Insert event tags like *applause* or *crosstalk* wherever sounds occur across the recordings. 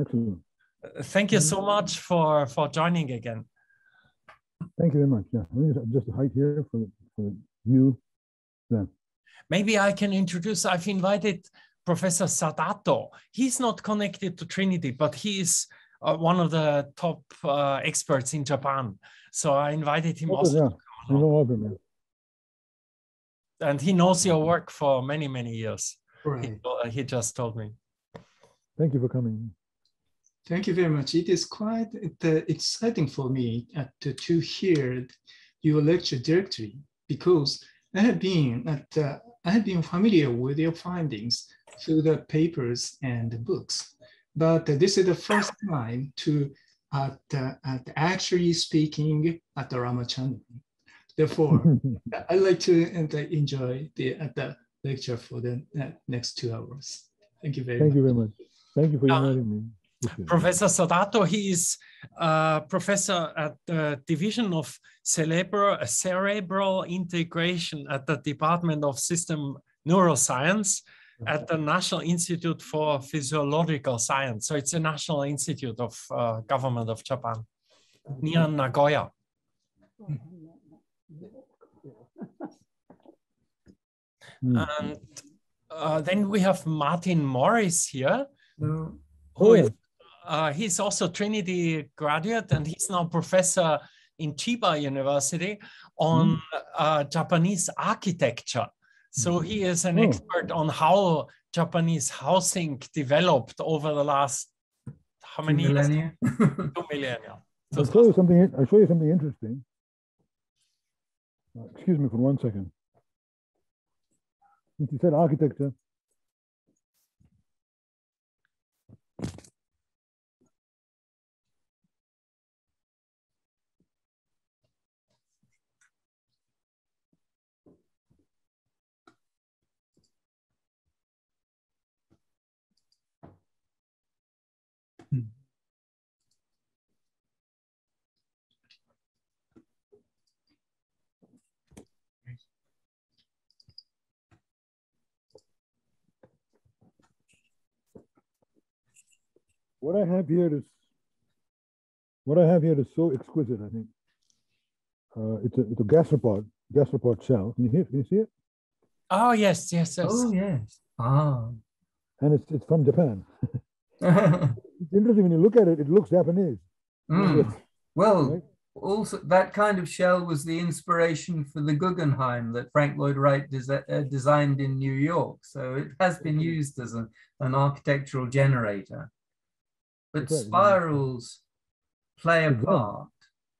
excellent. Thank you so much for for joining again. Thank you very much. Yeah, let me just height here for for you. Then Maybe I can introduce. I've invited Professor Sadato. He's not connected to Trinity, but he is uh, one of the top uh, experts in Japan. So I invited him Okay, also, yeah, to come know along. of him. yeah. and he knows your work for many many years. He, Right. uh, he just told me. Thank you for coming. Thank you very much. It is quite uh, exciting for me uh, to, to hear your lecture directly because I have been at, uh, I have been familiar with your findings through the papers and the books, but uh, this is the first time to at, uh, at actually speaking at the Ramachandran. Therefore, *laughs* I'd like to uh, enjoy the, uh, the lecture for the uh, next two hours. Thank you very Thank much. Thank you very much. Thank you for Uh, inviting me. Appreciate it. Professor Sadato, he is uh, professor at the Division of Cerebral, Cerebral Integration at the Department of System Neuroscience at the National Institute for Physiological Science. So it's a national institute of uh, government of Japan, near Nagoya. Hmm. And uh, then we have Martin Morris here, No. who is Oh. Uh, he's also Trinity graduate and he's now professor in Chiba University on uh, Japanese architecture. So he is an Oh. expert on how Japanese housing developed over the last how many years? millennia. Two millennia. *laughs* So I'll show you something. I'll show you something interesting. Uh, excuse me for one second. Since you said architecture, what I have here is what I have here is so exquisite. I think uh, it's a it's a gastropod gastropod shell. Can you hear? Can you see it? Oh yes, yes, yes. Oh yes. Ah. And it's it's from Japan. *laughs* *laughs* It's interesting when you look at it. It looks Japanese. Mm. Well, Right. also that kind of shell was the inspiration for the Guggenheim that Frank Lloyd Wright desi- uh, designed in New York. So it has been used as a, an architectural generator. But right, yeah. spirals play a part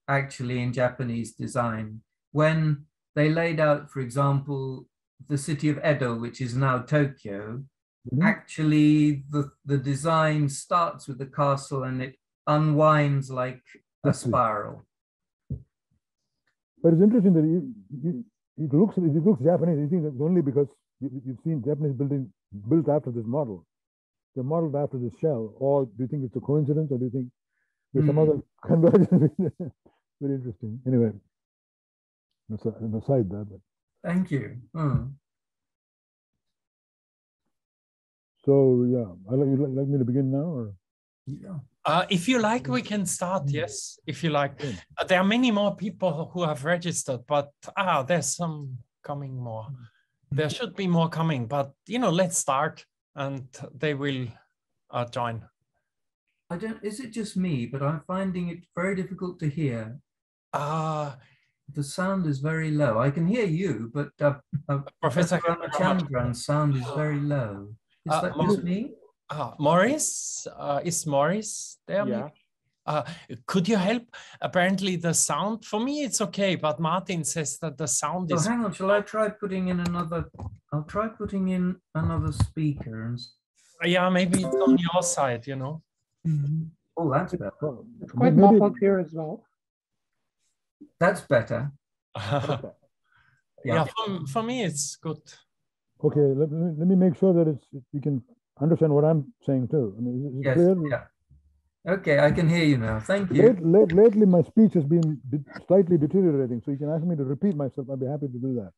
actually in Japanese design. When they laid out, for example, the city of Edo, which is now Tokyo, Mhm. actually the, the design starts with the castle and it unwinds like a spiral. But it's interesting that you, you, it looks it looks Japanese. You think that's only because you, you've seen Japanese building built after this model. They're modeled after this shell, or do you think it's a coincidence, or do you think there's some Hmm. other *laughs* convergence? Very interesting. Anyway, that's a- an aside there. But Thank you. Hmm. so yeah, I like you like, like me to begin now, or Yeah. Uh, if you like, we can start. Mm. Yes, if you like. Good. Uh, there are many more people who have registered, but ah, there's some coming more. There should be more coming, but you know, let's start, and they will uh, join. I don't, is it just me, but I'm finding it very difficult to hear. Uh, The sound is very low. I can hear you, but uh, uh, Professor Professor Ramachandran's sound is very low. Is Uh, that Mo- just me? uh, Maurice, uh, is Maurice there? Yeah. maybe? Uh, could you help? Apparently, the sound for me it's okay, but Martin says that the sound Oh, is. hang on. Shall I try putting in another? I'll try putting in another speaker. And... Yeah, maybe it's on your side. You know. Oh, that's better. It's quite maybe- muffled here as well. That's better. *laughs* yeah, for, for me it's good. okay. Let, me- let me make sure that it's you can understand what I'm saying too. I mean, is, is it Yes. clear? Yeah. Okay, I can hear you now. Thank you. Late, late, lately, my speech has been de- slightly deteriorating, so you can ask me to repeat myself. I'd be happy to do that.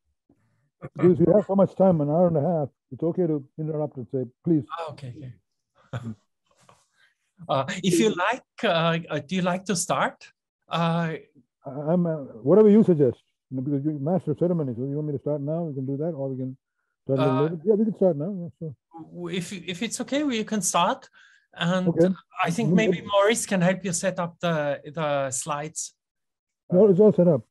Because we have so much time, an hour and a half, it's okay to interrupt and say, please. Ah, okay, okay. *laughs* Uh, if you like, uh, uh, do you like to start? Uh, I- I'm, uh, whatever you suggest, you know, because you're master of ceremonies, so you want me to start now, we can do that, or we can start Uh, later. Yeah, we can start now, yeah, sure. if if it's okay, you can start. And Okay. I think Mm, maybe. Maurice can help you set up the the slides. No, it's all set up.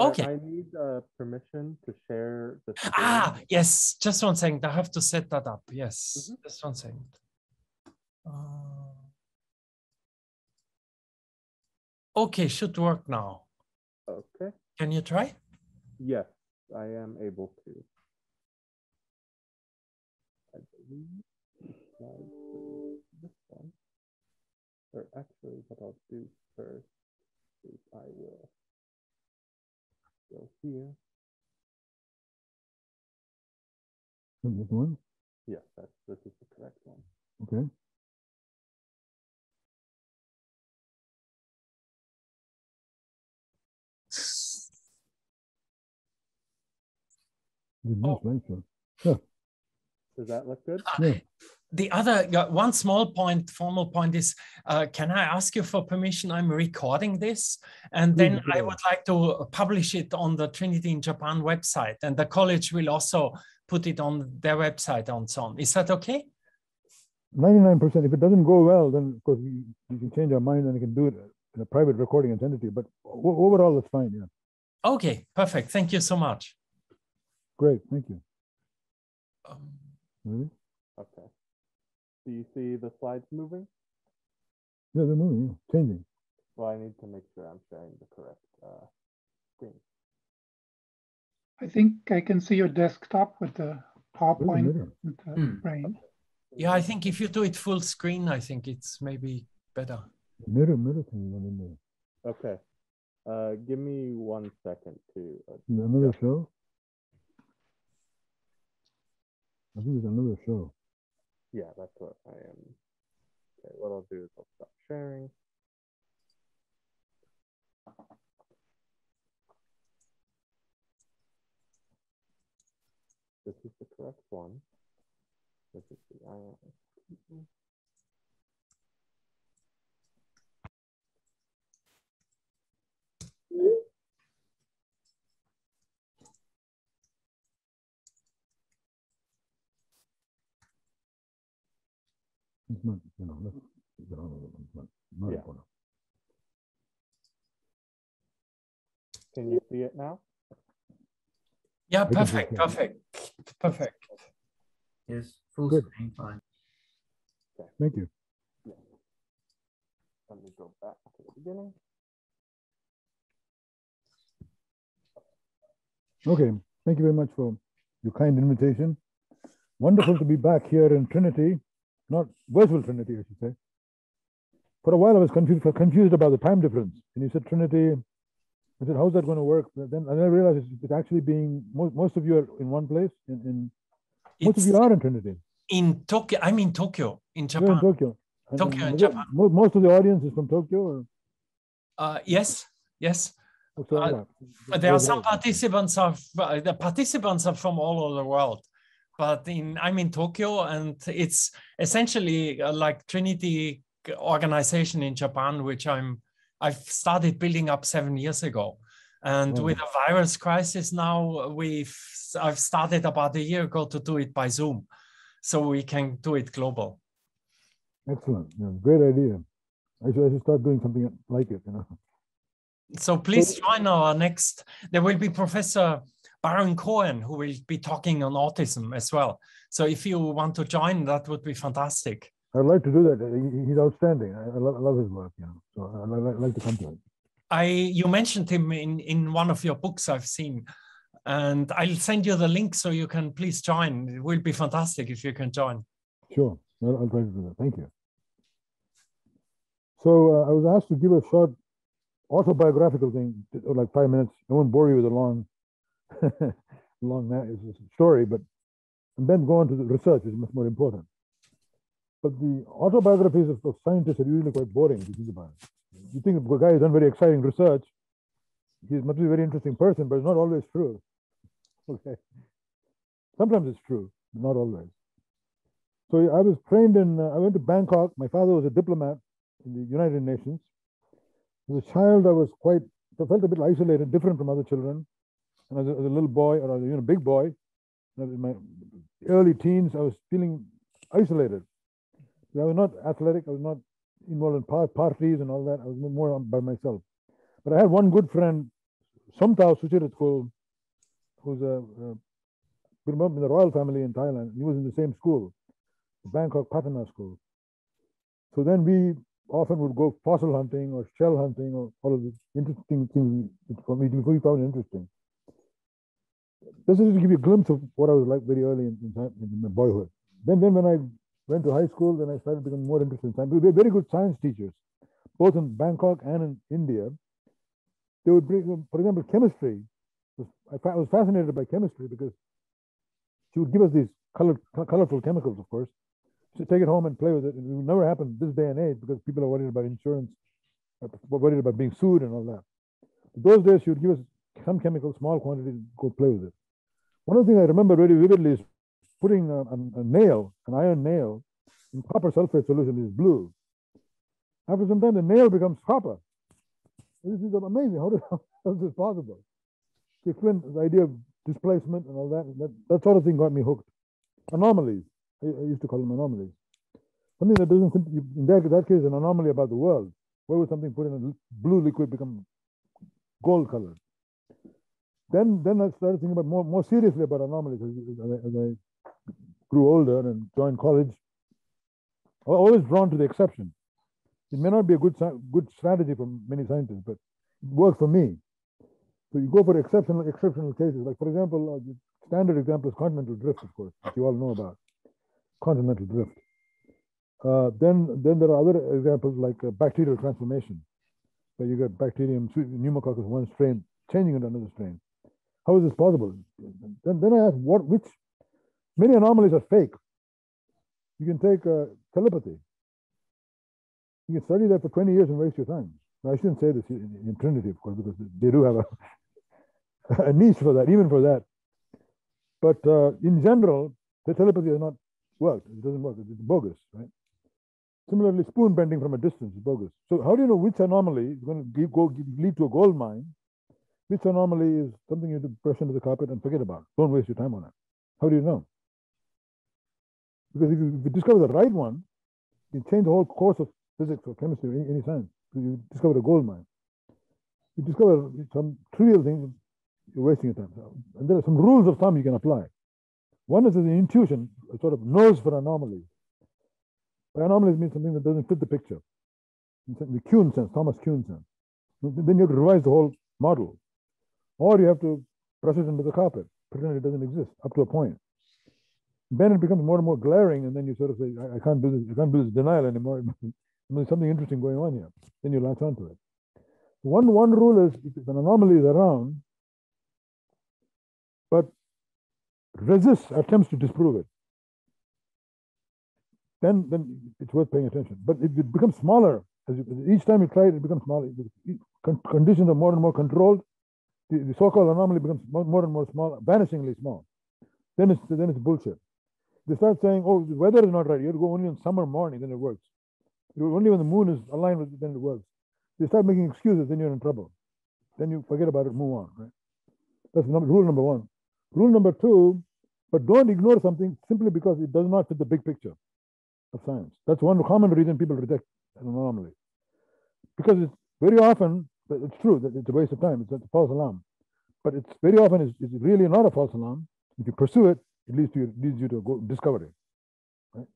Okay. I need uh, permission to share the. Ah, yes. Just one second. I have to set that up. Yes. Mhm. Just one second. Uh, okay, should work now. Okay. Can you try? Yes, I am able to. I believe Or actually, what I'll do first is I will go here. This one, Yes, that's this is the correct one. okay. It's nice, Oh. right, so, Does that look good? yeah, The other one small point, formal point is, uh, can I ask you for permission? I'm recording this, and then Please I would like to publish it on the Trinity in Japan website, and the college will also put it on their website and so on. Is that okay? ninety-nine percent, if it doesn't go well, then of course we, we can change our mind and we can do it in a private recording and send it to you, but o- overall, it's fine, yeah, Okay, perfect. Thank you so much. great, thank you. Um, Ready? Okay. Do you see the slides moving? Yeah, they're moving, yeah, changing. Well, I need to make sure I'm sharing the correct uh, screen. I think I can see your desktop with the PowerPoint mirror? and the Hmm. brain. yeah, I think if you do it full screen, I think it's maybe better. Mirror, mirror thing, not in there. Okay. Uh, give me one second to. Uh, Is there Another show? I think it's another show. Yeah, that's what I am. Okay, what I'll do is I'll stop sharing. This is the correct one. This is the. It's not, you know, let's get on with it. It's not, not Yeah. important. Can you see it now? Yeah, perfect, perfect, perfect. Yes, full Good. screen, fine. Okay. Thank you. Let me go back to the beginning. Okay, thank you very much for your kind invitation. Wonderful to be back here in Trinity, not virtual Trinity, I should say. For a while, I was confused, confused about the time difference. And you said Trinity, I said, how's that going to work? But then, and then I realized it's, it's actually being, most, most of you are in one place, in, in most of you are in Trinity. in Tokyo. I'm in Tokyo, in You're in Japan. Tokyo. And- Tokyo and in Japan. mo- Most of the audience is from Tokyo or? Uh, yes, yes. Uh. There are some participants of uh, the participants are from all over the world, but in I'm in Tokyo, and it's essentially uh, like Trinity organization in Japan, which I'm I've started building up seven years ago, and Wow. with a virus crisis now, we've I've started about a year ago to do it by Zoom, so we can do it global. Excellent. Yeah, great idea. I should, I should start doing something like it, you know. So please join our next. There will be Professor Baron Cohen who will be talking on autism as well. So if you want to join, that would be fantastic. I'd like to do that. He's outstanding. I, love, I love his work, you know. So I'd like to come to it. I you mentioned him in in one of your books I've seen, and I'll send you the link so you can please join. It will be fantastic if you can join. Sure. I'll, I'll try to do that. Thank you. So uh, I was asked to give a short autobiographical thing, like five minutes. I won't bore you with a long, *laughs* long that is a story, but and then go on to the research is much more important. But the autobiographies of, of scientists are usually quite boring if you think about it. You think the guy has done very exciting research. He must be a very interesting person, but it's not always true. *laughs* Okay. Sometimes it's true, but not always. So I was trained in, uh, I went to Bangkok. My father was a diplomat in the United Nations. As a child, I was quite, I felt a bit isolated, different from other children. And as a, as a little boy, or as a you know, big boy, in my early teens, I was feeling isolated. I was not athletic. I was not involved in par- parties and all that. I was more by myself. But I had one good friend, Somtao Suchiratkul, who's a, a grew up in the royal family in Thailand. He was in the same school, Bangkok Patana School. So then we often would go fossil hunting or shell hunting or all of these interesting things for me we found interesting. This is to give you a glimpse of what I was like very early in, in, in my boyhood. Then, then when I went to high school, then I started becoming more interested in science. We were very good science teachers, both in Bangkok and in India. They would bring, for example, chemistry. I was fascinated by chemistry because she would give us these color, colorful chemicals, of course. Take it home and play with it. It would never happen this day and age because people are worried about insurance, uh, worried about being sued and all that. Those days, she would give us some chemical, small quantities, go play with it. One of the things I remember very vividly is putting a, a, a nail, an iron nail, in copper sulfate solution is blue. After some time, the nail becomes copper. This is amazing. How, *laughs* how is this possible? Explained the idea of displacement and all that. That, that sort of thing got me hooked. Anomalies. I, I used to call them anomalies. Something that doesn't, in that, that case, an anomaly about the world. Why would something put in a blue liquid become gold colored? Then, then I started thinking about more, more seriously about anomalies as, as, I, as I grew older and joined college. I was always drawn to the exception. It may not be a good good strategy for many scientists, but it worked for me. So you go for exceptional exceptional cases. Like for example, uh, standard example is continental drift, of course, which you all know about. Continental drift. Uh, then then there are other examples like uh, bacterial transformation, where you get bacterium pneumococcus one strain changing into another strain. How is this possible? Then then I ask what which many anomalies are fake. You can take uh, telepathy. You can study that for 20 years and waste your time. Now, I shouldn't say this in, in Trinity, of course, because they do have a *laughs* a niche for that, even for that. But uh, in general, the telepathy has not worked. It doesn't work. It's bogus, right? Similarly, spoon bending from a distance is bogus. So how do you know which anomaly is going to give, go give, lead to a gold mine? Which anomaly is something you brush under the carpet and forget about? Don't waste your time on it. How do you know? Because if you, discover the right one, you change the whole course of physics or chemistry or any, any science. You discover a gold mine. You discover some trivial thing, you're wasting your time. And there are some rules of thumb you can apply. One is the intuition, a sort of nose for anomalies. By anomalies means something that doesn't fit the picture. In the Kuhn sense, Thomas Kuhn sense. Then you have to revise the whole model. Or you have to brush it under the carpet, pretend it doesn't exist up to a point. Then it becomes more and more glaring, and then you sort of say, I, I can't do this, I can't do this denial anymore. *laughs* There's something interesting going on here. Then you latch onto it. One, one rule is if an anomaly is around, but resists attempts to disprove it, then then it's worth paying attention. But if it becomes smaller, as you, each time you try it, it becomes smaller. Conditions are more and more controlled. The, the so-called anomaly becomes more, and more small, vanishingly small. Then it's then it's bullshit. They start saying, "Oh, the weather is not right. You have to go only on summer morning, then it works. Only when the moon is aligned with it, then it works." They start making excuses, then you're in trouble. Then you forget about it, move on. Right? That's number, rule number one. Rule number two, but don't ignore something simply because it does not fit the big picture of science. That's one common reason people reject an anomaly. Because it's very often, it's true that it's a waste of time, it's a false alarm. But it's very often it's, it's really not a false alarm. If you pursue it, it leads to you, leads you to go discovery. Right?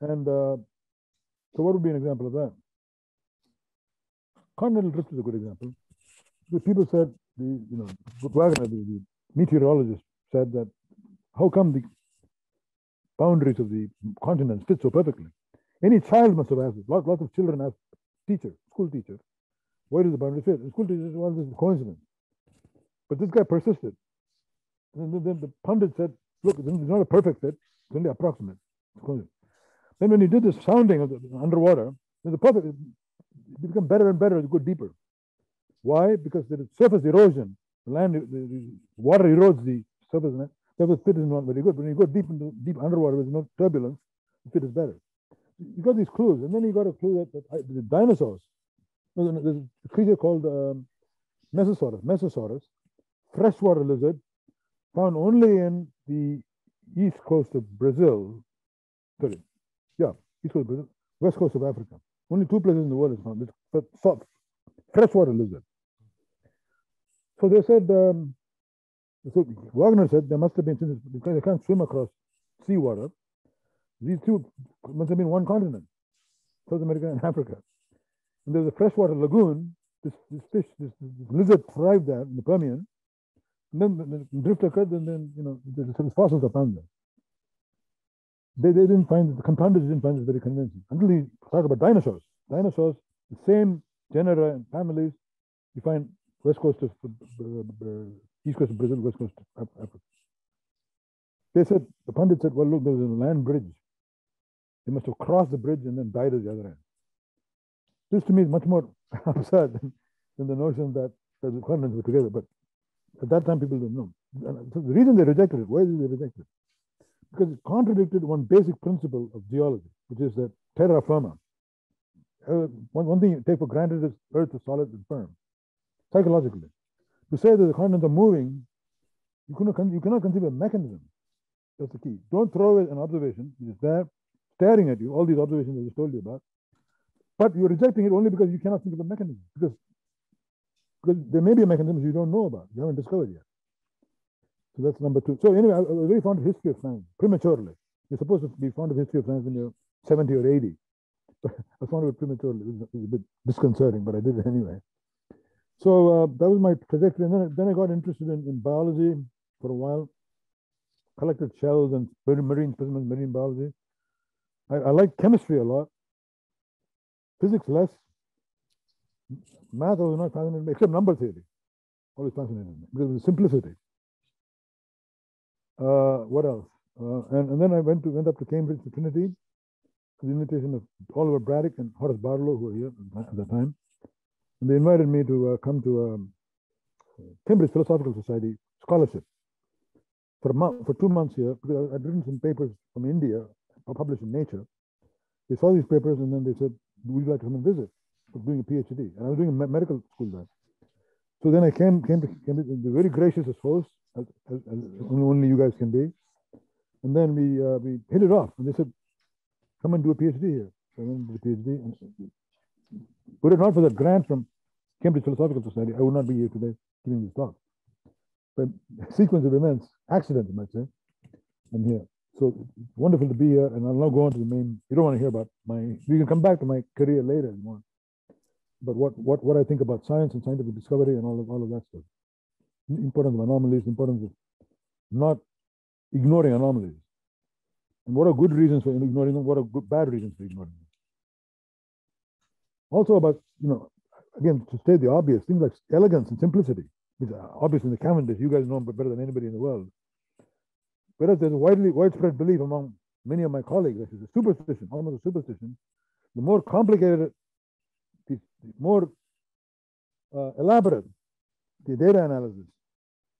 And uh, so what would be an example of that? Continental drift is a good example. The people said the you know Wegener, the, the meteorologist said that how come the boundaries of the continents fit so perfectly? Any child must have asked it. Lots, lots of children ask teacher, school teacher, where does the boundary fit? The teacher said, well, this is coincidence. But this guy persisted. And then, then the pundit said, look, it's not a perfect fit, it's only approximate. Then when he did the sounding of the underwater, then the perfect, it became better and better as you go deeper. Why? Because there is surface erosion the land, the, the water erodes the surface, and surface fit is not very good. But When you go deep into deep underwater with no turbulence, the fit is better. you got these clues, and then you got a clue that, that the dinosaurs. There's a creature called um, Mesosaurus, Mesosaurus, freshwater lizard, found only in the east coast of Brazil. Sorry, yeah, east coast of Brazil, west coast of Africa. Only two places in the world is found this freshwater lizard. So they said, um, so Wegener said there must have been, since because they can't swim across seawater, these two must have been one continent, South America and Africa. And there's a freshwater lagoon. This, this fish, this, this lizard thrived there in the Permian. And then the, the drift occurred, and then you know the, fossils are found there. They, they didn't find the compounders didn't find it very convincing until he talked about dinosaurs. Dinosaurs, the same genera and families you find west coast of uh, east coast of Brazil, west coast of Africa. They said the pundit said, "Well, look, there's a land bridge they must have crossed the bridge and then died at the other end. This to me is much more *laughs* absurd than, than the notion that, the continents were together. But at that time, people didn't know. So the reason they rejected it, why did they reject it? Because it contradicted one basic principle of geology, which is that terra firma. Uh, one, one thing you take for granted is Earth is solid and firm, psychologically. To say that the continents are moving, you cannot, you cannot conceive a mechanism. That's the key. Don't throw away an observation, it is there, staring at you, all these observations I just told you about, but you're rejecting it only because you cannot think of a mechanism. Because, because there may be a mechanism you don't know about, you haven't discovered yet. So that's number two. So anyway, I, I was very fond of history of science, prematurely. You're supposed to be fond of history of science when you're 70 or 80. *laughs* I was fond of it prematurely. It was, a bit disconcerting, but I did it anyway. So uh, that was my trajectory. And then, then I got interested in, in biology for a while, collected shells and marine specimens, marine biology. I, I like chemistry a lot. Physics less. Math was not fascinating, except number theory. Always fascinated me because of the simplicity. Uh, what else? Uh, and, and then I went to went up to Cambridge to Trinity to the invitation of Oliver Braddick and Horace Barlow, who were here at the time. And they invited me to uh, come to um, Cambridge Philosophical Society scholarship for a month, for two months here, because I'd written some papers from India published in Nature. They saw these papers and then they said, would you like to come and visit? I was doing a PhD and I was doing a medical school there. So then I came, came to Cambridge, very gracious as host, as, as, as, only you guys can be. And then we uh, we hit it off and they said, come and do a PhD here. So I went to the PhD. And, were it not for that grant from Cambridge Philosophical Society, I would not be here today giving this talk. But *laughs* sequence of events, accident, might say, I'm here. So wonderful to be here, and I'll now go on to the main. You don't want to hear about my. We can come back to my career later if you want. But what what what I think about science and scientific discovery and all of all of that stuff. Importance of anomalies, importance of not ignoring anomalies, and what are good reasons for ignoring them? What are good bad reasons for ignoring them? Also about you know, again to state the obvious things like elegance and simplicity. Which obvious in the Cavendish. You guys know better than anybody in the world Whereas there's a widely widespread belief among many of my colleagues that is a superstition, almost a superstition. The more complicated, the more uh, elaborate the data analysis,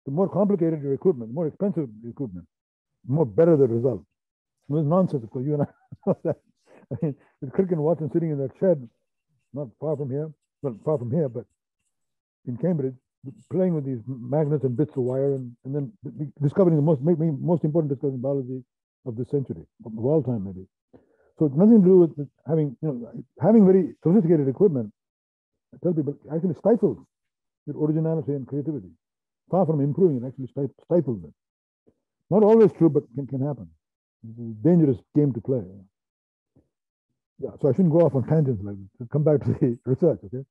the more complicated your equipment, the more expensive the equipment, the more better the result. It was nonsense, of course. You and I *laughs* know that. I mean, with Crick and Watson sitting in that shed, not far from here, not far from here, but in Cambridge, playing with these magnets and bits of wire and, and then discovering the most most important discovery in biology of the century, of all time maybe. So it's nothing to do with having, you know, having very sophisticated equipment. I tell people actually stifles your originality and creativity. Far from improving it, actually stifles it. Not always true, but can, can happen. It's a dangerous game to play. Yeah, so I shouldn't go off on tangents like this. Come back to the *laughs* research, okay?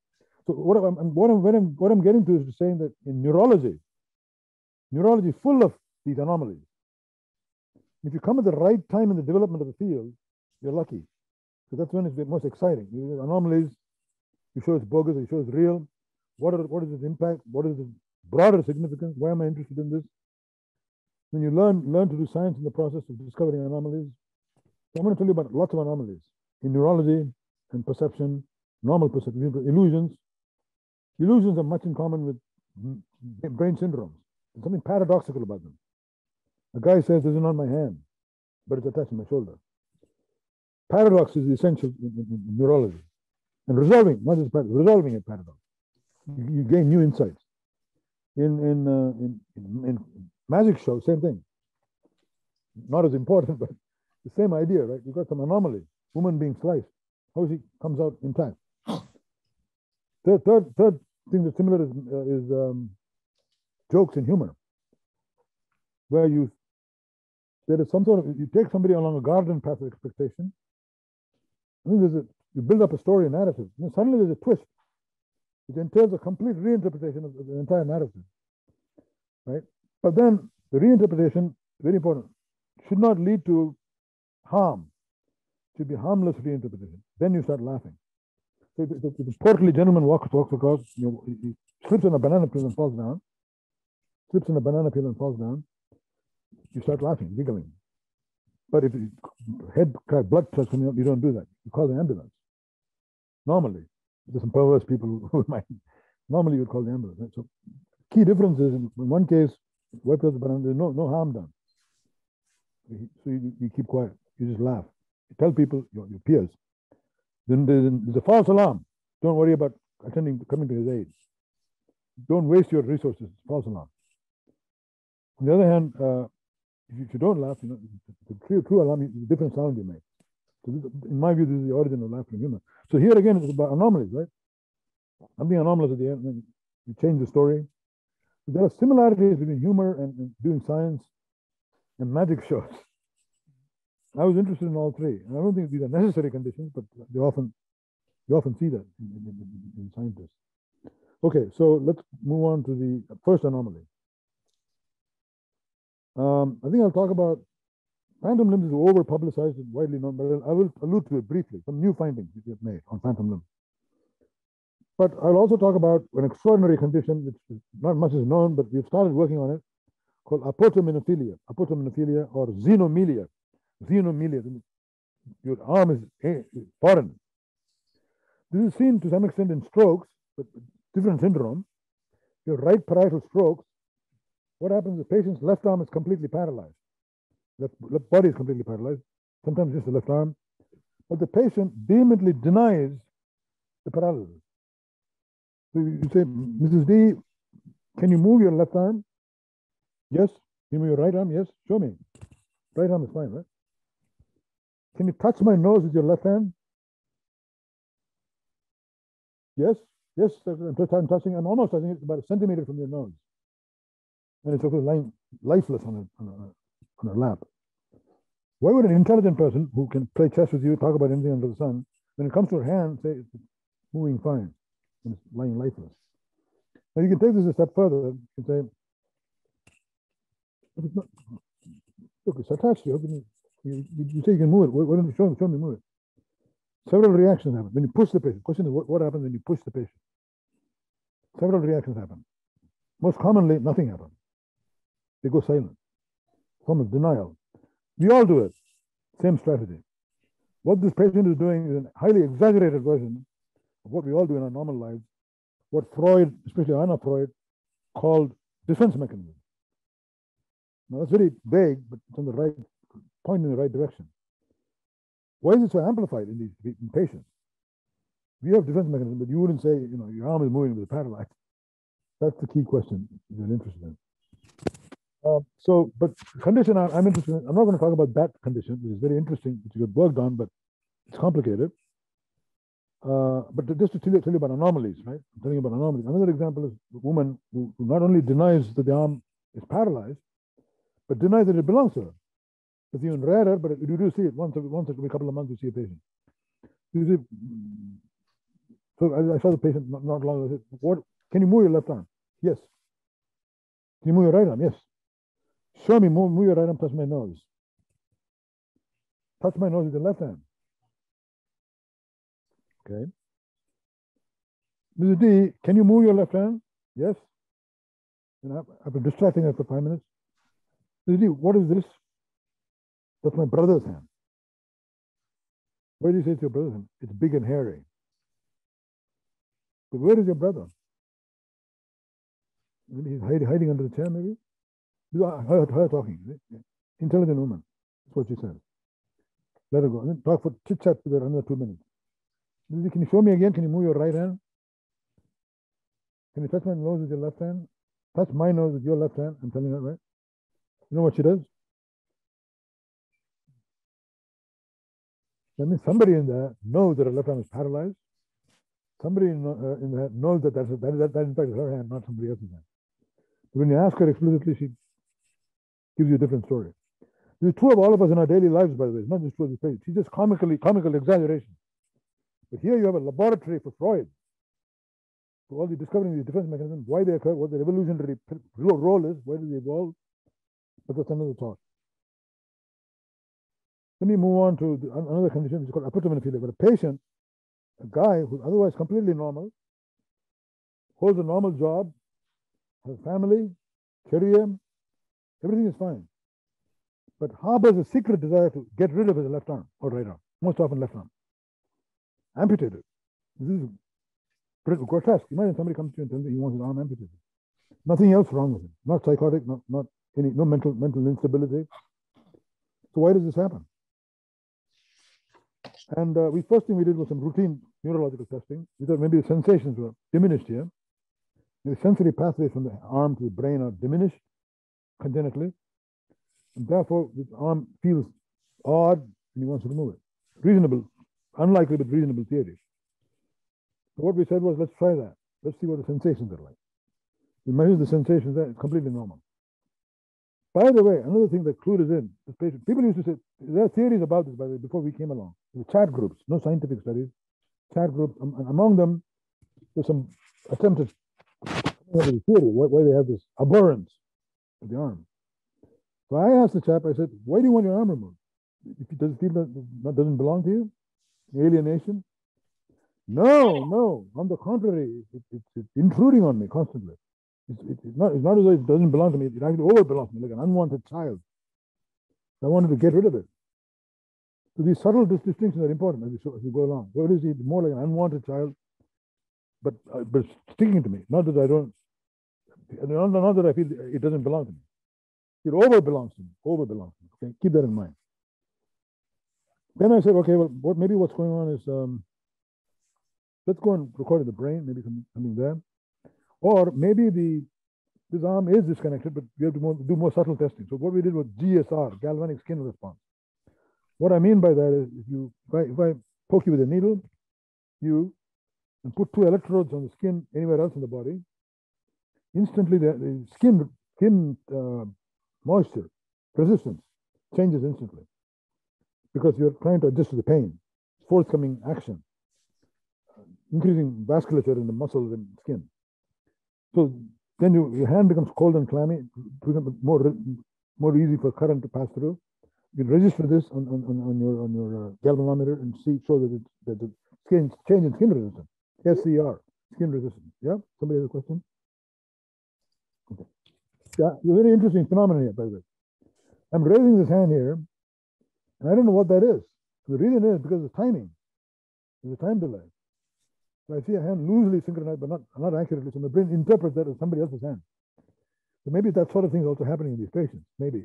So what I'm, what I'm, what I'm, what I'm getting to is saying that in neurology, neurology full of these anomalies. If you come at the right time in the development of the field, you're lucky. So that's when it's the most exciting. You anomalies, you show it's bogus, you show it's real. What, are, what is its impact? What is the broader significance? Why am I interested in this? When you learn, learn to do science in the process of discovering anomalies, I'm going to tell you about lots of anomalies in neurology and perception, normal perception, illusions, Illusions have much in common with brain syndromes. There's something paradoxical about them. A guy says, This is not my hand, but it's attached to my shoulder. paradox is essential in, neurology. And resolving, not just paradox, resolving a paradox. You, you gain new insights. In in, uh, in in in magic show, same thing. Not as important, *laughs* but the same idea, right? You got some anomaly. Woman being sliced. How she comes out intact. Third, third, third thing that's similar is, uh, is um, jokes and humor, where you there is some sort of you take somebody along a garden path of expectation. I think there's a you build up a story, a narrative, and suddenly there's a twist, which entails a complete reinterpretation of the entire narrative, right? But then the reinterpretation, very important, should not lead to harm. Should be harmless reinterpretation. Then you start laughing. The, the, the portly gentleman walks, walks across, you know, he, he slips on a banana peel and falls down. Slips on a banana peel and falls down. You start laughing, giggling. But if you, head blood starts coming out, you don't do that. You call the ambulance. Normally, there's some perverse people *laughs* who might. Normally, you'd call the ambulance. Right? So, key difference is in one case, wipe out the banana. There's no no harm done. So you, you keep quiet. You just laugh. You tell people your, your peers. Then there's, a false alarm. Don't worry about attending, coming to his aid. Don't waste your resources. False alarm. On the other hand, uh, if, you, don't laugh, you know, the true, true alarm, the different sound you make. So this, in my view, this is the origin of laughter in humor. So here again, it's about anomalies, right? Something anomalous at the end, then you change the story. So there are similarities between humor and, and doing science and magic *laughs* shows. I was interested in all three. And I don't think these are necessary conditions, but they often you often see that in, in, in, scientists. Okay, so let's move on to the first anomaly. Um, I think I'll talk about phantom limbs is over publicized and widely known, but I will allude to it briefly, some new findings that have made on phantom limbs. But I'll also talk about an extraordinary condition, which not much is known, but we've started working on it, called apotemnophilia, apotemnophilia or xenomelia. Xenomelia, your arm is eh, foreign. This is seen to some extent in strokes, but different syndrome. Your right parietal strokes, what happens? The patient's left arm is completely paralyzed. Left, left body is completely paralyzed. Sometimes just the left arm. But the patient vehemently denies the paralysis. So you say, Mrs. D, can you move your left arm? Yes. Can you move your right arm? Yes. Show me. Right arm is fine, right? Can you touch my nose with your left hand? Yes. Yes, I'm touching. I'm almost touching it about a centimeter from your nose. And it's lying lifeless on a, on a, on a lap. Why would an intelligent person who can play chess with you talk about anything under the sun, when it comes to her hand, say it's moving fine and it's lying lifeless? Now you can take this a step further. Can say, it's look, it's attached to you. You, you, say you can move it. Why don't you show, show me move it? Several reactions happen. When you push the patient, question is what, what happens when you push the patient? Several reactions happen. Most commonly, nothing happens. They go silent. Form of denial. We all do it. Same strategy. What this patient is doing is a highly exaggerated version of what we all do in our normal lives, what Freud, especially Anna Freud, called defense mechanism. Now that's very vague, but it's on the right point in the right direction. Why is it so amplified in these in patients? We have defense mechanism, but you wouldn't say, you know, your arm is moving with a paralyzed. That's the key question you're interested in. Uh, so, but condition I'm interested in, I'm not going to talk about that condition, which is very interesting, which you got worked on, but it's complicated. Uh, but just to tell you, tell you, about anomalies, right? I'm telling you about anomalies. Another example is a woman who, who not only denies that the arm is paralyzed, but denies that it belongs to her. It's even rarer, but you do see it once, once every couple of months. You see a patient. You see, so I, I saw the patient not, not long ago. Said, "What? Can you move your left arm? Yes. Can you move your right arm? Yes. Show me. Move, move your right arm. Touch my nose. Touch my nose with the left hand. Okay. Mrs. D, can you move your left hand? Yes. And I've, been distracting her for five minutes. Mrs. D, what is this? That's my brother's hand. Why do you say it's your brother's hand? It's big and hairy. But where is your brother? Maybe he's hiding, hiding under the chair, maybe? Her, her talking. Intelligent woman. That's what she said. Let her go. And then talk for chit chat her another two minutes. Can you show me again? Can you move your right hand? Can you touch my nose with your left hand? Touch my nose with your left hand. I'm telling her, right? You know what she does? That means somebody in there knows that her left arm is paralyzed. Somebody in, uh, in there knows that that's, that, that, that in fact is her hand, not somebody else's hand. But when you ask her explicitly, she gives you a different story. This is true of all of us in our daily lives, by the way. It's not just true of the page. She's just comically, comical exaggeration. But here you have a laboratory for Freud. For all the discovering these defense mechanisms, why they occur, what the evolutionary role is, why do they evolve. But that's another thought. Let me move on to the, another condition which is called apotemnophilia, where a patient, a guy who's otherwise completely normal, holds a normal job, has family, career, everything is fine. But harbors a secret desire to get rid of his left arm or right arm, most often left arm. Amputated. This is pretty grotesque. Imagine somebody comes to you and tells you he wants his arm amputated. Nothing else wrong with him. Not psychotic, not, not any no mental mental instability. So why does this happen? And uh, we first thing we did was some routine neurological testing. We thought maybe the sensations were diminished here. The sensory pathways from the arm to the brain are diminished congenitally. And therefore, the arm feels odd and he wants to remove it. Reasonable, unlikely, but reasonable theory. So what we said was, let's try that. Let's see what the sensations are like. We measure the sensations there, it's completely normal. By the way, another thing that clued us in, this patient, people used to say, there are theories about this, by the way, before we came along. The chat groups, no scientific studies, chat groups. Um, among them, there's some attempted theory, why, why they have this abhorrence of the arm. So I asked the chap, I said, why do you want your arm removed? If it doesn't feel that doesn't belong to you? Alienation? No, no. On the contrary, it, it, it's intruding on me constantly. It's, it's, not, it's not as though it doesn't belong to me. It actually over belongs to me, like an unwanted child. I wanted to get rid of it. So these subtle distinctions are important as you, as go along. What is it? More like an unwanted child, but uh, but sticking to me. Not that I don't, not, not that I feel it doesn't belong to me. It over belongs to me. Over belongs to me. Okay, keep that in mind. Then I said, okay, well, what maybe what's going on is um, let's go and record in the brain, maybe something, something there. Or maybe the this arm is disconnected, but we have to more, do more subtle testing. So what we did was GSR, galvanic skin response. What I mean by that is if you if I, if I poke you with a needle, you and put two electrodes on the skin anywhere else in the body, instantly the, the skin skin uh, moisture resistance changes instantly because you're trying to adjust to the pain, forthcoming action, increasing vasculature in the muscles and skin. So then you, your hand becomes cold and clammy, more more easy for current to pass through. You register this on, on, on your on your uh, galvanometer and see show that, that the skin change in skin resistance. SCR, skin resistance. Yeah. Somebody has a question? Okay. Yeah, very interesting phenomenon here, by the way. I'm raising this hand here, and I don't know what that is. The reason is because of timing. There's a time delay. So I see a hand loosely synchronized, but not, not accurately. So my brain interprets that as somebody else's hand. So maybe that sort of thing is also happening in these patients. Maybe.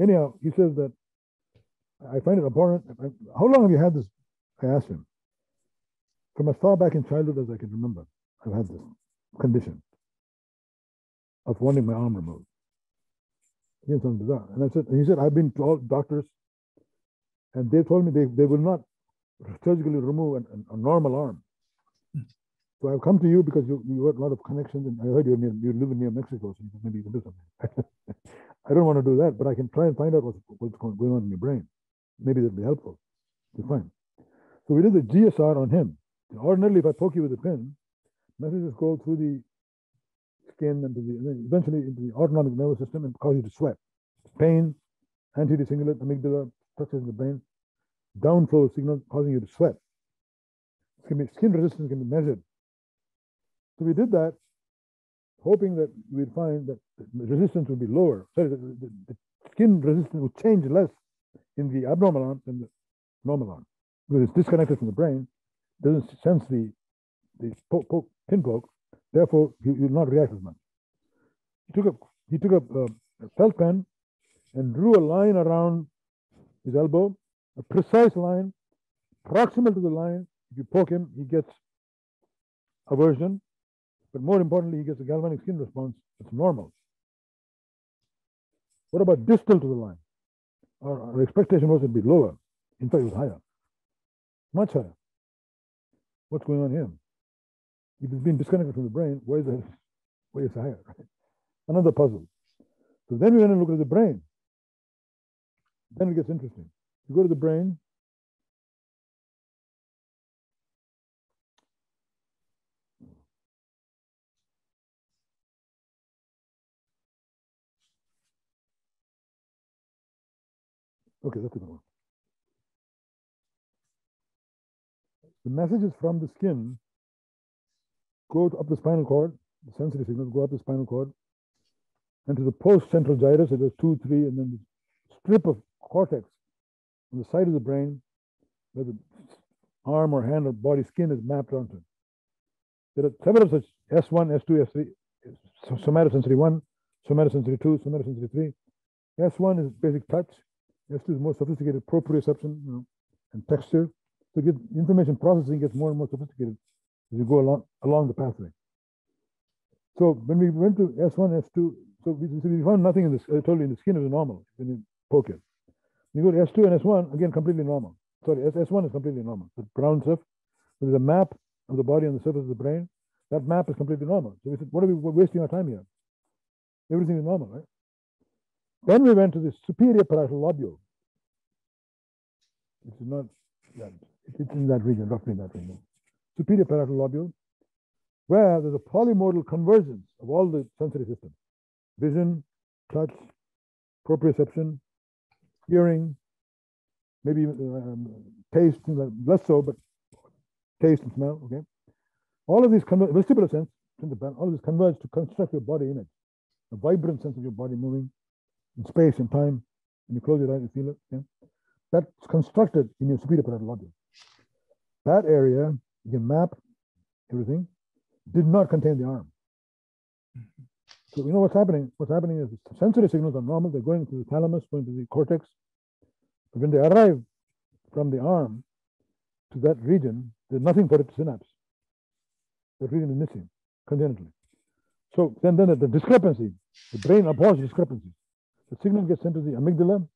Anyhow, he says that I find it abhorrent. How long have you had this? I asked him. From as far back in childhood as I can remember, I've had this condition of wanting my arm removed. It sounds bizarre. And I said, and he said, I've been to all doctors, and they told me they, they will not surgically remove an, an, a normal arm. So I've come to you because you, you have a lot of connections, and I heard you're near, you live near Mexico, so maybe you can do something. *laughs* I don't want to do that, but I can try and find out what's, what's going on in your brain. Maybe that'll be helpful. It's fine. So we did the GSR on him. Ordinarily, if I poke you with a pin, messages go through the skin and, the, and eventually into the autonomic nervous system and cause you to sweat. Pain, anterior cingulate, amygdala, structures in the brain, downflow signal causing you to sweat. Skin resistance can be measured. So we did that, hoping that we'd find that the resistance would be lower. Sorry, the, the, the skin resistance would change less in the abnormal arm than the normal arm because it's disconnected from the brain, doesn't sense the the poke, poke, pin poke, Therefore, he will not react as much. He took a he took a, a, uh, a felt pen and drew a line around his elbow a precise line, proximal to the line. If you poke him, he gets aversion, but more importantly, he gets a galvanic skin response. It's normal. What about distal to the line? Our, our expectation was it'd be lower. In fact, it was higher, much higher. What's going on here? If it's been disconnected from the brain, why is it, *laughs* why is it higher? *laughs* Another puzzle. So then we went and look at the brain. Then it gets interesting. You go to the brain. Okay, that's good one. The messages from the skin go up the spinal cord, the sensory signals go up the spinal cord, and to the post-central gyrus, it goes two, three, and then the strip of cortex on the side of the brain where the arm or hand or body skin is mapped onto. There are several such S1, S2, S3, somatosensory 1, somatosensory 2, somatosensory 3. S1 is basic touch. S2 is more sophisticated proprioception you know, and texture. So get information processing gets more and more sophisticated as you go along along the pathway. So when we went to S1, S2, so we, so we found nothing in this. Uh, Told you in the skin is normal when you poke it. When you go to S2 and S1, again completely normal. Sorry, S, S1 is completely normal. The brown stuff. There's a map of the body on the surface of the brain. That map is completely normal. So we said, what are we wasting our time here? Everything is normal, right? Then we went to the superior parietal lobule. It's not that it's in that region, roughly in that region. Superior parietal lobule, where there's a polymodal convergence of all the sensory systems vision, touch, proprioception, hearing, maybe um, taste, less so, but taste and smell. Okay, all of these converge, vestibular sense, all of this converge to construct your body image, a vibrant sense of your body moving in space and time. When you close your eyes, you feel it. Yeah? That's constructed in your superior parietal lobule. That area, you can map everything, did not contain the arm. Mm-hmm. So you know what's happening? What's happening is the sensory signals are normal. They're going to the thalamus, going to the cortex. But when they arrive from the arm to that region, there's nothing for it to synapse. That region is missing congenitally. So then, then the discrepancy, the brain abhors discrepancies. The signal gets sent to the amygdala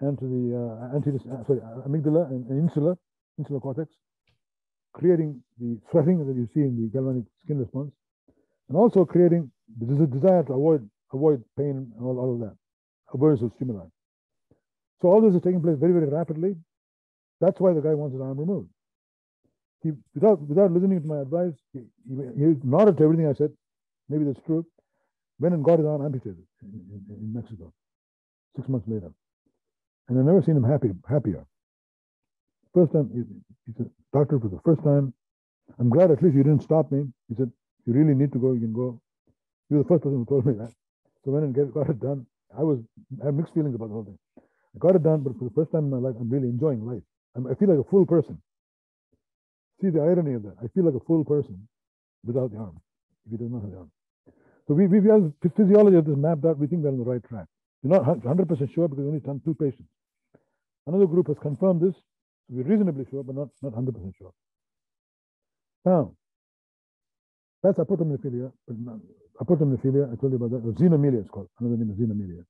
and to the uh, anti, uh, sorry, amygdala and, and insula, insular cortex, creating the sweating that you see in the galvanic skin response, and also creating the desire to avoid avoid pain and all, all of that, avoidance of stimuli. So all this is taking place very, very rapidly. That's why the guy wants his arm removed. He, without without listening to my advice, he, he, he nodded to everything I said. Maybe that's true. Went and got his arm amputated in, in, Mexico six months later, and I've never seen him happy happier. First time, he, he said, "Doctor, for the first time, I'm glad at least you didn't stop me." He said, "You really need to go. You can go." Was the first person who told me that. So and get, got it done. I was I had mixed feelings about the whole thing. I got it done, but for the first time in my life, I'm really enjoying life. I'm, I feel like a full person. See the irony of that. I feel like a full person without the arm, if he does not have the arm. So we, we physiology of this mapped out. We think we're on the right track. We're not 100% sure because we only done two patients. Another group has confirmed this. So we're reasonably sure, but not, not 100% sure. Now, that's apotemnophilia. Apotemnophilia, I told you about that. Or xenomelia, it's called. Another name is xenomelia.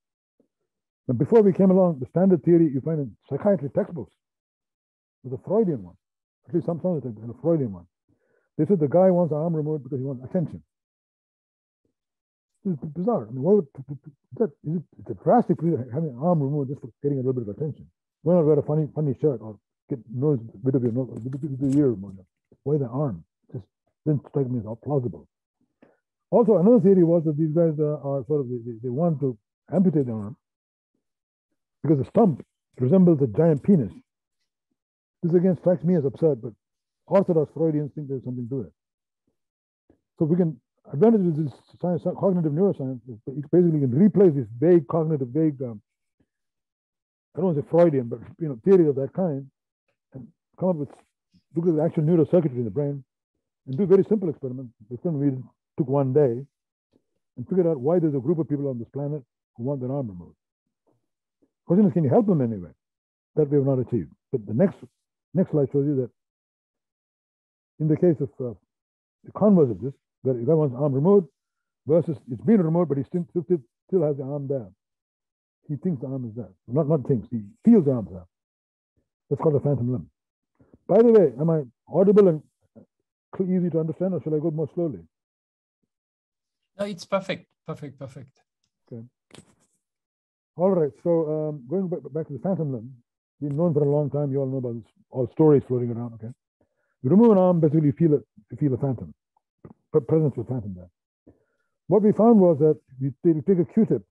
But before we came along, the standard theory you find in psychiatry textbooks was a Freudian one. At least some, some of a Freudian one. They said the guy wants an arm removed because he wants attention. Bizarre. I mean, what would, that, is it, it's a drastic having an arm removed just for getting a little bit of attention. Why not wear a funny, funny shirt or get nose, bit of your nose, bit of the ear? Why the arm? Just didn't strike me as plausible. Also, another theory was that these guys uh, are sort of, they, they want to amputate the arm because the stump resembles a giant penis. This again strikes me as absurd, but Orthodox Freudians think there's something to it. So we can advantage of this science, cognitive neuroscience is basically can replace this vague cognitive, vague, um, I don't want to say Freudian, but you know, theory of that kind, and come up with look at the actual neurocircuitry in the brain, and do very simple experiments. The experiment we took one day, and figured out why there's a group of people on this planet who want their arm removed. Question is, can you help them anyway? That we have not achieved. But the next next slide shows you that in the case of uh, the converse of this, where the guy arm removed versus it's been removed, but he still, still, still has the arm there. He thinks the arm is there. Not, not thinks, he feels the arm there. That's called a phantom limb. By the way, am I audible and easy to understand, or shall I go more slowly? No, it's perfect, perfect, perfect. Okay. All right. So um, going back, back to the phantom limb, been known for a long time. You all know about this, all stories floating around. Okay. You remove an arm, basically you feel it, you feel a phantom, presence of a phantom there. What we found was that you take a Q-tip,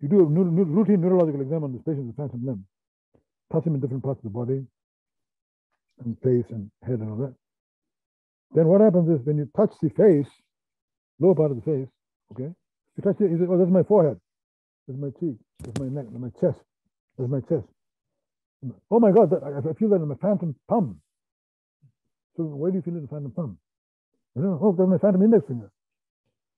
you do a routine neurological exam on this patient with phantom limb, touch him in different parts of the body, and face and head and all that. Then what happens is when you touch the face, lower part of the face, okay, you touch it, you say, oh, that's my forehead, that's my cheek, that's my neck, that's my chest, that's my chest. Oh my God, that, I feel that in my phantom thumb. So where do you feel it in the phantom thumb? Don't know, oh, that's my phantom index finger,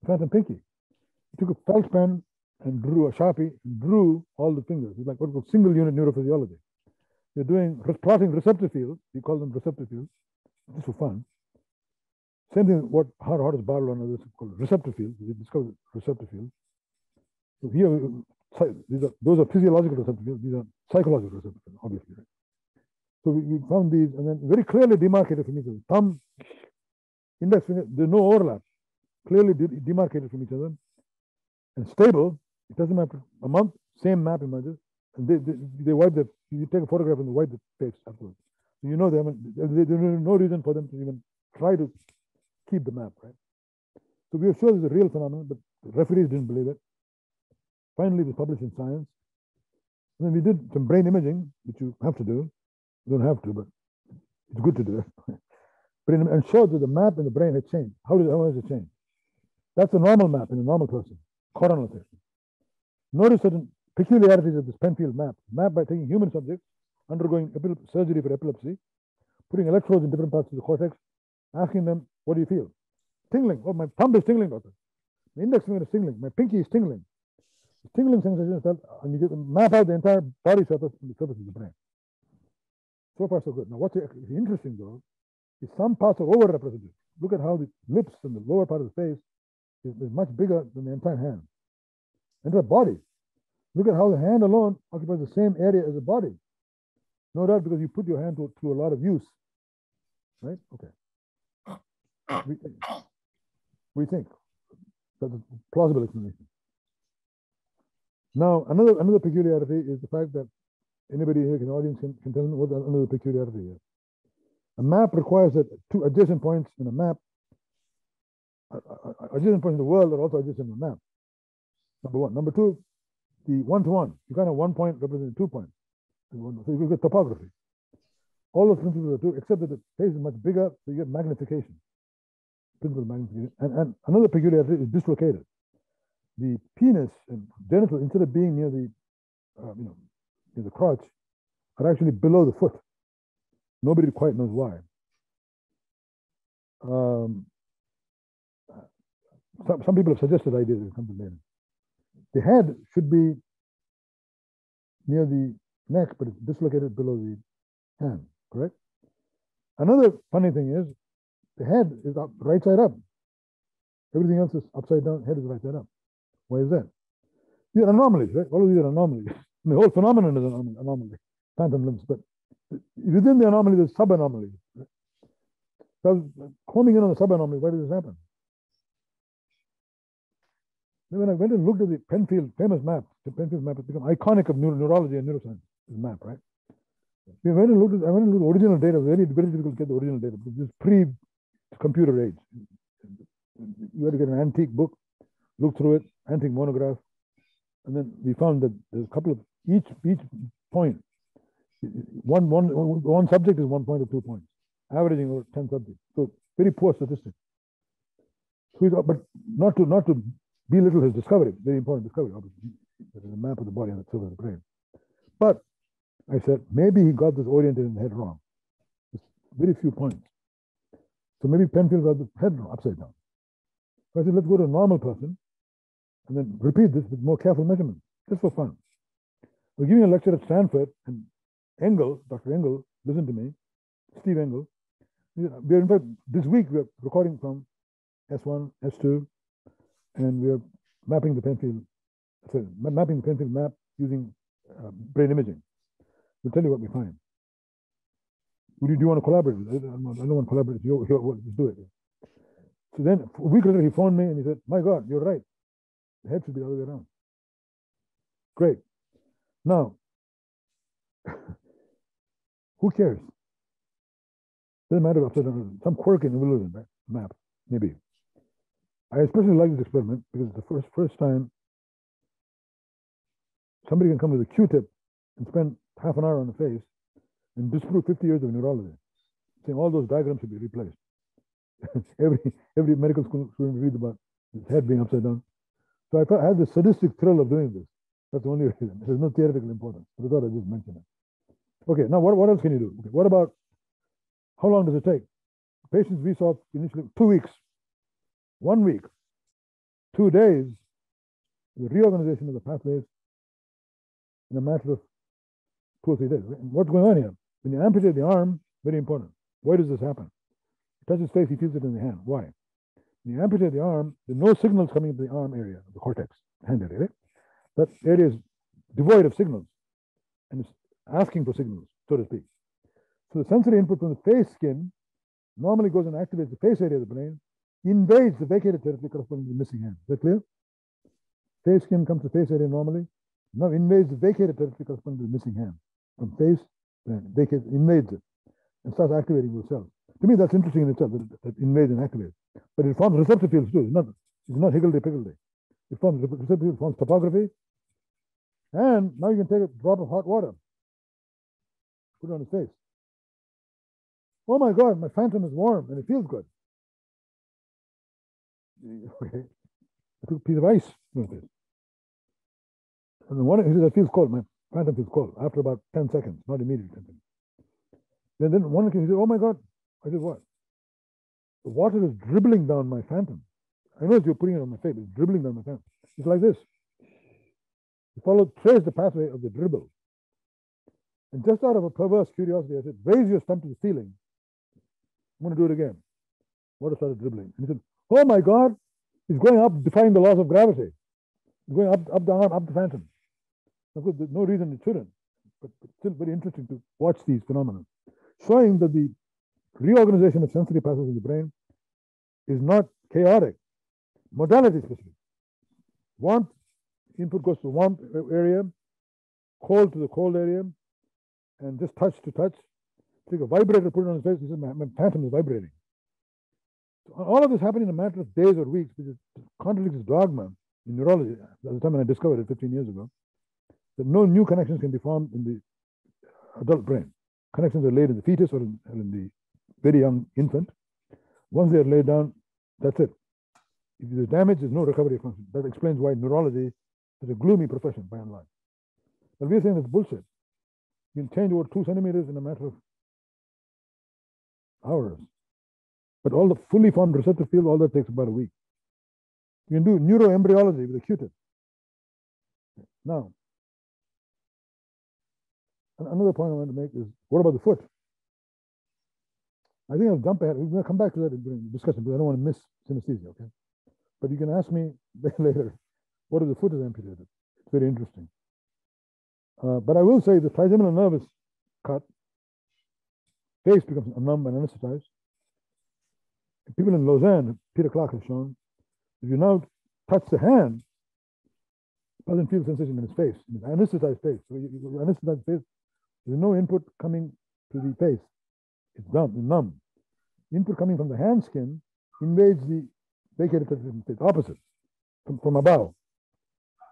phantom pinky. He took a felt pen and drew a sharpie and drew all the fingers. It's like what we call single unit neurophysiology. You're doing plotting receptor fields, we call them receptor fields, just for fun. Same thing, what how Horace Barlow and others called receptor fields. We discovered receptor fields. So here, uh, these are those are physiological receptor fields. These are psychological receptor fields, obviously. Right? So we, we, found these and then very clearly demarcated from each other. Thumb, finger, there's no overlap. Clearly demarcated from each other and stable. It doesn't matter a month, same map emerges, and they they, they wipe the. You take a photograph and wipe the face afterwards. So you know they haven't. There's no reason for them to even try to keep the map, right? So we were sure it's a real phenomenon, but referees didn't believe it. Finally, was published in Science. And then we did some brain imaging, which you have to do. You don't have to, but it's good to do *laughs* it. and showed that the map in the brain had changed. How, did, how does it change? That's a normal map in a normal person, coronal person. Notice certain peculiarities of this Penfield map. Map by taking human subjects undergoing surgery for epilepsy, putting electrodes in different parts of the cortex, asking them, what do you feel? Tingling. Oh, my thumb is tingling, doctor. My index finger is tingling. My pinky is tingling. tingling sensation is felt, and uh, you get map out the entire body surface and the surface of the brain. So far, so good. Now, what's interesting though is some parts are overrepresented. Look at how the lips and the lower part of the face is, is much bigger than the entire hand. And the body. Look at how the hand alone occupies the same area as the body. No doubt because you put your hand to, through a lot of use. Right? Okay. We, we think that's a plausible explanation. Now, another another peculiarity is the fact that Anybody here in the audience can, can tell me what another peculiarity is? A map requires that two adjacent points in a map, uh, uh, adjacent points in the world are also adjacent in the map. Number one. Number two, the one-to-one. You can't have one point representing two points. So you get topography. All those principles are true, except that the face is much bigger, so you get magnification. Principle magnification. And, and another peculiarity is dislocated. The penis and genital, instead of being near the, uh, you know, in the crotch are actually below the foot. Nobody quite knows why. Um, some, some people have suggested ideas that come to. The head should be near the neck, but it's dislocated below the hand, correct? Another funny thing is the head is up, right side up. Everything else is upside down, head is right side up. Why is that? These are anomalies, right? All of these are anomalies. *laughs* The whole phenomenon is an anomaly, phantom limbs, but within the anomaly, there's sub-anomaly. So homing in on the sub-anomaly, why did this happen? When I went and looked at the Penfield famous map, the Penfield map has become iconic of neuro neurology and neuroscience. This map, right? We went and looked at, I went and looked at original data. Very, very difficult to get the original data. This is pre-computer age. You had to get an antique book, look through it, antique monograph, and then we found that there's a couple of each each point, one one one subject is one point or two points, averaging over ten subjects. So very poor statistics. So uh, but not to not to belittle his discovery, very important discovery. Obviously, a map of the body and the surface of the brain. But I said maybe he got this oriented in the head wrong. There's very few points. So maybe Penfield got the head wrong, upside down. So I said, let's go to a normal person and then repeat this with more careful measurement, just for fun. We're giving a lecture at Stanford, and Engel, Dr. Engel, listen to me, Steve Engel. We're in fact this week we're recording from S1, S2, and we're mapping the Penfield, sorry, mapping the Penfield map using uh, brain imaging. We'll tell you what we find. Would you, do you want to collaborate? I don't, I don't want to collaborate. You, you, do it. So then a week later, he phoned me and he said, My God, you're right. The head should be the other way around. Great. Now, *laughs* who cares? Doesn't matter if some quirk in the middle of the map, maybe. I especially like this experiment because it's the first first time somebody can come with a Q-tip and spend half an hour on the face and disprove 50 years of neurology, saying all those diagrams should be replaced. *laughs* every every medical school student reads about his head being upside down. So I, I had the sadistic thrill of doing this. That's the only reason. There's no theoretical importance. But I thought I'd just mention it. Okay, now what, what else can you do? Okay, what about how long does it take? Patients we saw initially two weeks, one week, two days, the reorganization of the pathways in a matter of two or three days. What's going on here? When you amputate the arm, very important. Why does this happen? He touches face, he feels it in the hand. Why? When you amputate the arm, there are no signals coming into the arm area, the cortex, hand area. Right? That area is devoid of signals and it's asking for signals, so to speak. So the sensory input from the face skin normally goes and activates the face area of the brain, invades the vacated territory corresponding to the missing hand. Is that clear? Face skin comes to face area normally, now invades the vacated territory corresponding to the missing hand. From face, then vacates, invades it, and starts activating the cells. To me, that's interesting in itself, that, that invades and activates. But it forms receptor fields too. It's not, it's not higgledy-piggledy. It forms receptor fields, forms topography. And now you can take a drop of hot water, put it on his face. Oh my God, my phantom is warm and it feels good. *laughs* Okay. I took a piece of ice. And the one he says, it feels cold. My phantom feels cold after about 10 seconds, not immediately 10 seconds. Then, then one he said, Oh my God. I said, What? The water is dribbling down my phantom. I know you're putting it on my face, it's dribbling down my phantom. It's like this. You follow, trace the pathway of the dribble. And just out of a perverse curiosity, I said, raise your stump to the ceiling. I'm going to do it again. Water started dribbling. And he said, Oh my God, it's going up, defying the laws of gravity. It's going up, up the arm, up the phantom. Of course, there's no reason it shouldn't, but, but still very interesting to watch these phenomena, showing that the reorganization of sensory pathways in the brain is not chaotic, modality specific. Warmth input goes to the warm area, cold to the cold area, and just touch to touch. Take a vibrator, put it on his face. He says, my, my phantom is vibrating. So all of this happened in a matter of days or weeks, which is contradicts dogma in neurology. At the time when I discovered it 15 years ago, that no new connections can be formed in the adult brain. Connections are laid in the fetus or in, or in the very young infant. Once they are laid down, that's it. If there's damage, there's no recovery function. That explains why neurology is a gloomy profession by and large. But we're saying that's bullshit. You can change over two centimeters in a matter of hours. But all the fully formed receptor field, all that takes about a week. You can do neuroembryology with a Q-tip. Now, another point I want to make is what about the foot? I think I'll jump ahead. We're going to come back to that the discussion, but I don't want to miss synesthesia, okay? But you can ask me *laughs* later, what if the foot is amputated? It's very interesting. Uh, but I will say the trigeminal nerve is cut, face becomes numb and anesthetized. People in Lausanne, Peter Clark has shown, if you now touch the hand, doesn't feel sensation in his face, in his anesthetized face. So you, you anesthetized face, there's no input coming to the face. It's dumb, it's numb. Input coming from the hand skin invades the vacated face, opposite, from, from above,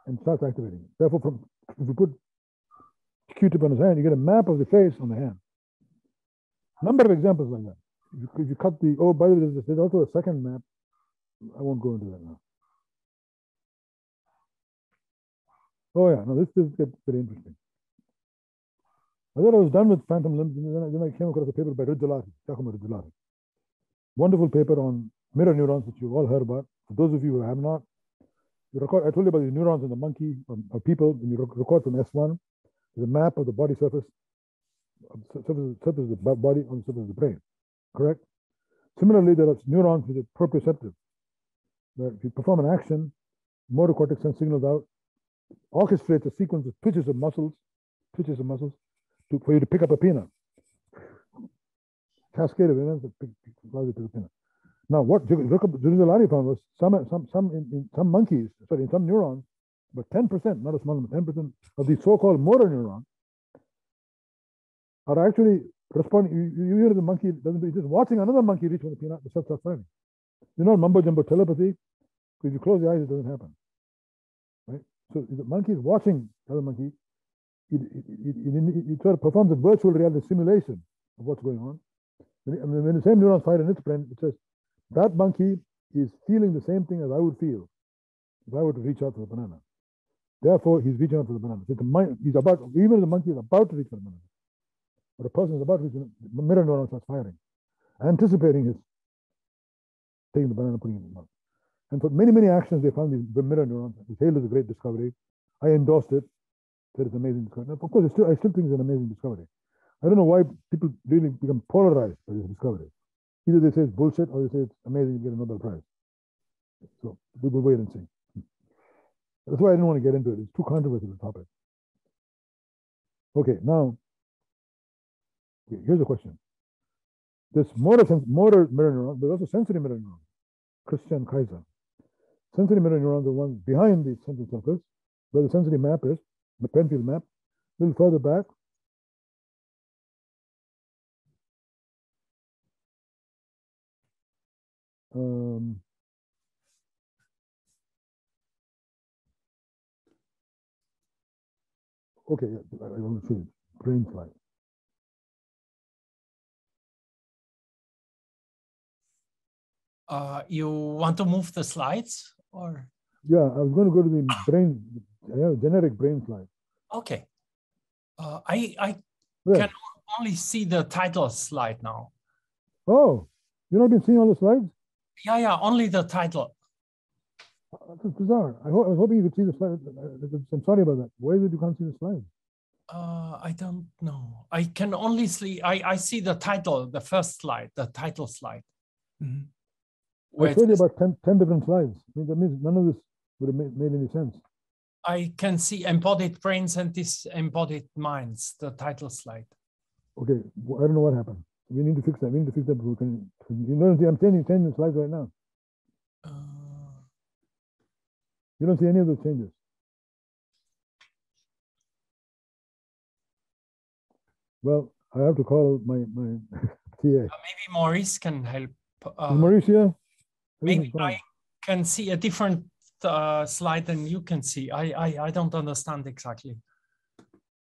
and starts activating. Therefore, from, if you put Q-tip on his hand, you get a map of the face on the hand. Number of examples like that. If you, if you cut the, oh, by the way, there's also a second map. I won't go into that now. Oh yeah, no, this is very interesting. I thought I was done with phantom limbs, and then I, then I came across a paper by Rizzolatti, Giacomo Rizzolatti. Wonderful paper on mirror neurons, which you've all heard about. For those of you who have not, you record, I told you about the neurons in the monkey or, or people, when you record from S1, there's a map of the body surface on the surface, surface of the body on the surface of the brain. Correct? Similarly, there are neurons which are proprioceptive. Where if you perform an action, motor cortex sends signals out, orchestrates a sequence of twitches of muscles, twitches of muscles, to, for you to pick up a peanut. Cascade of events that pick, allows you to pick a peanut. Now, what Rizzolatti found was some, some, some, in, in some monkeys, sorry, in some neurons, but 10%, not a small number, 10% of these so-called motor neurons are actually responding. You, you hear the monkey doesn't do, just watching another monkey reach for the peanut, the cells start firing. You know mumbo jumbo telepathy? If you close the eyes, it doesn't happen. Right? So if the monkey is watching the other monkey, it, it, it, it, it sort of performs a virtual reality simulation of what's going on. When, when the same neurons fire in its brain, it says that monkey is feeling the same thing as I would feel if I were to reach out for the banana. Therefore, he's reaching out for the banana. So the mind, he's about, even the monkey is about to reach for the banana. But a person is about to reach, the mirror neuron starts firing, anticipating his taking the banana, putting it in his mouth. And for many, many actions, they found these mirror neurons. They hailed as a great discovery. I endorsed it. Said it's an amazing discovery. Now, of course, I still, I still think it's an amazing discovery. I don't know why people really become polarized by this discovery. Either they say it's bullshit or they say it's amazing to get a Nobel Prize. So we will wait and see. That's why I didn't want to get into it. It's too controversial a topic. Okay, now okay, here's a question. This motor motor mirror neuron, but also sensory mirror neuron. Christian Keysers. Sensory mirror neurons are the ones behind the sensory sulcus, where the sensory map is, the Penfield map. A little further back, um, okay, I, I want to see brain slide. Uh, you want to move the slides or? Yeah, I was going to go to the brain, yeah, generic brain slide. Okay. Uh, I, I Yeah. can only see the title slide now. Oh, you not been seeing all the slides? Yeah, yeah, only the title. That's bizarre. I, ho- I was hoping you could see the slide. I'm sorry about that. Why is it you can't see the slide? Uh, I don't know. I can only see, I, I see the title, the first slide, the title slide. I Where it showed you about 10, 10 different slides. I mean, that means none of this would have made, made any sense. I can see embodied brains and disembodied minds, the title slide. Okay, wh- I don't know what happened. We need to fix that. We need to fix that. before We can, you know, I'm changing, changing slides right now. Uh, You don't see any of those changes. Well, I have to call my, my *laughs* TA. maybe Maurice can help. Uh, Maurice here? Maybe. I can see a different uh, slide than you can see. I, I, I don't understand exactly.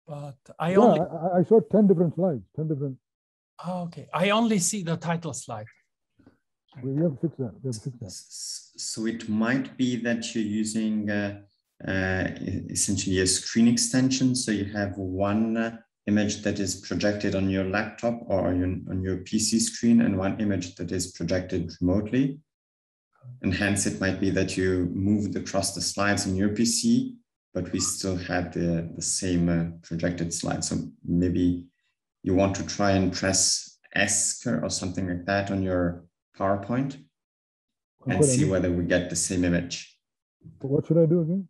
But I Yeah, only, I, I- I saw 10 different slides, 10 different. oh, okay, I only see the title slide. We that. We have that. So it might be that you're using uh, uh, essentially a screen extension. So you have one uh, image that is projected on your laptop or on your, on your PC screen and one image that is projected remotely. And hence it might be that you moved across the slides in your PC, but we still had the, the same uh, projected slide. So maybe you want to try and press ESC or something like that on your PowerPoint and I see whether we get the same image. But What should I do again?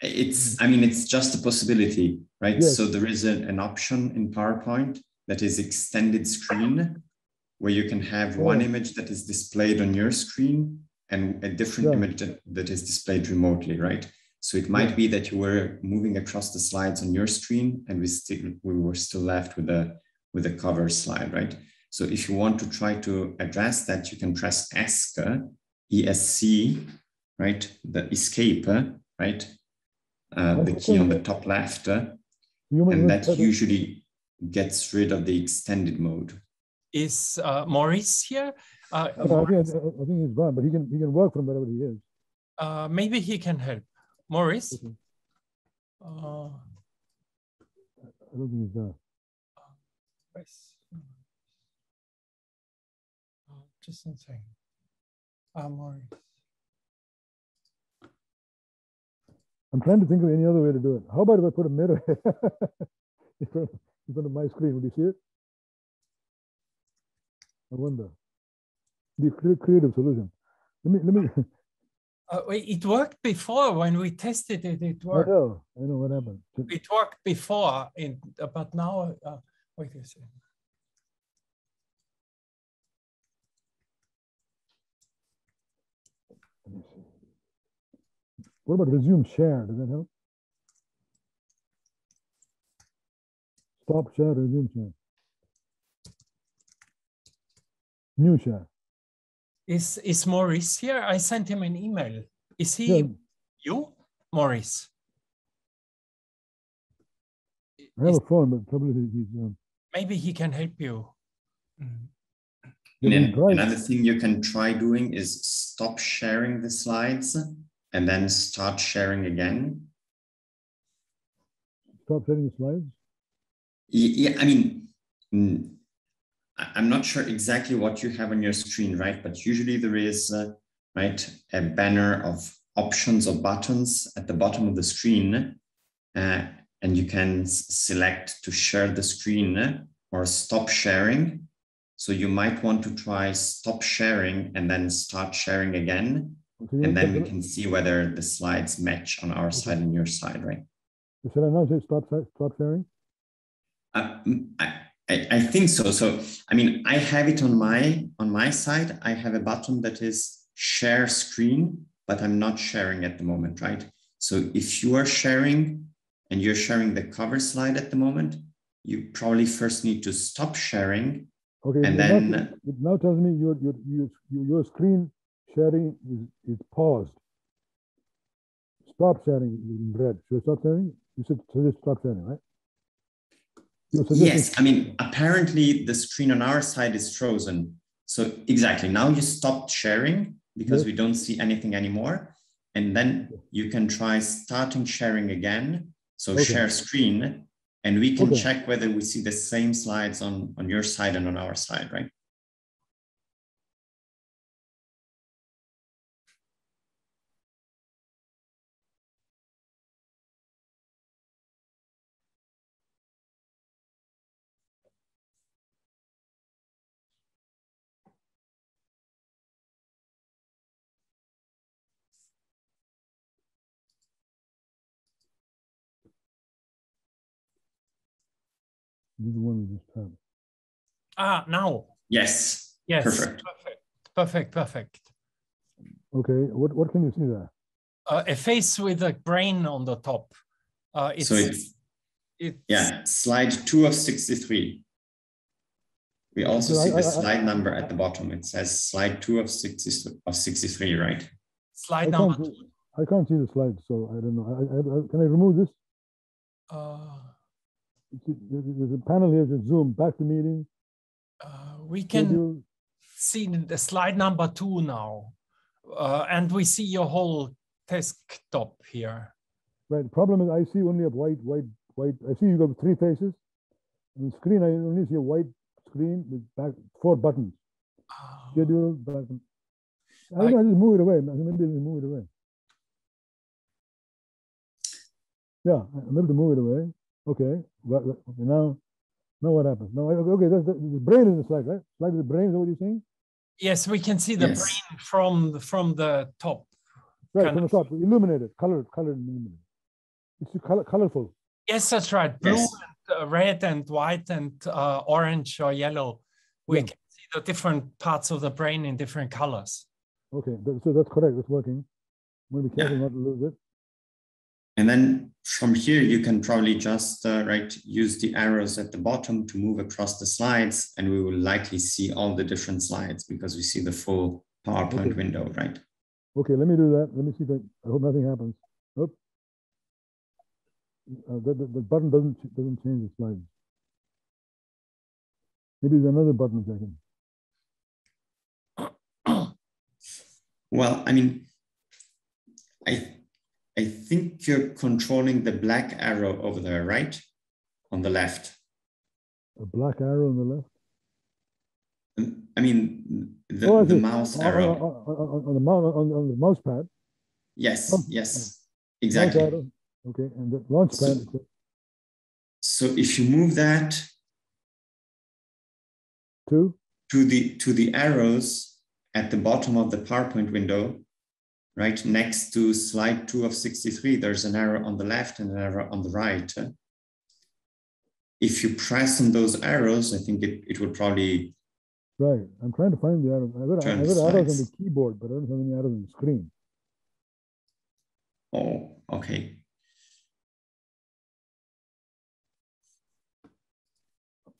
It's, I mean, it's just a possibility, right? Yes. So there is a- an option in PowerPoint that is extended screen, where you can have oh. one Oh. image that is displayed on your screen and a different Yeah. image that, that is displayed remotely, right? So it might be that you were moving across the slides on your screen and we still we were still left with a with a cover slide, right? So if you want to try to address that, you can press ESC, ESC, right? The escape, right? Uh, the key on the top left, uh, You might- and that usually gets rid of the extended mode. Is uh, Maurice here? Uh, I think, I I think he's gone, but he can, he can work from wherever he is. uh, maybe he can help. Maurice? Okay. Uh, I don't think he's there. where's- just one second. Uh, Maurice. I'm trying to think of any other way to do it. How about if I put a mirror? *laughs* in front- in front of my screen. Would you see it? I wonder. The creative solution. Let me, let me, *laughs* Uh, it worked before when we tested it. It worked. I know, I know what happened. It worked before, in, but now, uh, wait a second. Let me see. What about resume share? Does that help? Stop share, resume share. New share. Is is Maurice here? I sent him an email. Is he Yeah, you, Maurice? I have Is- a phone, but trouble is he's, um, maybe he can help you. And then another thing you can try doing is stop sharing the slides and then start sharing again. Stop sharing the slides. Yeah, I mean, I'm not sure exactly what you have on your screen, right? But usually there is, uh, right, a banner of options or buttons at the bottom of the screen. uh, and you can select to share the screen or stop sharing. So you might want to try stop sharing and then start sharing again. And then we can see whether the slides match on our side and your side, right? Should I now say stop, sa- stop sharing? Uh, mm, I, I, I think so. So, I mean, I have it on my on my side. I have a button that is share screen, but I'm not sharing at the moment, right? So, if you are sharing and you're sharing the cover slide at the moment, you probably first need to stop sharing. Okay. And it now- then- It now tells me your, your, your your screen sharing is, is paused. Stop sharing in red. Should I stop sharing? You should suggest stop sharing, right? Suggesting- Yes, I mean, apparently the screen on our side is frozen. So exactly now you stopped sharing because Yes. we don't see anything anymore. And then you can try starting sharing again. So Okay. share screen and we can Okay. check whether we see the same slides on, on your side and on our side, right? This is the one we just had. Ah, now. Yes, Yes. Perfect. Perfect. Perfect. Perfect. Okay, what, what can you see there? Uh, a face with a brain on the top. Uh, it's, so it's, it's yeah, slide two of 63. We also So see I- the I- slide number at the bottom. It says slide two of 60, of 63, right? slide I number two. I can't see the slide, so I don't know. I, I, I, can I remove this? Uh, It's- There's a panel here to zoom back to meeting. uh, we can schedule. see the slide number two now. Uh, and we see your whole desktop here. Right. The problem is I see only a white, white, white. I see you got three faces. On the screen, I only see a white screen with back four buttons. Ah, Schedule button. I, I- know, I just move it away. Maybe I move it away. Yeah, I'm able to move it away. Okay. Well, well, now, now what happens? Now, okay, that's the, the brain is the slide, right? Slide with the brain. Is that what you're saying? Yes, we can see the Yes. brain from the, from the top. Right Kind from the top, illuminated, colored, colored, illuminated. It's color, colorful. Yes, that's right. Blue Yes. and uh, red and white and uh, orange or yellow. We Yeah. can see the different parts of the brain in different colors. Okay, so that's correct. That's working. I'm going to be Yeah. careful not to lose it. And then from here, you can probably just uh, right use the arrows at the bottom to move across the slides, and we will likely see all the different slides because we see the full PowerPoint Okay. window, right? Okay, let me do that. Let me see if I, I hope nothing happens. Oop. Uh, the, the, the button doesn't doesn't change the slides. Maybe there's another button second. Well, I mean, I I think you're controlling the black arrow over there, right? On the left. A black arrow on the left. Um, I mean, the, oh, I the mouse On- arrow. On, on, the mouse on, on the mouse pad. Yes, Oh, yes, exactly. Okay, and the launch So- pad. the- So if you move that Two? to the to the arrows at the bottom of the PowerPoint window, right next to slide two of 63, there's an arrow on the left and an arrow on the right. If you press on those arrows, I think it, it would probably Right. I'm trying to find the arrows. I got, I got arrows on the keyboard, but I don't have any arrows on the screen. Oh, okay.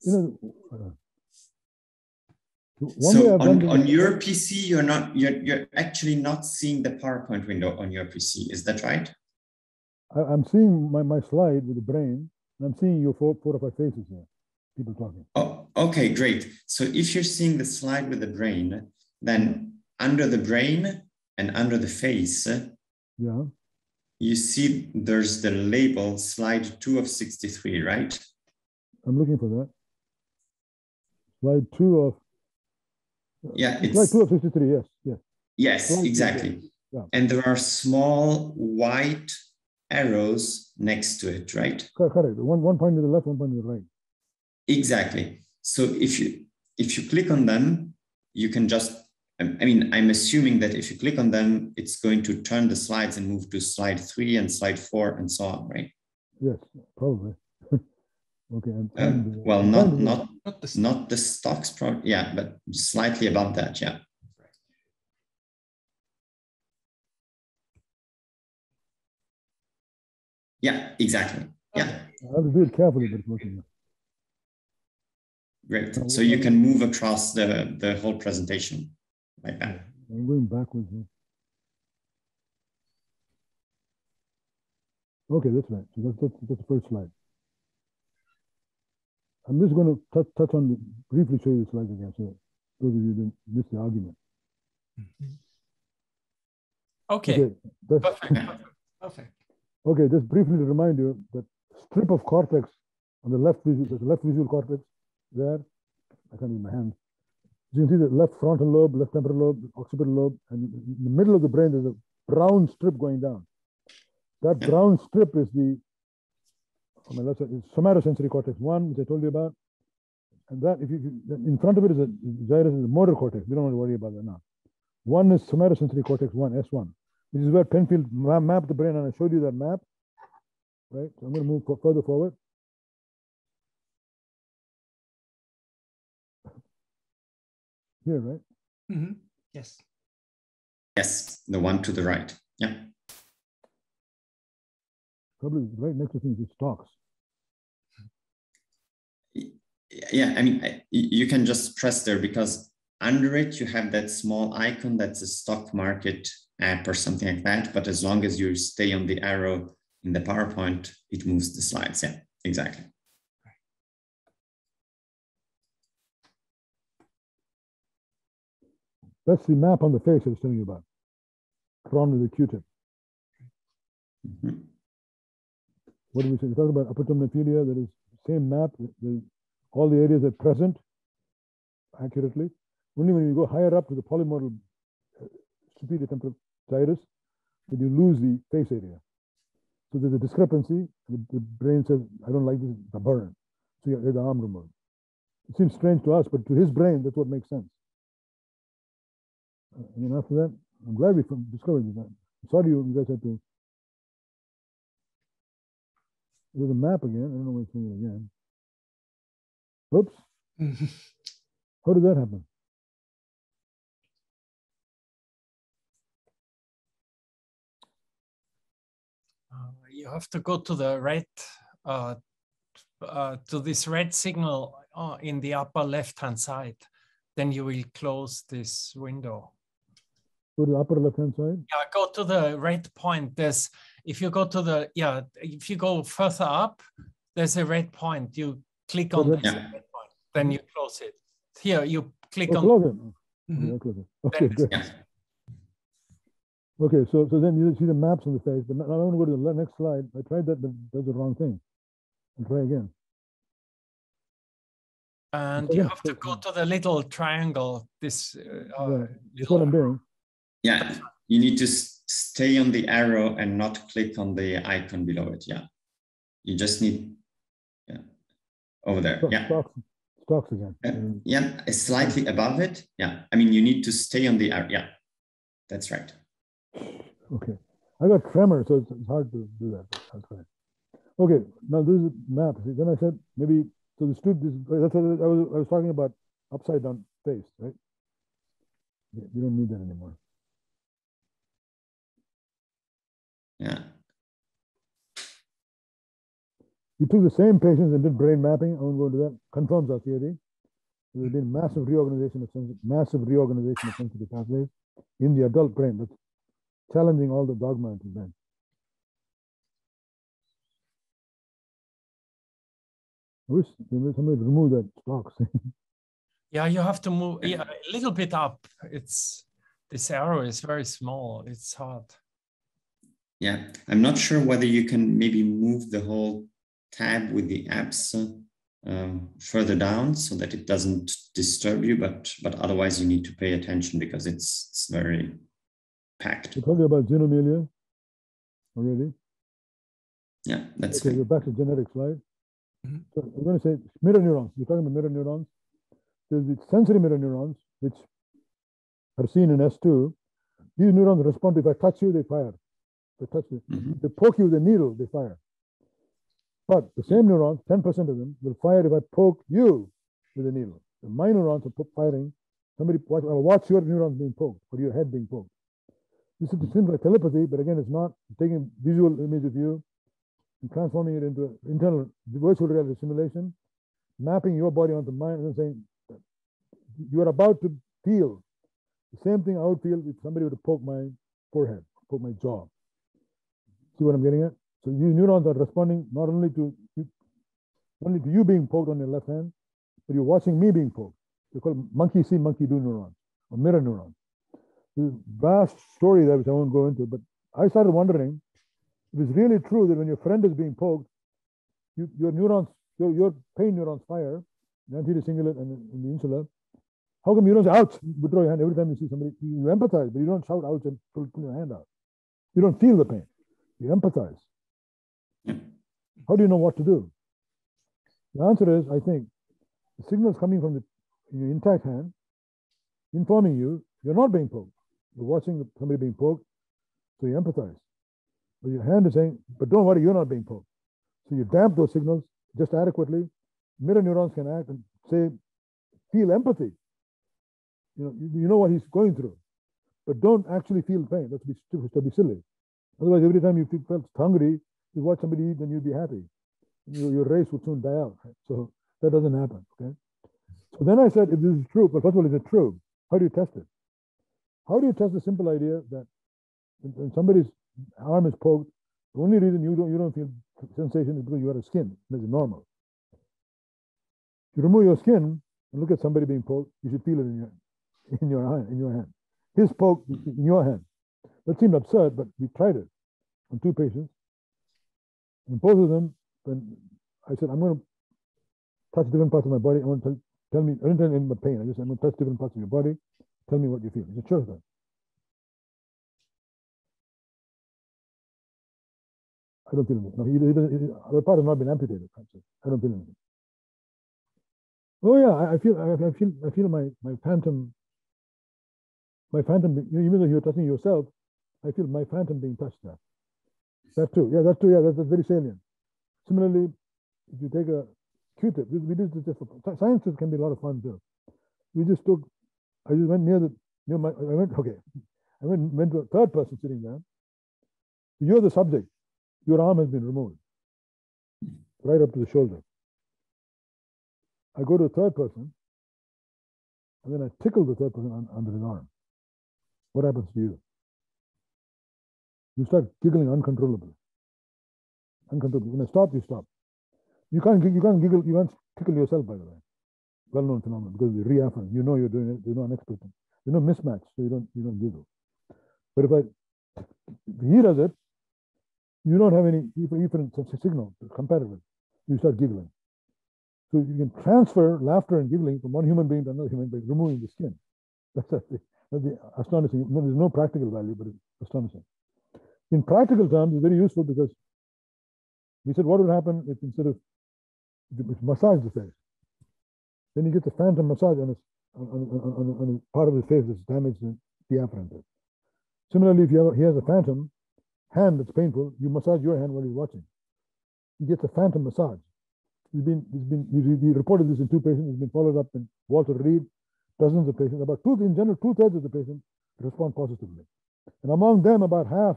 You know, uh, one So on, on your PC, you're not you're you're actually not seeing the PowerPoint window on your PC. Is that right? I, I'm seeing my, my slide with the brain, and I'm seeing your four, four or five faces here, people talking. Oh, okay, great. So if you're seeing the slide with the brain, then under the brain and under the face, Yeah, you see there's the label slide two of 63, right? I'm looking for that. Slide two of. Yeah, it's two of 63, yes, yes. yes, exactly. yeah. And there are small white arrows next to it, right? Correct. One, one point to the left, one point to the right. Exactly. So if you if you click on them, you can just I I mean, I'm assuming that if you click on them, it's going to turn the slides and move to slide three and slide four and so on, right? Yes, probably. *laughs* okay. I'm Uh, well, not the- not Not the not the stocks, pro yeah, but slightly above that, yeah. Yeah, exactly. Yeah, I have to do it carefully, but it's working. great. So you can move across the the whole presentation like that. I'm going backwards here. Okay, that's right. So that's, that's, that's the first slide. I'm just going to touch, touch on, the, briefly show you the slides again, so those of you didn't miss the argument. Mm-hmm. Okay, Okay, perfect. *laughs* perfect. okay, just briefly to remind you that strip of cortex on the left visual, there's a left visual cortex there. I can't use my hand. You can see the left frontal lobe, left temporal lobe, occipital lobe, and in the middle of the brain, there's a brown strip going down. That brown strip is the on my left side, is somatosensory cortex one, which I told you about. And that, if you, in front of it is a gyrus is a motor cortex. We don't want to worry about that now. One is somatosensory cortex one, S1, which is where Penfield ma- mapped the brain, and I showed you that map. Right. So I'm going to move further forward. Here, right? Mhm. Yes. Yes, the one to the right. Yeah. Probably right next to things is stocks. Yeah, I mean, you can just press there because under it you have that small icon that's a stock market app or something like that. But as long as you stay on the arrow in the PowerPoint, it moves the slides. Yeah, exactly. That's the map on the face I was telling you about. With a Q-tip. Mhm. What do we say? We talked about apotemnophilia. That is same map. the- the- all the areas are present accurately. Only when you go higher up to the polymodal uh, superior temporal gyrus, that you lose the face area. So there's a discrepancy. The, the brain says, I don't like this, the burn. So you the arm removed. It seems strange to us, but to his brain, that's what makes sense. Uh, And then after that, I'm glad we discovered this. I'm sorry you guys had to. There's a map again. I don't know why it's doing it again. Oops. *laughs* How did that happen? Uh, you have to go to the red, uh, uh, to this red signal uh, in the upper left-hand side. Then you will close this window. Go to the upper left hand side. Yeah, go to the red point. There's, if you go to the, yeah, if you go further up, there's a red point. You click on this Yeah. point, then you close it. Here, you click Oh, on, close it. Yeah, close it. Okay, Then- good. Yeah. Okay, so so then you see the maps on the face, but now I want to go to the next slide. I tried that, but that's the wrong thing. I'll try again. and Okay, you yeah, have to go to the little triangle, this, uh, uh, Yeah, That's what I'm doing. Yeah, you need to stay on the arrow and not click on the icon below it. Yeah, you just need. Over there. Stocks, Yeah. stocks, stocks again. Uh, Mm. yeah, it's slightly above it. Yeah. I mean, you need to stay on the, ar- yeah, that's right. Okay. I got tremor, so it's, hard to do that. but I'll try. Okay, now this is map. See, then I said maybe so the student this that's what I was I was talking about upside down face, right? We don't need that anymore. Yeah. You took the same patients and did brain mapping. I won't go into that. Confirms our theory. There's been massive reorganization of sensitive, massive reorganization of sensitive pathways in the adult brain. That's challenging all the dogma until then. I wish somebody would remove that stocks. *laughs* Yeah, you have to move yeah, a little bit up. It's this arrow is very small. It's hard. Yeah. I'm not sure whether you can maybe move the whole tab with the apps uh, um, further down so that it doesn't disturb you, but but otherwise you need to pay attention because it's, it's very packed. we told you about xenomelia already. Yeah, that's Okay, good. we're back to genetic slide. Mhm. So we're going to say mirror neurons. We're talking about mirror neurons. There's the sensory mirror neurons, which are seen in S2. These neurons respond to if I touch you, they fire. If I touch you, Mhm. they poke you with a needle, they fire. But the same neurons, 10% of them, will fire if I poke you with a needle. The my neurons are firing. Somebody watch, watch your neurons being poked or your head being poked. This is seems like telepathy, but again, it's not taking visual image of you and transforming it into an internal virtual reality simulation, mapping your body onto mine, and saying you are about to feel the same thing I would feel if somebody were to poke my forehead, poke my jaw. See what I'm getting at? So these neurons are responding not only to you, only to you being poked on your left hand, but you're watching me being poked. They're called monkey see, monkey do neurons or mirror neurons. This is vast story there which I won't go into, but I started wondering if it's really true that when your friend is being poked, you, your neurons, your, your pain neurons fire, the anterior cingulate and the- and the insula. How come you don't say ouch, withdraw your hand every time you see somebody? You empathize, but you don't shout ouch and pull, pull your hand out. You don't feel the pain. You empathize. How do you know what to do? The answer is, I think, the signals coming from the your intact hand informing you you're not being poked. You're watching somebody being poked, so you empathize. But your hand is saying, but don't worry, you're not being poked. So you damp those signals just adequately. Mirror neurons can act and say, feel empathy. You know, you, you know what he's going through, but don't actually feel pain. That's be to be silly. Otherwise, every time you feel felt hungry, you watch somebody eat, then you'd be happy. Your, race would soon die out. right? So that doesn't happen. Okay. So then I said, if this is true, but first of all, is it true? How do you test it? How do you test the simple idea that when, when somebody's arm is poked, the only reason you don't you don't feel sensation is because you have a skin. That's normal. If you remove your skin and look at somebody being poked, you should feel it in your in your hand, in your hand. His poke in your hand. That seemed absurd, but we tried it on two patients. And both of them, when I said, I'm going to touch different parts of my body, I want to tell, me, I didn't tell him about pain. I just said, I'm going to touch different parts of your body. Tell me what you feel. He said, sure, sir. I don't feel anything. No, he, he he, the part has not been amputated. I don't feel anything. Oh yeah, I, I feel, I, I feel, I feel my my phantom, my phantom. Even though you're touching yourself, I feel my phantom being touched there. That's true. Yeah, that's true. Yeah, that's, that's very salient. Similarly, if you take a Q-tip, we, did this for sci- science can be a lot of fun too. We just took, I just went near the near my. I went okay. I went went to a third person sitting there. You're the subject. Your arm has been removed, right up to the shoulder. I go to a third person, and then I tickle the third person under his arm. What happens to you? You start giggling uncontrollably. Uncontrollably. When I stop, you stop. You can't, you can't giggle, you can't tickle yourself, by the way. Well-known phenomenon because the reaffirm. You know you're doing it. There's no unexpected. You know mismatch, so you don't you don't giggle. But if I if he does it, you don't have any different signal comparative. You start giggling. So you can transfer laughter and giggling from one human being to another human being, removing the skin. That's the, that's the astonishing. There's no practical value, but it's astonishing. In practical terms, it's very useful because we said what would happen if instead of It's massage the face. Then he gets a phantom massage on his on, on, on, a part of his face that's damaged and deafferented. Similarly, if you have, he has a phantom hand that's painful, you massage your hand while he's watching. He gets a phantom massage. He's been, he's been, he reported this in two patients. It's been followed up in Walter Reed, dozens of patients. About two, in general, two thirds of the patients respond positively, and among them, about half,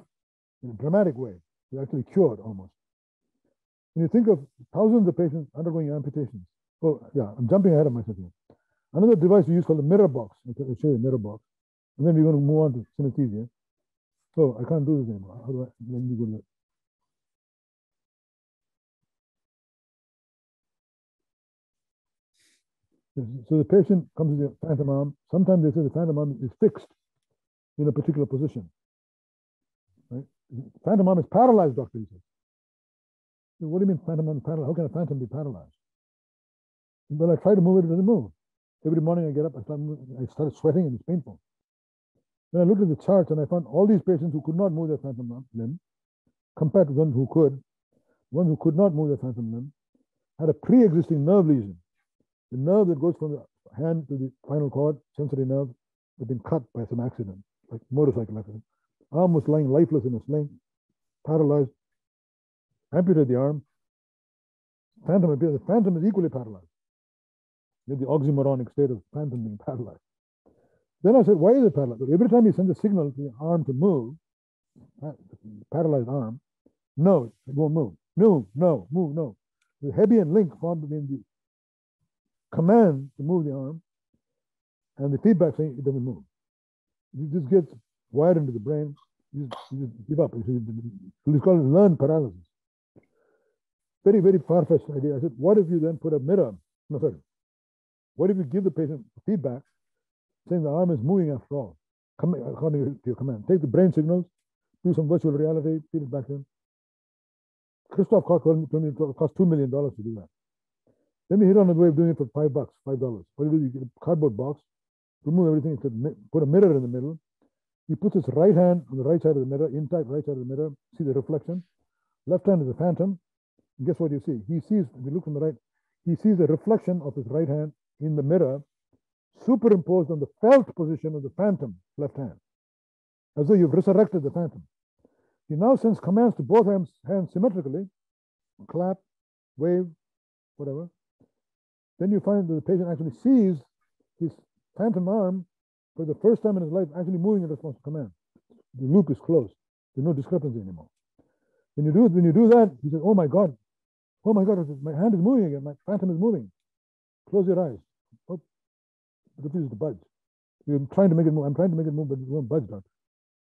in a dramatic way, is actually cured almost. When you think of thousands of patients undergoing amputations, oh yeah, I'm jumping ahead of myself here. Another device we use called the mirror box. I'll show you the mirror box. And then we're going to move on to synesthesia. So I can't do this anymore. How do I, let me go to that. So the patient comes with a phantom arm. Sometimes they say the phantom arm is fixed in a particular position. Phantom arm is paralyzed, doctor, he says. What do you mean phantom arm paralyzed? How can a phantom be paralyzed? When I try to move it, it doesn't move. Every morning I get up, I start, I start sweating and it's painful. Then I looked at the charts and I found all these patients who could not move their phantom limb, compared to ones who could, ones who could not move their phantom limb, had a pre-existing nerve lesion. The nerve that goes from the hand to the spinal cord, sensory nerve, had been cut by some accident, like motorcycle accident. Arm was lying lifeless in a sling, paralyzed, amputated the arm. Phantom appears. The phantom is equally paralyzed. You the oxymoronic state of phantom being paralyzed. Then I said, why is it paralyzed? Every time you send a signal to the arm to move, uh, paralyzed arm, no, it won't move. No, no, move, no. The and link formed between the command to move the arm and the feedback saying it doesn't move. This gets wired into the brain. You you give up. It's called learned paralysis. Very, very far-fetched idea. I said, what if you then put a mirror? No, sorry. What if you give the patient feedback saying the arm is moving after all, according to your command? Take the brain signals, do some virtual reality, feed it back in. Christoph cost $2 million to do that. Then we hit on a way of doing it for five bucks, five dollars. What do you do? You get a cardboard box, remove everything, put a mirror in the middle. He puts his right hand on the right side of the mirror, intact right side of the mirror, see the reflection. Left hand is a phantom. And guess what you see? He sees, if you look from the right, he sees the reflection of his right hand in the mirror superimposed on the felt position of the phantom left hand, as though you've resurrected the phantom. He now sends commands to both hands, hands symmetrically, clap, wave, whatever. Then you find that the patient actually sees his phantom arm for the first time in his life actually moving in response to command. The loop is closed. There's no discrepancy anymore. When you do when you do that, he says, "Oh my God, oh my God, my hand is moving again. My phantom is moving." Close your eyes. Oh, it refuses to budge. You're trying to make it move. I'm trying to make it move, but it won't budge.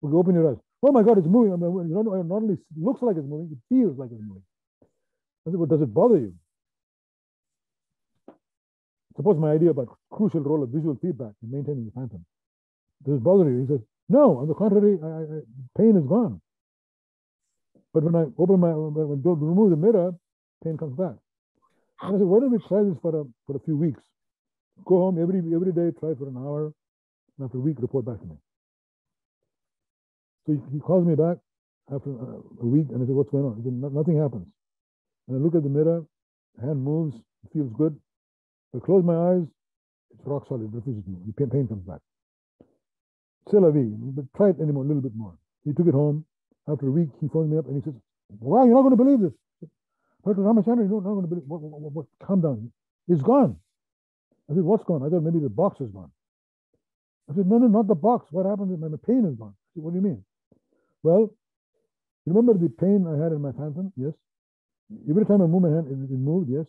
Okay, open your eyes. Oh my God, it's moving. I mean, not, not only looks like it's moving, it feels like it's moving. I said, well, does it bother you? Suppose my idea about crucial role of visual feedback in maintaining the phantom. Does bother you? He says, no, on the contrary, I, I, pain is gone. But when I open my, when I remove the mirror, pain comes back. And I said, why don't we try this for a, for a few weeks? Go home every, every day, try for an hour, and after a week, report back to me. So he, he calls me back after a, a week, and I said, what's going on? He said, nothing happens. And I look at the mirror, hand moves, feels good. I close my eyes, it's rock solid, refuses move. The pain comes back. C'est la vie, but try it anymore, a little bit more. He took it home. After a week, he phoned me up and he says, Wow, you're not going to believe this. Dr. Ramachandran, you're not going to believe what, what, what, what, calm down. It's gone. I said, What's gone? I thought maybe the box is gone. I said, No, no, not the box. What happened? My, my pain is gone. Said, what do you mean? Well, you remember the pain I had in my phantom? Yes. Every time I move my hand, it, it moved, yes.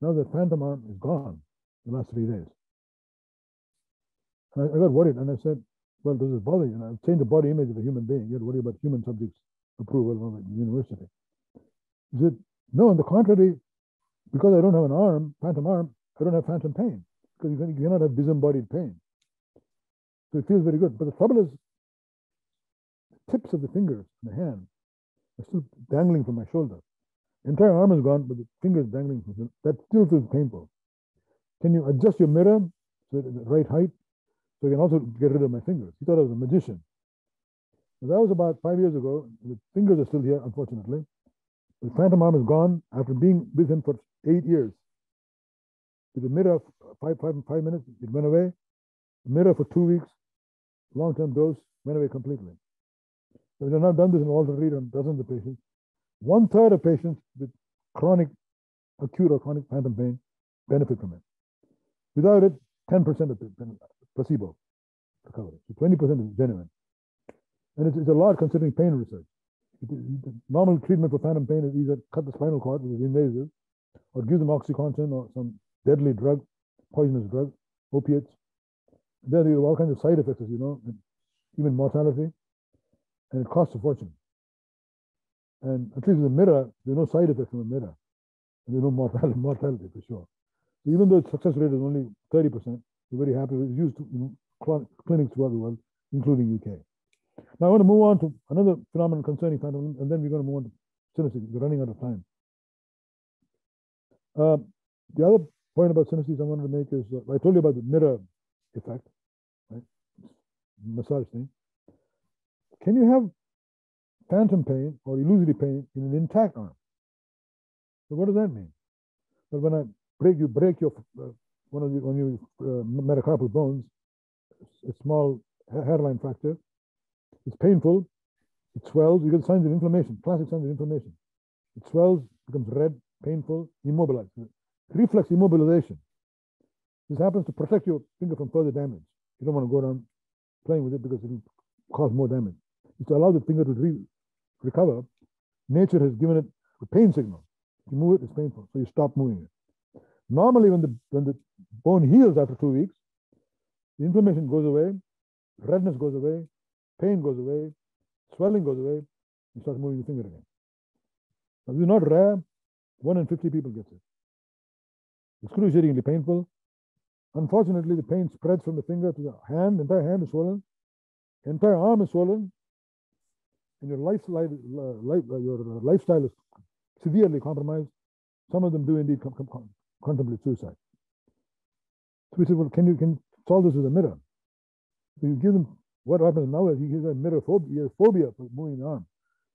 Now the phantom arm is gone the last three days. And I, I got worried and I said, well, does this bother you? And I've changed the body image of a human being. You had to worry about human subjects approval of the university. He said, no, on the contrary, because I don't have an arm, phantom arm, I don't have phantom pain because you, cannot have disembodied pain. So it feels very good. But the trouble is, the tips of the fingers in the hand are still dangling from my shoulder. The entire arm is gone, but the fingers dangling. That still feels painful. Can you adjust your mirror so the right height so you can also get rid of my fingers? He thought I was a magician. That was about five years ago. The fingers are still here, unfortunately. The phantom arm is gone after being with him for eight years. With the mirror, five, five, five minutes, it went away. Mirror for two weeks, long-term dose, went away completely. So we have now done this in Walter Reed on dozens of patients. One third of patients with chronic, acute or chronic phantom pain benefit from it. Without it, 10% of the placebo recovery. So 20% is genuine. And it's, it's a lot considering pain research. It, it, normal treatment for phantom pain is either cut the spinal cord, which is invasive, or give them oxycontin or some deadly drug, poisonous drug, opiates. There are all kinds of side effects, as you know, even mortality, and it costs a fortune. And at least in the mirror, there's no side effects from the mirror. And there's no mortality, *laughs* mortality for sure. So even though its success rate is only 30%, we're very happy. It's used in clinics throughout the world, including UK. Now I want to move on to another phenomenon concerning phantom, and then we're going to move on to synesthesia. We're running out of time. Uh, the other point about synesthesia I wanted to make is uh, I told you about the mirror effect, right? Massage thing. Can you have phantom pain or illusory pain in an intact arm? So what does that mean? Well, when I break you break your uh, one of the your uh, metacarpal bones, a small hairline fracture. It's painful. It swells. You get signs of inflammation. Classic signs of inflammation. It swells, becomes red, painful, immobilized. Reflex immobilization. This happens to protect your finger from further damage. You don't want to go around playing with it because it will cause more damage. It's to allow the finger to re recover. Nature has given it a pain signal. If you move it, it's painful, so you stop moving it. Normally, when the when the bone heals after two weeks, the inflammation goes away, redness goes away, pain goes away, swelling goes away, you start moving the finger again. Now, this is not rare. One in 50 people gets it. Excruciatingly painful. Unfortunately, the pain spreads from the finger to the hand. Entire hand is swollen. Entire arm is swollen. And your lifestyle, life, your lifestyle is severely compromised. Some of them do indeed contemplate suicide. So we said, well, can you can solve this with a mirror? So you give them what happens now is he has a mirror phobia, phobia for moving the arm.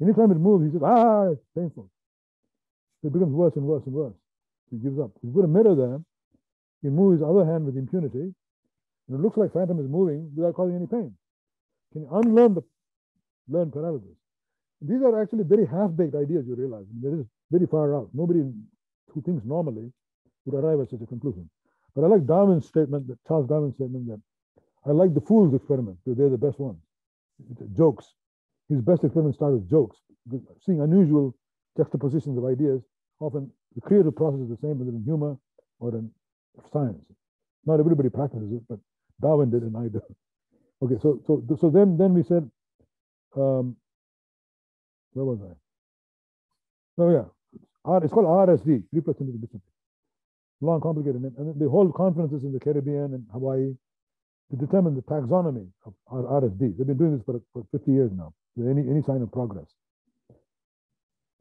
Anytime it moves, he says, ah, it's painful. So it becomes worse and worse and worse. So he gives up. If you put a mirror there, he moves his other hand with impunity, and it looks like Phantom is moving without causing any pain. Can you unlearn the learn paralysis? These are actually very half-baked ideas, you realize. They're just very far out. Nobody who thinks normally would arrive at such a conclusion. But I like Darwin's statement, that Charles Darwin's statement that I like the fool's experiment. They're the best ones. Jokes. His best experiments start with jokes. Seeing unusual juxtapositions of ideas, often the creative process is the same whether in humor or in science. Not everybody practices it, but Darwin did and I did. *laughs* Okay, so so so then then we said, um, where was I? Oh yeah, R, it's called RSD, reflex sympathy dystrophy. Long, complicated name, and they hold conferences in the Caribbean and Hawaii to determine the taxonomy of RSD. They've been doing this for, for 50 years now. Any, any sign of progress.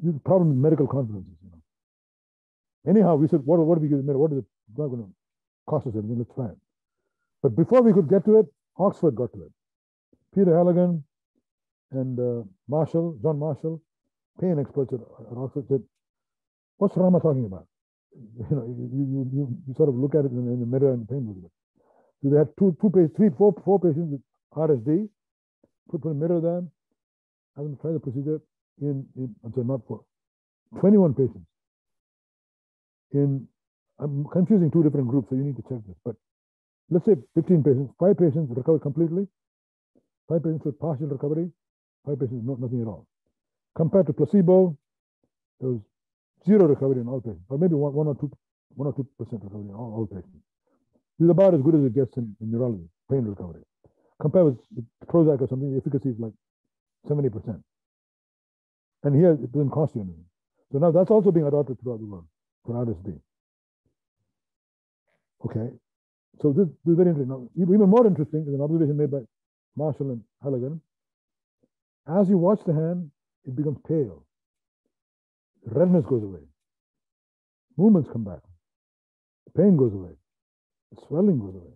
This is the problem with medical conferences, you know. Anyhow, we said, what, what do we give What is it going to cost us anything? Let's try it. But before we could get to it, Oxford got to it. Peter Halligan and uh, Marshall, John Marshall, pain experts at, at Oxford said, what's Rama talking about? *laughs* You know, you, you, you, sort of look at it in, in the mirror and the pain it. So they had two, two patients, three, four, four patients with RSD, put, put a mirror there, have them try the procedure in, in I'm sorry, not four, 21 patients. In, I'm confusing two different groups, so you need to check this. But let's say 15 patients, five patients recovered completely, five patients with partial recovery, five patients not nothing at all. Compared to placebo, there was zero recovery in all patients, or maybe one, one or two, one or two percent recovery in all, all patients. This is about as good as it gets in, in neurology, pain recovery. Compared with, Prozac or something, the efficacy is like 70%. And here it doesn't cost you anything. So now that's also being adopted throughout the world for RSD. Okay. So this, this is very interesting. Now, even more interesting is an observation made by Marshall and Halligan. As you watch the hand, it becomes pale. Redness goes away. Movements come back. Pain goes away the swelling goes away.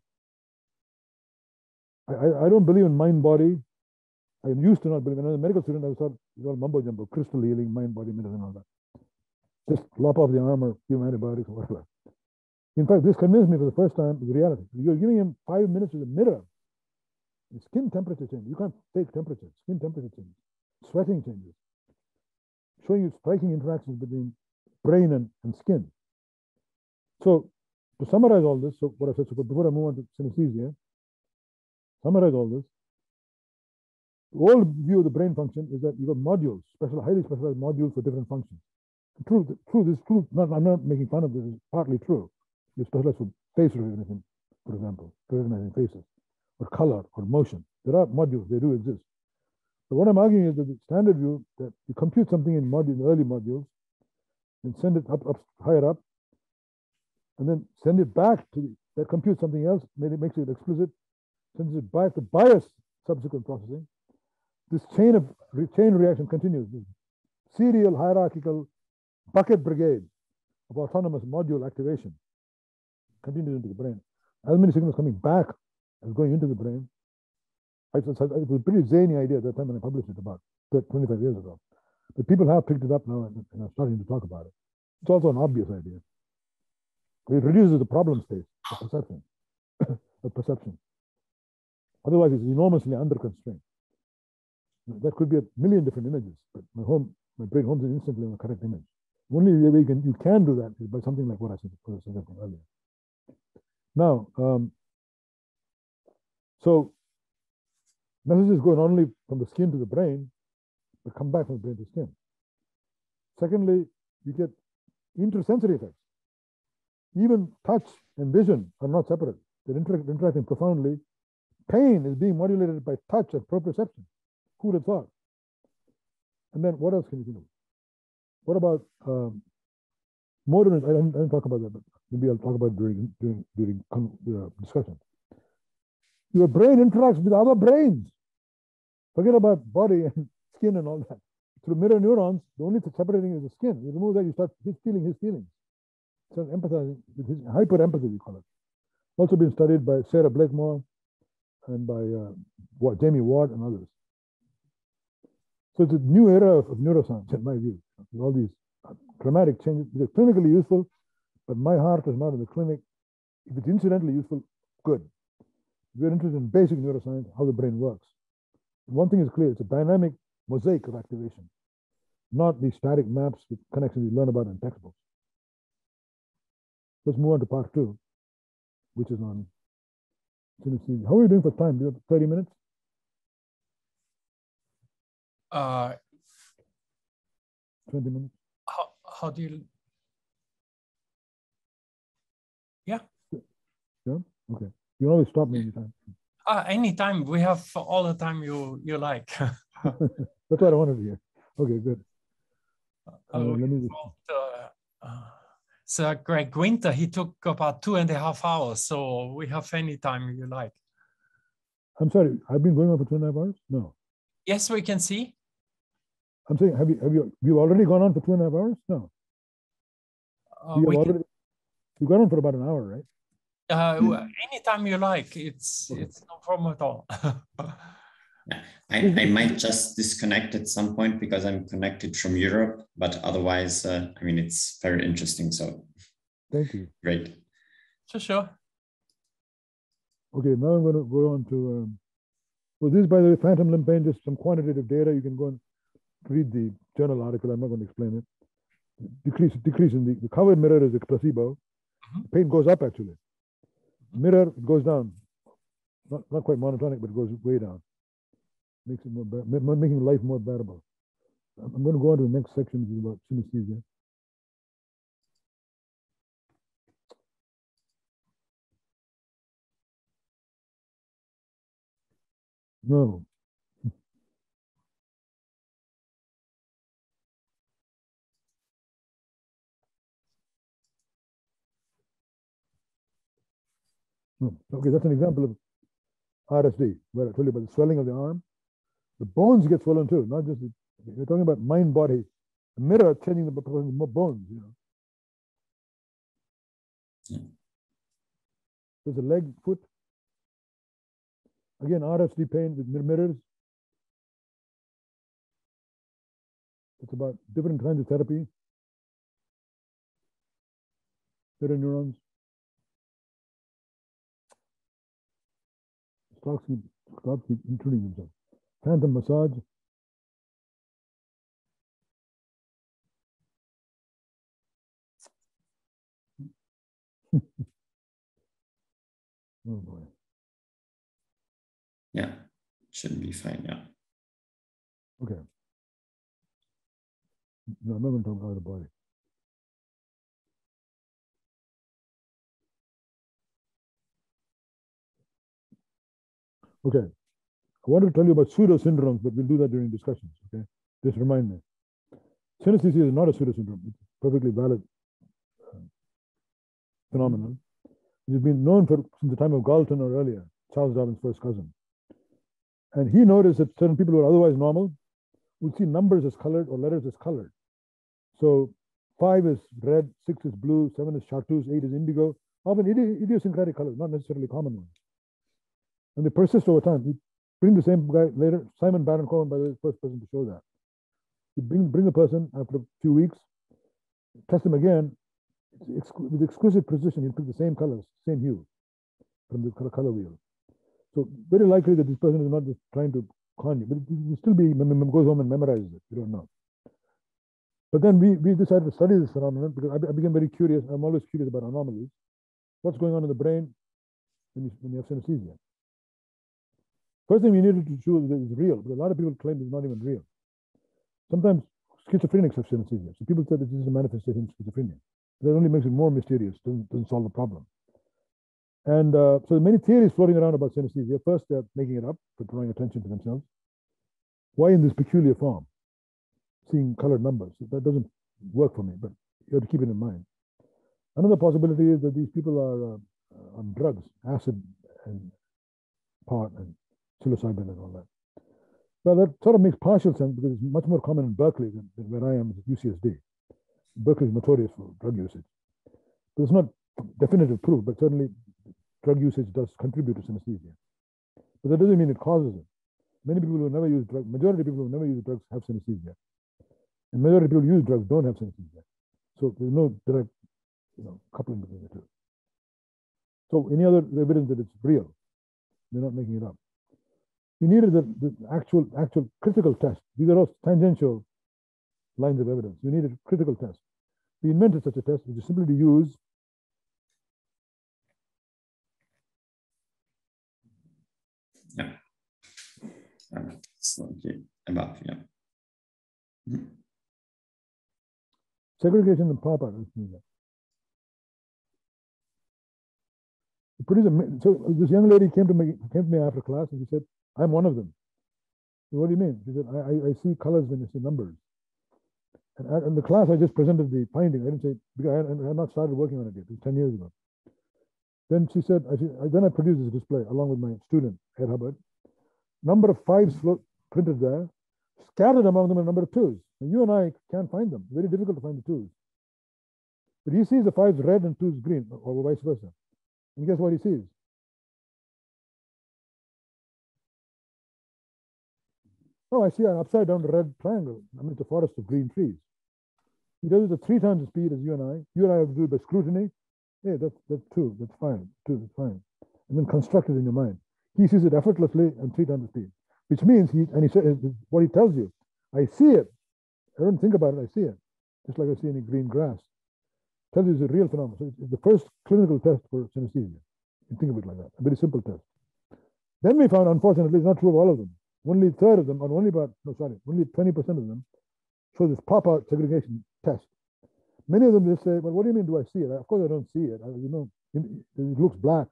I, I, I don't believe in mind body. I used to not believe. When I was a medical student, I was thought it was all mumbo jumbo, crystal healing, mind body medicine, all that. just lop off the arm or give him antibiotics or whatever. In fact, this convinced me for the first time the reality. You're giving him five minutes with a mirror. Skin temperature change. You can't take temperature. Skin temperature change. Sweating changes. Showing you striking interactions between brain and, and skin. So to summarize all this, so what I said, so before I move on to synesthesia, summarize all this. The old view of the brain function is that you got modules, special, highly specialized modules for different functions. True, true, this is true. Not, I'm not making fun of this. It's partly true. You specialize for face recognition, for example, recognizing faces, or color, or motion. There are modules, they do exist. But what I'm arguing is that the standard view that you compute something in module, early modules, and send it up, up higher up, and then send it back to the, that computes something else, maybe makes it explicit, sends it back to bias subsequent processing. This chain of chain reaction continues. This serial hierarchical bucket brigade of autonomous module activation continues into the brain. As many signals coming back as going into the brain. I, It was a pretty zany idea at that time when I published it about 25 years ago. But people have picked it up now and, are starting to talk about it. It's also an obvious idea. It reduces the problem space of perception. *coughs* of perception. Otherwise, it's enormously under constraint. That could be a million different images, but my home, my brain homes it instantly on the correct image. The only way you can you can do that is by something like what I said was suggesting earlier. Now, um, so messages go not only from the skin to the brain, but come back from the brain to skin. Secondly, you get intersensory effects. Even touch and vision are not separate. They're inter interacting profoundly. Pain is being modulated by touch and proprioception. Who would have thought? And then what else can you think of? What about um, modern? I didn't, I didn't, talk about that, but maybe I'll talk about it during during during uh, discussion. Your brain interacts with other brains. Forget about body and *laughs* skin and all that. Through mirror neurons, the only thing separating is the skin. You remove that, you start his feeling his feelings. So empathizing with his hyper empathy, we call it. Also been studied by Sarah Blakemore and by uh, Jamie Ward and others. So it's a new era of, of neuroscience, in my view. All these uh, dramatic changes, are clinically useful, but my heart is not in the clinic. If it's incidentally useful, good. We're interested in basic neuroscience, how the brain works. One thing is clear, it's a dynamic mosaic of activation, not the static maps with connections you learn about in textbooks. Let's move on to part two, which is on synesthesia. How are you doing for time? Do you have 30 minutes? Uh, 20 minutes? How, how do you? Yeah. Yeah. Okay. You always stop me anytime. Uh, anytime. We have all the time you you like. *laughs* That's what I wanted to hear. Okay, good. Uh, uh, let me just... uh, so Greg Winter, he took about two and a half hours. So we have any time you like. I'm sorry, I've been going on for two and a half hours? No. Yes, we can see. I'm saying, have you have you you already gone on for two and a half hours? No. Uh, you already you've gone on for about an hour, right? Uh, hmm. anytime you like, it's it's no problem at all. *laughs* I, I might just disconnect at some point because I'm connected from Europe, but otherwise, uh, I mean, it's very interesting. So, thank you. Great. Sure, sure. Okay, now I'm going to go on to. Um, well, this, by the way, phantom limb pain, just some quantitative data. You can go and read the journal article. I'm not going to explain it. Decrease, decrease in the, the covered mirror is a placebo. Mm-hmm. Pain goes up actually. Mirror it goes down. Not, not quite monotonic, but it goes way down makes it more making life more bearable. I'm going to go on to the next section, which is about synesthesia. No. Hmm. Okay, that's an example of RSD, where I told you about the swelling of the arm. The bones get swollen too, not just, the, you're talking about mind body. A mirror changing the bones, you know. There's a leg, foot. Again, RSD pain with mirrors. It's about different kinds of therapy. mirror neurons. Keep, clocks keep intruding themselves. Phantom massage. *laughs* oh boy. Yeah, should be fine. Yeah. Okay. No, I'm not going to talk about the body. Okay. I wanted to tell you about pseudo syndromes, but we'll do that during discussions. Okay. Just remind me. Synesthesia is not a pseudo syndrome. It's perfectly valid uh, phenomenon. It has been known for since the time of Galton or earlier, Charles Darwin's first cousin. And he noticed that certain people who are otherwise normal would see numbers as colored or letters as colored. So five is red, six is blue, seven is chartreuse, eight is indigo, often idi- idiosyncratic colors, not necessarily common ones. And they persist over time. You bring the same guy later, Simon Baron Cohen, by the way, the first person to show that. You bring, bring a person after a few weeks, test them again, with exquisite precision, you pick the same colors, same hue from the color, wheel. So very likely that this person is not just trying to con you, but it will still be goes home and memorizes it. You don't know. But then we, we decided to study this phenomenon because I, I became very curious. I'm always curious about anomalies. What's going on in the brain when you, when you have synesthesia? First thing we needed to show that it's real, because a lot of people claim it's not even real. Sometimes schizophrenics have synesthesia. So people say that this is a manifestation of schizophrenia. That only makes it more mysterious, doesn't, doesn't solve the problem. And uh, so many theories floating around about synesthesia. First, they're making it up for drawing attention to themselves. Why in this peculiar form? Seeing colored numbers. That doesn't work for me, but you have to keep it in mind. Another possibility is that these people are uh, on drugs, acid and pot and psilocybin and all that. Well, that sort of makes partial sense because it's much more common in Berkeley than, than where I am at UCSD. Berkeley is notorious for drug usage. But it's not definitive proof, but certainly drug usage does contribute to synesthesia. But that doesn't mean it causes it. Many people who never use drugs, majority of people who never use drugs have synesthesia. And majority of people who use drugs don't have synesthesia. So there's no direct, you know, coupling between the two. So any other evidence that it's real, they're not making it up. We needed the, the actual actual critical test. These are all tangential lines of evidence. You needed a critical test. We invented such a test, which is simply to use Yeah. Um, so, okay, above, yeah. Mhm. segregation and pop out. The producer, so this young lady came to me came to me after class and she said, "I'm one of them." "So what do you mean? She said, I, I, see colors when I see numbers." And in the class, I just presented the finding. I didn't say because I had, I had not started working on it yet. It was ten years ago. Then she said, I, said- then I produced this display along with my student Ed Hubbard. Number of fives printed there, scattered among them a number of twos. And you and I can't find them. Very difficult to find the twos. But he sees the fives red and twos green, or vice versa. And guess what he sees? Oh, I see an upside down red triangle. I mean, a forest of green trees. He does it at three times the speed as you and I. You and I have to do it by scrutiny. Yeah, that's that's two. That's fine. Two, that's fine. And then construct it in your mind. He sees it effortlessly and three times the speed, which means he and he said what he tells you. I see it. I don't think about it. I see it, just like I see any green grass. Tells you it's a real phenomenon. So it's the first clinical test for synesthesia. You think of it like that. A very simple test. Then we found, unfortunately, it's not true of all of them. Only a third of them, or only about no, sorry, only 20% of them show this pop-out segregation test. Many of them just say, "Well, what do you mean? Do I see it? Of course, I don't see it. I, you know, it, it looks black,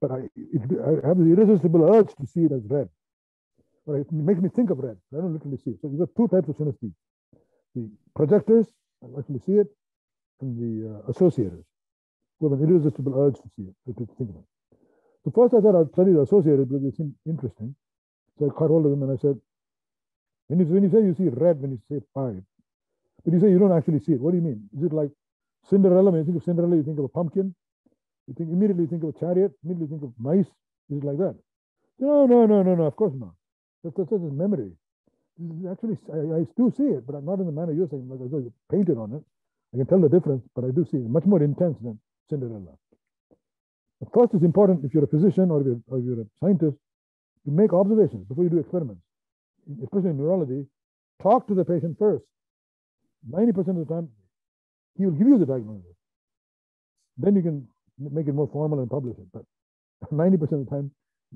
but I, it, I have the irresistible urge to see it as red. Or it makes me think of red. I don't literally see it. So you've got two types of synesthesia: the projectors, I actually see it, and the uh, associators, who have an irresistible urge to see it, to to think of it. So first, I thought I'd study the associators because they seem interesting. So I caught hold of them and I said, when you, when you say you see red when you say five, but you say you don't actually see it, what do you mean? Is it like Cinderella? When you think of Cinderella, you think of a pumpkin. You think immediately you think of a chariot. Immediately you think of mice. Is it like that? No, no, no, no, no. Of course not. That's that's just memory. Actually, I, I see it, but I'm not in the manner you're saying. Like as though you painted on it. I can tell the difference, but I do see it much more intense than Cinderella. Of course, it's important if you're a physician or if you're, or if you're a scientist to make observations before you do experiments, especially in neurology. Talk to the patient first. 90% of the time, he will give you the diagnosis. Then you can make it more formal and publish it. But *laughs* 90% of the time,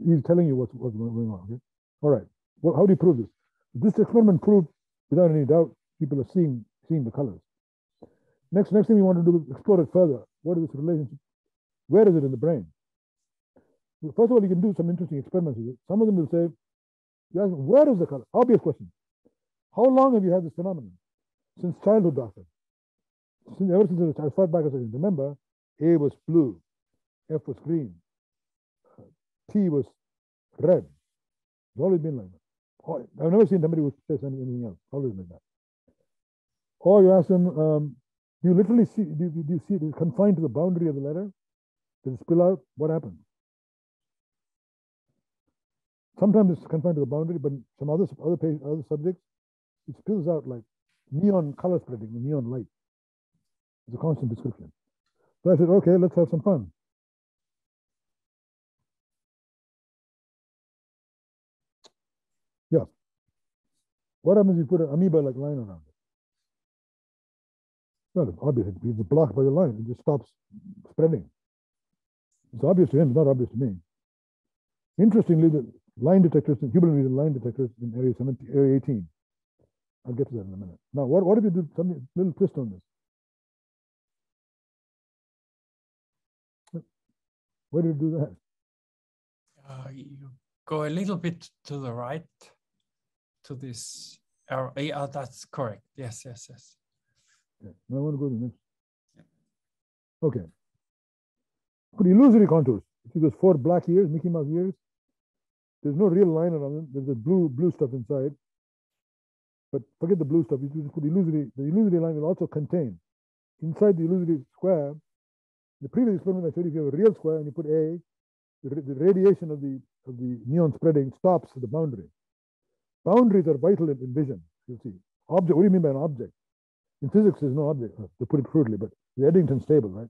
he's telling you what's, what's going on. Okay? All right. Well, how do you prove this? This experiment proved without any doubt people are seeing seeing the colors. Next, next thing we want to do is explore it further. What is this relationship? Where is it in the brain? First of all, you can do some interesting experiments with it. Some of them will say, you ask, where is the color? Obvious question. How long have you had this phenomenon? Since childhood, doctor. Since, ever since i as far back as I can remember, A was blue, F was green, T was red. It's always been like that. I've never seen somebody who says anything else. Always like that. Or you ask them, um, do you literally see, do, do you see it confined to the boundary of the letter? Does it spill out? What happens? Sometimes it's confined to the boundary, but some other other other subjects, it spills out like neon color spreading, neon light. It's a constant description. So I said, okay, let's have some fun. Yeah. What happens if you put an amoeba-like line around it? Well, it's obvious. It's blocked by the line. It just stops spreading. It's obvious to him, it's not obvious to me. Interestingly, the line detectors, human reading line detectors in area 17, area 18. I'll get to that in a minute. Now, what, what if you do something, little twist on this? Where do you do that? Uh, you go a little bit to the right to this arrow. Yeah, that's correct. Yes, yes, yes. Okay. Now I want to go to the next. Okay. Put illusory contours. See those four black ears, Mickey Mouse ears? There's no real line around them. There's a blue blue stuff inside. But forget the blue stuff. You just put illusory. The illusory line will also contain inside the illusory square. The previous experiment I showed, you, if you have a real square and you put A, the, the radiation of the of the neon spreading stops at the boundary. Boundaries are vital in, in vision. You'll see. Object. What do you mean by an object? In physics, there's no object. Uh, to put it crudely, but the Eddington's table, right?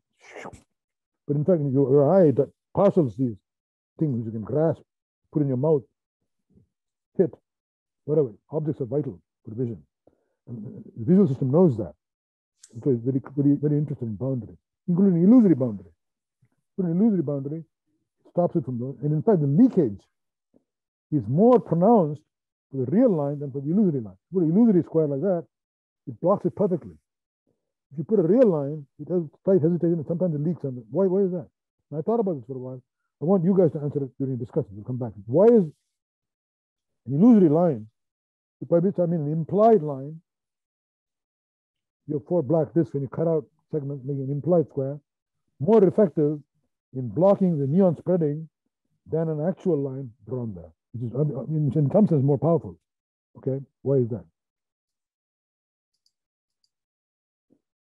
But in fact, your, your eye that parcels these things you can grasp, put in your mouth, hit, whatever. Objects are vital for vision. And the visual system knows that. So it's very, very, very interested in boundary, including illusory boundary. Put an illusory boundary, stops it from going. And in fact, the leakage is more pronounced for the real line than for the illusory line. Put an illusory square like that, it blocks it perfectly. If you put a real line, it has slight hesitation and sometimes it leaks on. Why, why is that? And I thought about this for a while. I want you guys to answer it during discussion. We'll come back. Why is an illusory line, by which I mean an implied line, you have four black discs when you cut out segments, making an implied square, more effective in blocking the neon spreading than an actual line drawn there, which is in some sense more powerful. Okay, why is that?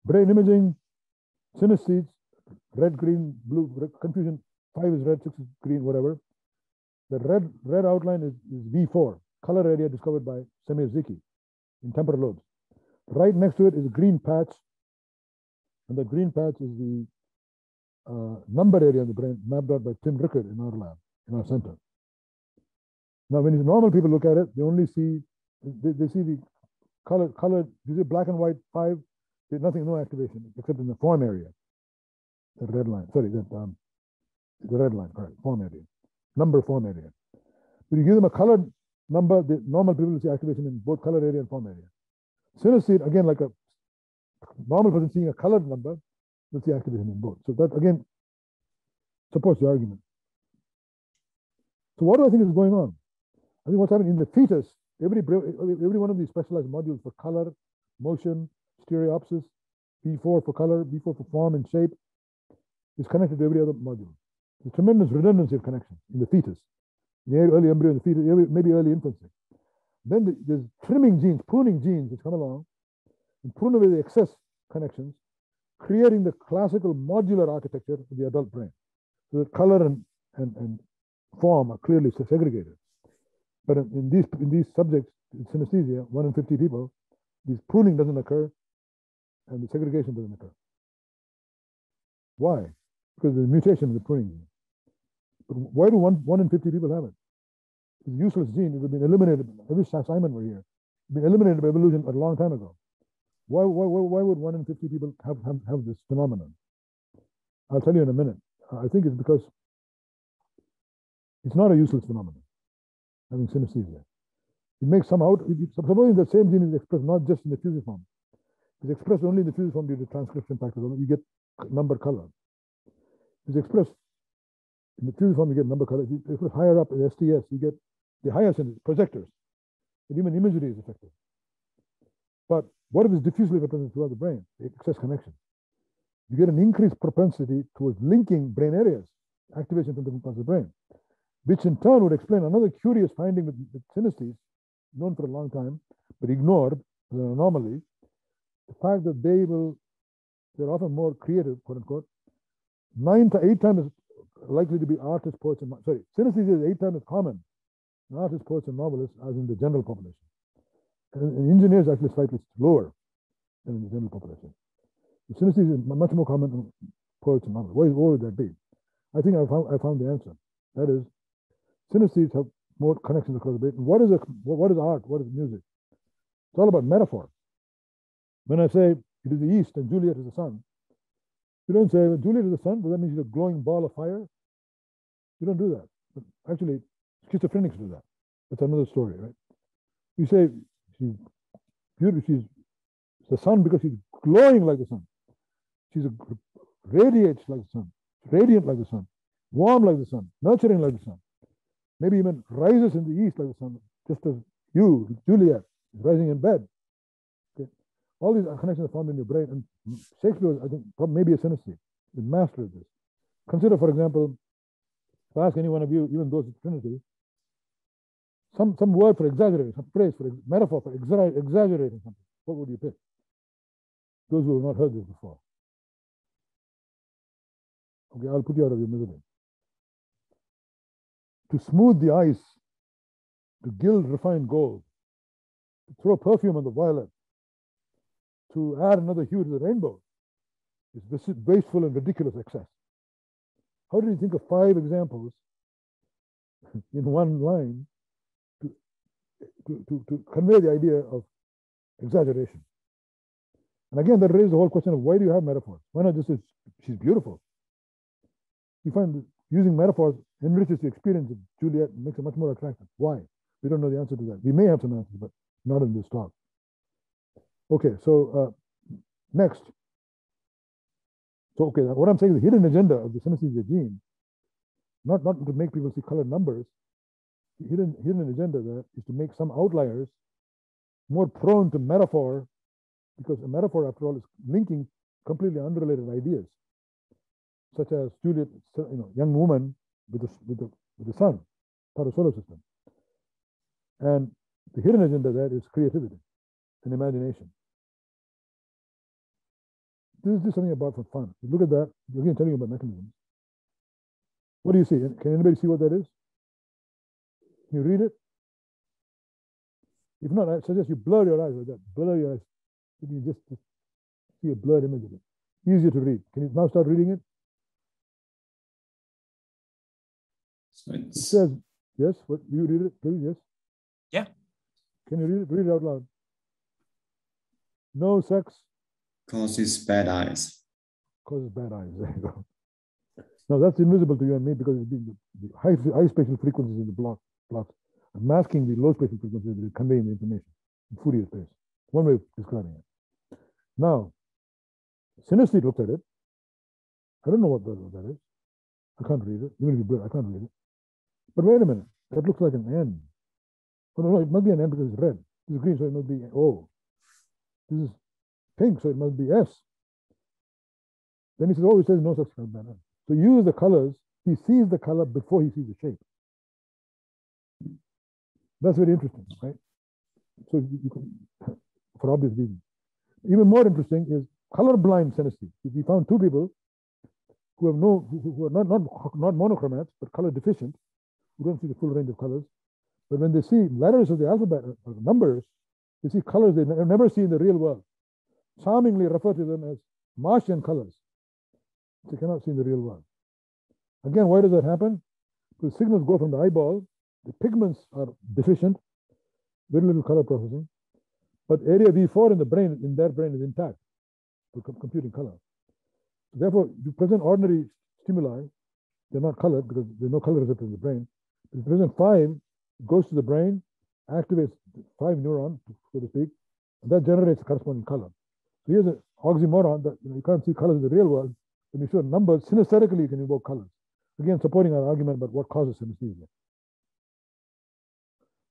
Brain imaging, synesthetes, red, green, blue, confusion. Five is red, six is green, whatever. The red red outline is, is V4, color area discovered by Semir Zeki in temporal lobes. Right next to it is a green patch, and the green patch is the uh, number area in the brain mapped out by Tim Rickard in our lab, in our center. Now, when normal people look at it, they only see they, they see the color colored. You see black and white five. There's nothing, no activation except in the form area. The red line. Sorry, that um, the red line. Correct. Form area, number form area. But you give them a colored number, the normal people see activation in both color area and form area. Synesthete, again, like a normal person seeing a colored number, will see activation in both. So that again supports the argument. So what do I think is going on? I think what's happening in the fetus, every every one of these specialized modules for color, motion, stereopsis, V4 for color, V4 for form and shape, is connected to every other module. There's tremendous redundancy of connections in the fetus, in the early embryo, in the fetus, maybe early infancy. Then there's trimming genes, pruning genes which come along and prune away the excess connections, creating the classical modular architecture of the adult brain. So that color and, and, and form are clearly segregated. But in these, in these subjects, in synesthesia, one in 50 people, this pruning doesn't occur. and the segregation doesn't occur. Why? Because there's mutation in the pruning gene. But why do one, one in 50 people have it? It's a useless gene. It would have been eliminated. I wish Simon were here. Been eliminated by evolution a long time ago. Why, why, why would one in 50 people have, have, have this phenomenon? I'll tell you in a minute. Uh, I think it's because it's not a useless phenomenon, having synesthesia. It makes some out, supposing the same gene is expressed not just in the fusiform, it's expressed only in the fusiform due to transcription factors, you get number color. It's expressed in the fusiform, you get number color. If you higher up in STS, you get the higher projectors. And even imagery is affected. But what if it's diffusely represented throughout the brain? The excess connection. You get an increased propensity towards linking brain areas, activation from different parts of the brain, which in turn would explain another curious finding with, with known for a long time, but ignored as an anomaly. The fact that they will, they're often more creative, quote unquote, nine to eight times likely to be artists, poets, and sorry, synesthesia is eight times as common in artists, poets, and novelists as in the general population. And, and engineers actually slightly lower than in the general population. The synesthesia is much more common in poets and novelists. Why, why would that be? I think I found, I found the answer. That is, synesthetes have more connections across the brain. What is a, what is art? What is music? It's all about metaphor. When I say it is the east and Juliet is the sun, you don't say well, Juliet is the sun, but that means she's a glowing ball of fire. You don't do that. But actually, schizophrenics do that. That's another story, right? You say she's beautiful, she's the sun because she's glowing like the sun. She's a, radiates like the sun, radiant like the sun, warm like the sun, nurturing like the sun. Maybe even rises in the east like the sun, just as you, Juliet, is rising in bed. Okay. All these connections are found in your brain. And Shakespeare, was, I think, maybe a synesthete, the master of this. Consider, for example, if I ask any one of you, even those at Trinity, some, some word for exaggerating, some phrase for metaphor for exaggerating something, what would you pick? Those who have not heard this before. Okay, I'll put you out of your misery. To smooth the ice, to gild refined gold, to throw perfume on the violet, to add another hue to the rainbow is this wasteful and ridiculous excess. How do you think of five examples *laughs* in one line to, to, to, to convey the idea of exaggeration? And again, that raises the whole question of why do you have metaphors? Why not just say she's beautiful? You find using metaphors enriches the experience of Juliet and makes it much more attractive. Why? We don't know the answer to that. We may have some answers, but not in this talk. Okay, so uh, next. So, okay, what I'm saying is the hidden agenda of the synesthesia gene, not, not to make people see colored numbers, the hidden, hidden agenda there is to make some outliers more prone to metaphor, because a metaphor, after all, is linking completely unrelated ideas, such as Juliet, you know, young woman with the, with the, with the sun, part of solar system. And the hidden agenda there is creativity and imagination. This is just something about for fun. You look at that, again telling you about mechanisms. What do you see? Can anybody see what that is? Can you read it? If not, I suggest you blur your eyes like that. Blur your eyes. You just, just see a blurred image of it. Easier to read. Can you now start reading it? So it says, yes, what do you read it, please? Yes. Yeah. Can you read it? Read it out loud. No sex, Causes bad eyes. Causes bad eyes. *laughs* There you go. Now that's invisible to you and me because it's being the high, high spatial frequencies in the block blocks masking the low spatial frequencies that are conveying the information in Fourier space. One way of describing it. Now, synesthete looks at it. I don't know what that is. I can't read it. Even if you blur, I can't read it. But wait a minute. That looks like an N. Oh, no, it must be an N because it's red. Is green, so it must be O. This is so it must be S. Then he says, oh, it says no such banner. So use the colors. He sees the color before he sees the shape. That's very interesting, right? So you can, *laughs* for obvious reasons. Even more interesting is colorblind synesthesia. We found two people who have no, who are not, not, not monochromats, but color deficient, who don't see the full range of colors. But when they see letters of the alphabet, or numbers, they see colors they never see in the real world. Charmingly refer to them as Martian colors. You cannot see in the real world. Again, why does that happen? The signals go from the eyeball, the pigments are deficient, very little color processing, but area V4 in the brain, in their brain is intact for computing color. Therefore, you present ordinary stimuli, they're not colored because there's no color receptor in the brain. You present five, goes to the brain, activates five neurons, so to speak, and that generates corresponding color. Here's an oxymoron that you, know, you can't see colors in the real world. When you show numbers, synesthetically you can invoke colors. Again, supporting our argument about what causes synesthesia.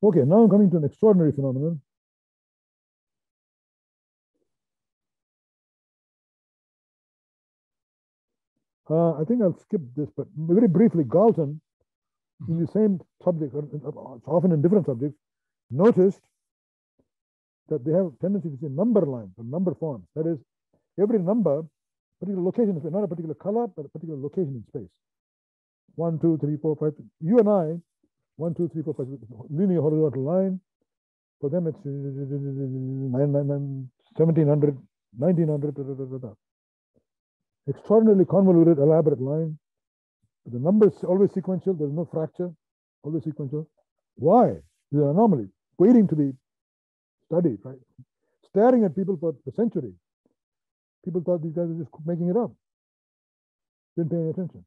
Okay, now I'm coming to an extraordinary phenomenon. Uh, I think I'll skip this, but very briefly, Galton, in the same subject, often in different subjects, noticed that they have a tendency to see number lines or number forms. That is, every number, particular location, not a particular color, but a particular location in space. One, two, three, four, five. You and I, one, two, three, four, five, linear horizontal line. For them, it's 1700, 1900, da, da, da, da. extraordinarily convoluted, elaborate line. But the numbers always sequential. There's no fracture, always sequential. Why? There's an anomaly waiting to be studied, right? Staring at people for a century. People thought these guys were just making it up. Didn't pay any attention.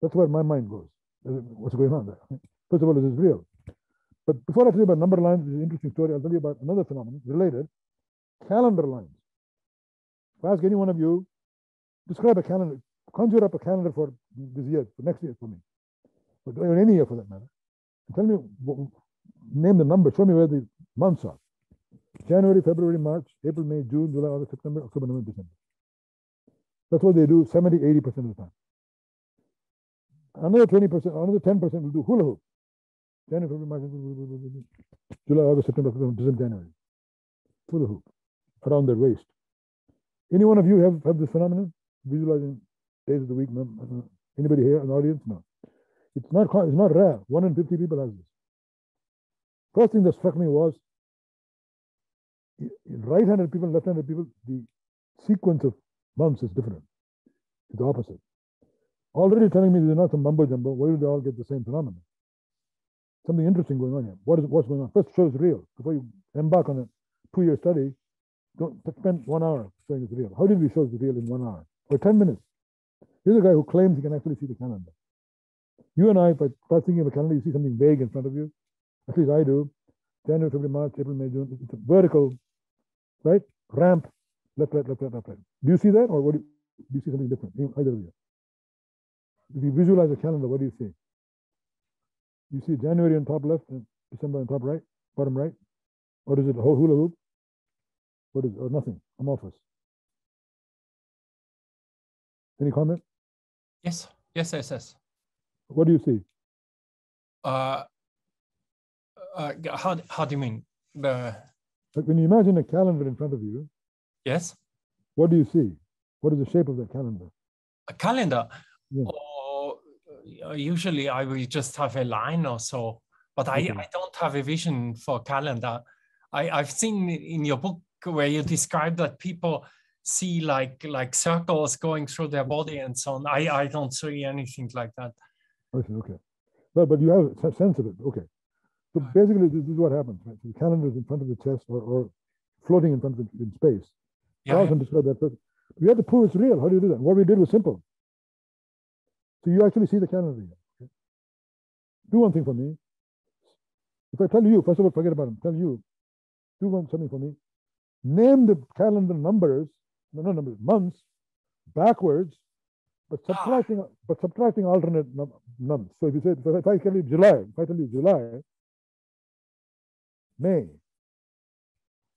That's where my mind goes. What's going on there? *laughs* First of all, is this real? But before I tell you about number lines, which is an interesting story, I'll tell you about another phenomenon related calendar lines. If I ask any one of you, describe a calendar, conjure up a calendar for this year, for next year for me, or any year for that matter. And tell me, name the number, show me where the months are. January, February, March, April, May, June, July, August, September, October, November, December. That's what they do 70, 80% of the time. Another 20%, another 10% will do hula hoop. January, February, March, July, August, September, October, December, January. Hula hoop around their waist. Any one of you have, have this phenomenon? Visualizing days of the week? Anybody here, an audience? No. It's not, it's not rare. One in 50 people has this. First thing that struck me was right-handed people, left-handed people, the sequence of months is different. It's the opposite. Already telling me they're not some mumbo jumbo. Why do they all get the same phenomenon? Something interesting going on here. What is what's going on? First, show it's real. Before you embark on a two-year study, don't spend one hour showing it's real. How did we show it's real in one hour or ten minutes? Here's a guy who claims he can actually see the calendar. You and I, if I start thinking of a calendar, you see something vague in front of you. At least I do. January, February, March, April, May, June. It's a vertical, right? Ramp, left, right, left, right, left, right. Do you see that, or what do you, do you see something different? Either of you. If you visualize a calendar, what do you see? You see January on top left and December on top right, bottom right? Or is it a whole hula hoop? What is it? Or nothing? Amorphous. Any comment? Yes, yes, yes, yes. What do you see? Uh, uh, how, how do you mean? The Like when you imagine a calendar in front of you, yes, what do you see? What is the shape of that calendar? a calendar. Yeah. Or uh, usually I will just have a line or so, but I, Okay. I don't have a vision for calendar. I, I've seen in your book where you describe that people see like like circles going through their body and so on. I, I don't see anything like that. Okay, okay. But but you have a sense of it. Okay. So basically, this is what happens. Right? So the calendar is in front of the chest or, or floating in front of it in space. Yeah, Carlson described that. But we had to prove it's real. How do you do that? What we did was simple. So you actually see the calendar. here, Okay? Do one thing for me. If I tell you, first of all, forget about him. Tell you, do one something for me. Name the calendar numbers, no, no numbers, months, backwards, but Ah. subtracting, but subtracting alternate num- months. So if you say, if I tell you July, if I tell you July, May,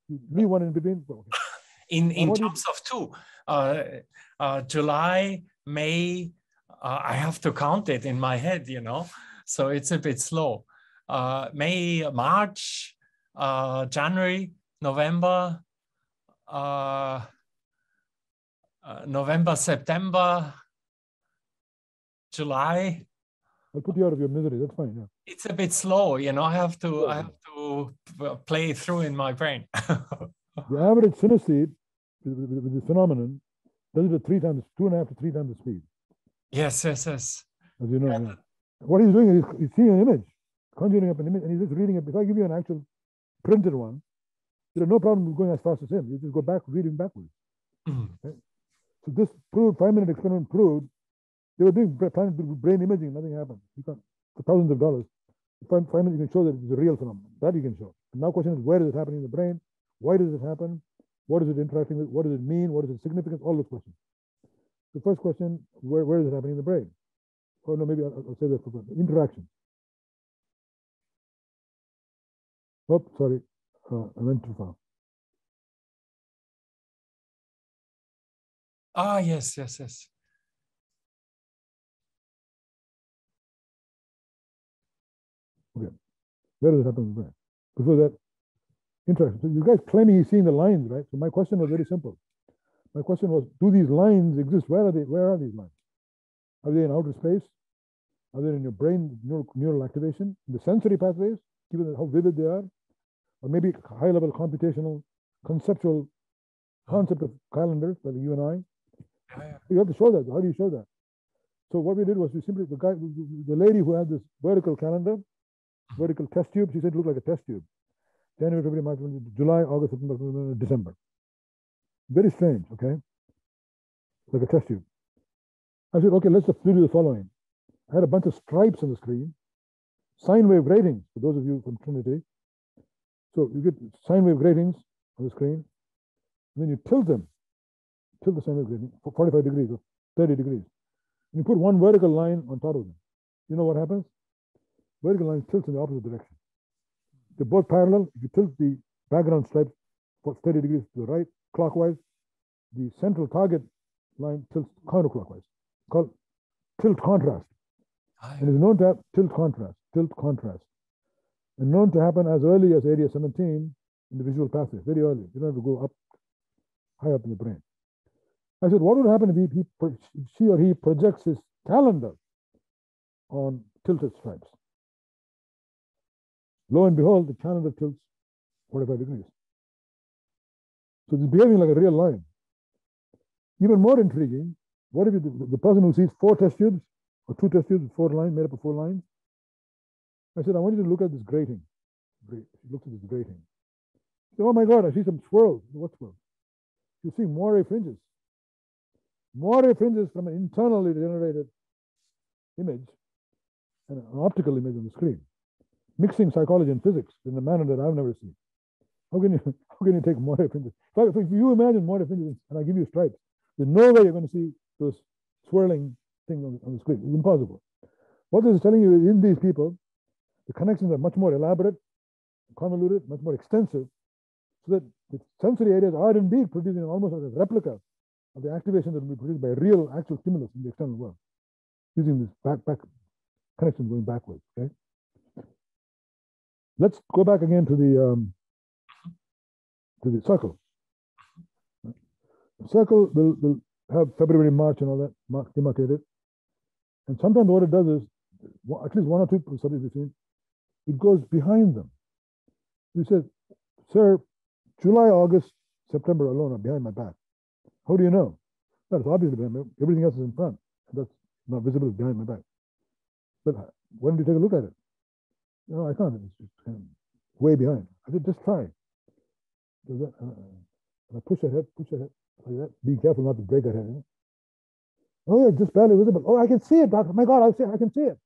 you leave one in between. Okay. in in do you- terms of two uh, uh, july may uh, i have to count it in my head you know so it's a bit slow uh, may march uh, january november uh, uh, november september july I'll put you out of your misery. That's fine. Yeah. it's a bit slow you know i have to i have play through in my brain *laughs* The average synesthete with, with, with this phenomenon does it at three times, two and a half to three times the speed, Yes, yes, yes. as you know. yeah. What he's doing is he's seeing an image, conjuring up an image, and he's just reading it. If I give you an actual printed one, there's no problem with going as fast as him. You just go back, reading backwards. Mm. So this proved, five minute experiment proved they were doing bra- trying to do brain imaging, nothing happened. You for thousands of dollars. Five you can show that it's a real phenomenon. That you can show. And now question is where is it happening in the brain? Why does it happen? What is it interacting with? What does it mean? What is its significance? All those questions. The first question, where, where is it happening in the brain? Oh no, maybe I'll, I'll say that for the interaction. Oh, sorry, uh, I went too far. Ah, yes, yes, yes. Where does it happen in the brain? Before that, interaction. So you guys claiming he's seeing the lines, right? So my question was very simple. My question was, do these lines exist? Where are they? Where are these lines? Are they in outer space? Are they in your brain neural, neural activation? In the sensory pathways, given how vivid they are? Or maybe high level computational, conceptual concept of calendars like you and I? Yeah. You have to show that. How do you show that? So what we did was we simply the guy, the lady who had this vertical calendar, vertical test tube. She said it looked like a test tube. January, February, March, July, August, September, December. Very strange. Okay, like a test tube. I said, okay, let's do the following. I had a bunch of stripes on the screen, sine wave gratings for those of you from Trinity. So you get sine wave gratings on the screen, and then you tilt them, tilt the sine wave grating for 45 degrees or 30 degrees. And you put one vertical line on top of them. You know what happens? Vertical line tilts in the opposite direction. They're both parallel. If you tilt the background stripe for 30 degrees to the right, clockwise, the central target line tilts counterclockwise, called tilt contrast. Ah, And is known to have tilt contrast, tilt contrast. And known to happen as early as area 17 in the visual pathway, very early. You don't have to go up, high up in the brain. I said, what would happen if he, he she or he projects his calendar on tilted stripes? Lo and behold, the calendar tilts 45 degrees. So it's behaving like a real line. Even more intriguing, what if the, person who sees four test tubes or two test tubes, four lines, made up of four lines? I said, I want you to look at this grating. Great. She looks at this grating. She said, oh my God, I see some swirls. What swirls? You see moire fringes. Moire fringes from an internally generated image and an optical image on the screen, mixing psychology and physics in a manner that I've never seen. How can you *laughs* how can you take moire fringes? If, if you imagine moire fringes and I give you stripes, there's no way you're going to see those swirling things on, on the screen. It's impossible. What this is telling you is in these people, the connections are much more elaborate, convoluted, much more extensive, so that the sensory areas are indeed producing almost like a replica of the activation that will be produced by real actual stimulus in the external world, using this back back connection going backwards. Okay. Let's go back again to the um, to the circle. The circle will, will have February, March, and all that mark, demarcated. And sometimes what it does is, at least one or two studies we've seen, it goes behind them. You said, sir, July, August, September alone are behind my back. How do you know? Well, it's obviously behind me. Everything else is in front. That's not visible behind my back. But why don't you take a look at it? No, I can't. It's just of way behind. I said, just try. Do that. Uh, and I push ahead, push ahead, like that. Be careful not to break her head. Oh, yeah, just barely visible. Oh, I can see it, doctor. My God, I see. I can see it.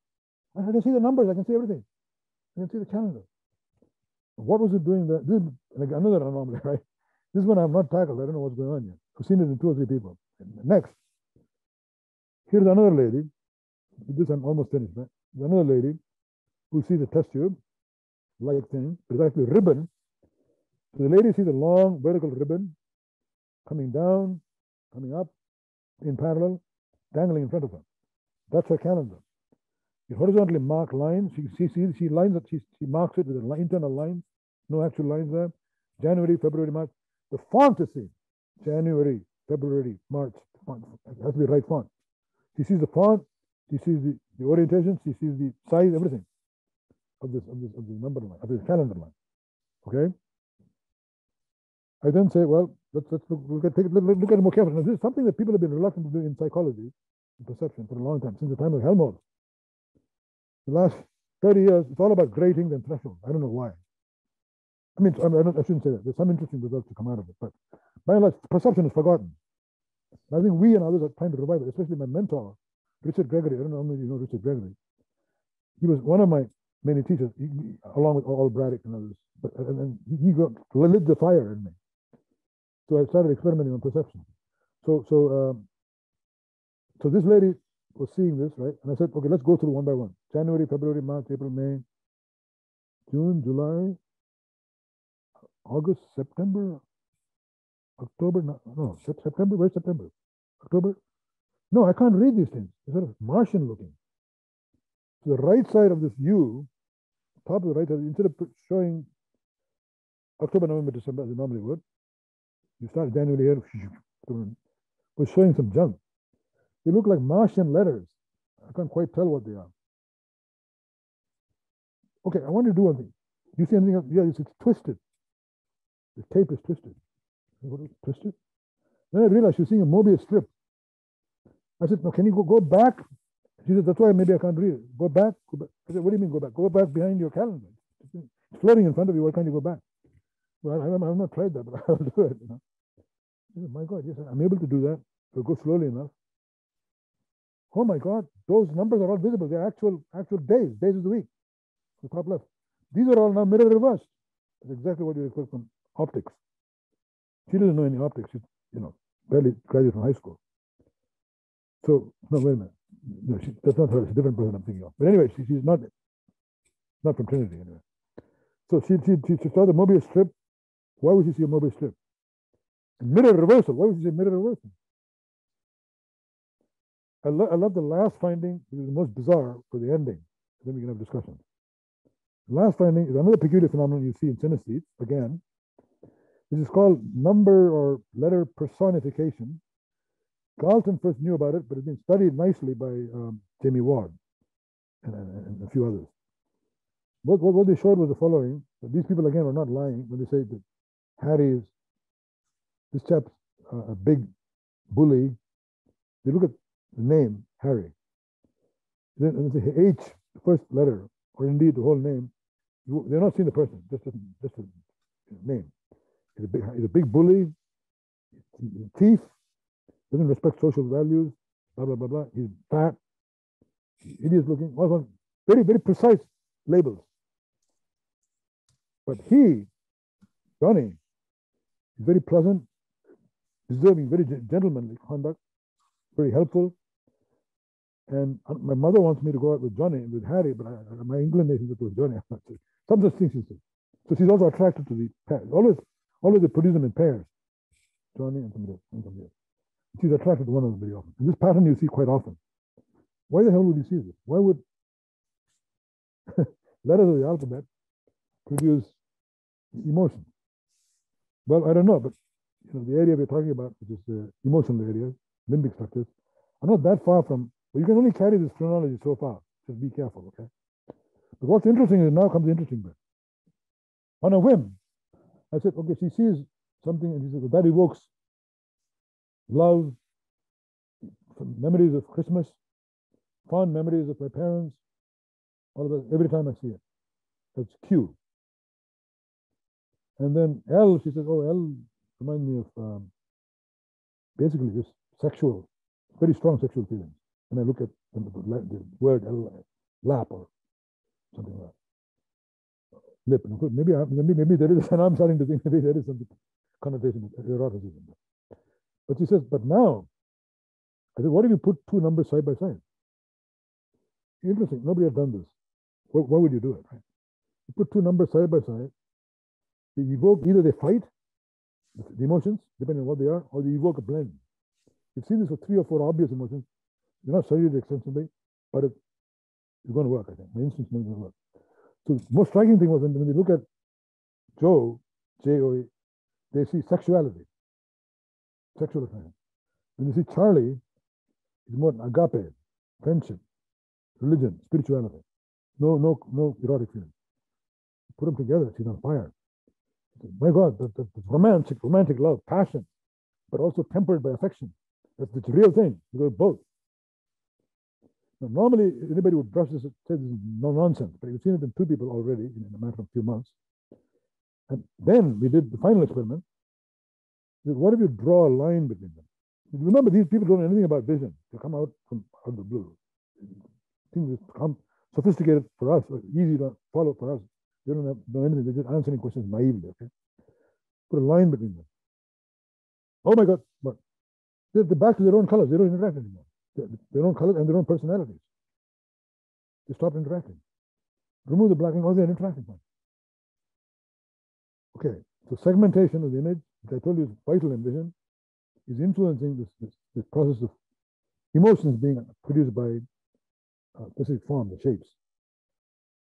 I can see the numbers. I can see everything. I can see the calendar. What was it doing? That this is like another anomaly, *laughs* right? This one I've not tackled. I don't know what's going on yet. I've seen it in two or three people. Next, here's another lady. With this I'm almost finished. Right? There's another lady who sees the test tube, like thing, it's actually ribbon. So the lady sees a long vertical ribbon coming down, coming up in parallel, dangling in front of her. That's her calendar. The horizontally marked lines, she, she sees, she lines up, she, she marks it with an internal line, no actual lines there. January, February, March. The font is seen. January, February, March. Font. It has to be right font. She sees the font, she sees the, the orientation, she sees the size, everything of this of this of the number line, of this calendar line. Okay? I then say, well, let's let's look, look at take, look, look at it more carefully. Now, this is something that people have been reluctant to do in psychology, perception, for a long time, since the time of Helmholtz. The last 30 years, it's all about gratings and thresholds. I don't know why. I mean, I, mean, I, shouldn't say that. There's some interesting results to come out of it, but by and large, perception is forgotten. I think we and others are trying to revive it, especially my mentor, Richard Gregory. I don't know how many you know Richard Gregory. He was one of my many teachers, along with Al Braddick and others. But, and, and he got, lit the fire in me. So I started experimenting on perception. So, so, um, so this lady was seeing this, right? And I said, okay, let's go through one by one. January, February, March, April, May, June, July, August, September, October, no, no September, where's September? October? No, I can't read these things. It's sort of Martian looking. So the right side of this U, top of the right side, instead of showing October, November, December as you normally would, you start January here, we're showing some junk. They look like Martian letters. I can't quite tell what they are. Okay, I want to do one thing. Do you see anything else? Yeah, it's, it's twisted. The tape is twisted. Twisted? Then I realized you're seeing a Mobius strip. I said, no, can you go, go back? She said, that's why maybe I can't read it. Go back, go back. I said, what do you mean go back? Go back behind your calendar. It's floating in front of you. Why can't you go back? Well, I, have not tried that, but *laughs* I'll do it. You know? Said, my God, yes, I'm able to do that. So go slowly enough. Oh my God, those numbers are all visible. They're actual actual days, days of the week. The top left. These are all now mirror reversed. That's exactly what you expect from optics. She doesn't know any optics. She, you know, barely graduated from high school. So, no, wait a minute. No, she, that's not her. It's a different person I'm thinking of. But anyway, she, she's not not from Trinity anyway. So she, she, she saw the Mobius strip. Why would she see a Mobius strip? Mirror reversal. Why would she say mirror reversal? I, lo I love the last finding, which is the most bizarre for the ending. Then we can have a discussion. The last finding is another peculiar phenomenon you see in synesthetes, again. This is called number or letter personification. Galton first knew about it, but it's been studied nicely by um, Jamie Ward and, and, and, a few others. What, what, what, they showed was the following. These people, again, are not lying when they say that Harry is, this chap's uh, a big bully. They look at the name, Harry. Then the H, the first letter, or indeed the whole name, they're not seeing the person, just a, just a name. He's a big, he's a big bully, thief, doesn't respect social values, blah, blah, blah, blah. He's fat, hideous looking, all very, very precise labels. But he, Johnny, is very pleasant, deserving, very gentlemanly conduct, very helpful. And uh, my mother wants me to go out with Johnny, with Harry, but I, my inclination is to Johnny. *laughs* Some such things she says. So she's also attracted to the pairs. Always, always they produce them in pairs. Johnny and somebody. And somebody else. She's attracted to one of them very often. And this pattern you see quite often. Why the hell would you see this? Why would *laughs* letters of the alphabet produce emotion? Well, I don't know, but you know, the area we're talking about, which is the emotional area, limbic structures, are not that far from, but you can only carry this chronology so far. Just be careful, okay? But what's interesting is now comes the interesting bit. On a whim, I said, okay, she sees something and she says, well, that evokes love, memories of Christmas, fond memories of my parents, all of that, every time I see it. That's Q. And then L, she says, oh, L reminds me of um, basically just sexual, very strong sexual feelings. And I look at the, the word L, lap or something like that. Lip. Maybe, maybe, maybe there is, *laughs* and I'm starting to think maybe there is some connotation of eroticism. But she says, but now, I said, what if you put two numbers side by side? Interesting. Nobody has done this. Why, why would you do it? Right? You put two numbers side by side. They evoke either they fight the emotions, depending on what they are, or they evoke a blend. You've seen this with three or four obvious emotions. They're not studied extensively, but it, it's going to work. I think my instance is going to work. So the most striking thing was when, when they look at Joe, J O E, they see sexuality sexual attraction. When you see Charlie, is more agape, friendship, religion, spirituality. No, no, no erotic feeling. Put them together, she's on fire. my God, that, that romantic, romantic love, passion, but also tempered by affection. That's the real thing. You go both. Now, normally, anybody would brush this, say this is no nonsense, but you've seen it in two people already in, in a matter of a few months. And then we did the final experiment. What if you draw a line between them? Remember, these people don't know anything about vision. They come out from out of the blue. Things come sophisticated for us, easy to follow for us. They don't have, know anything. They just answering questions naively. Okay, put a line between them. Oh my God! But they're, back to their own colors. They don't interact anymore. They're, their own colors and their own personalities. They stop interacting. Remove the blacking. Oh, they're interacting. Okay, so segmentation of the image, which I told you is vital in vision, is influencing this, this, this process of emotions being produced by uh, specific form, the shapes.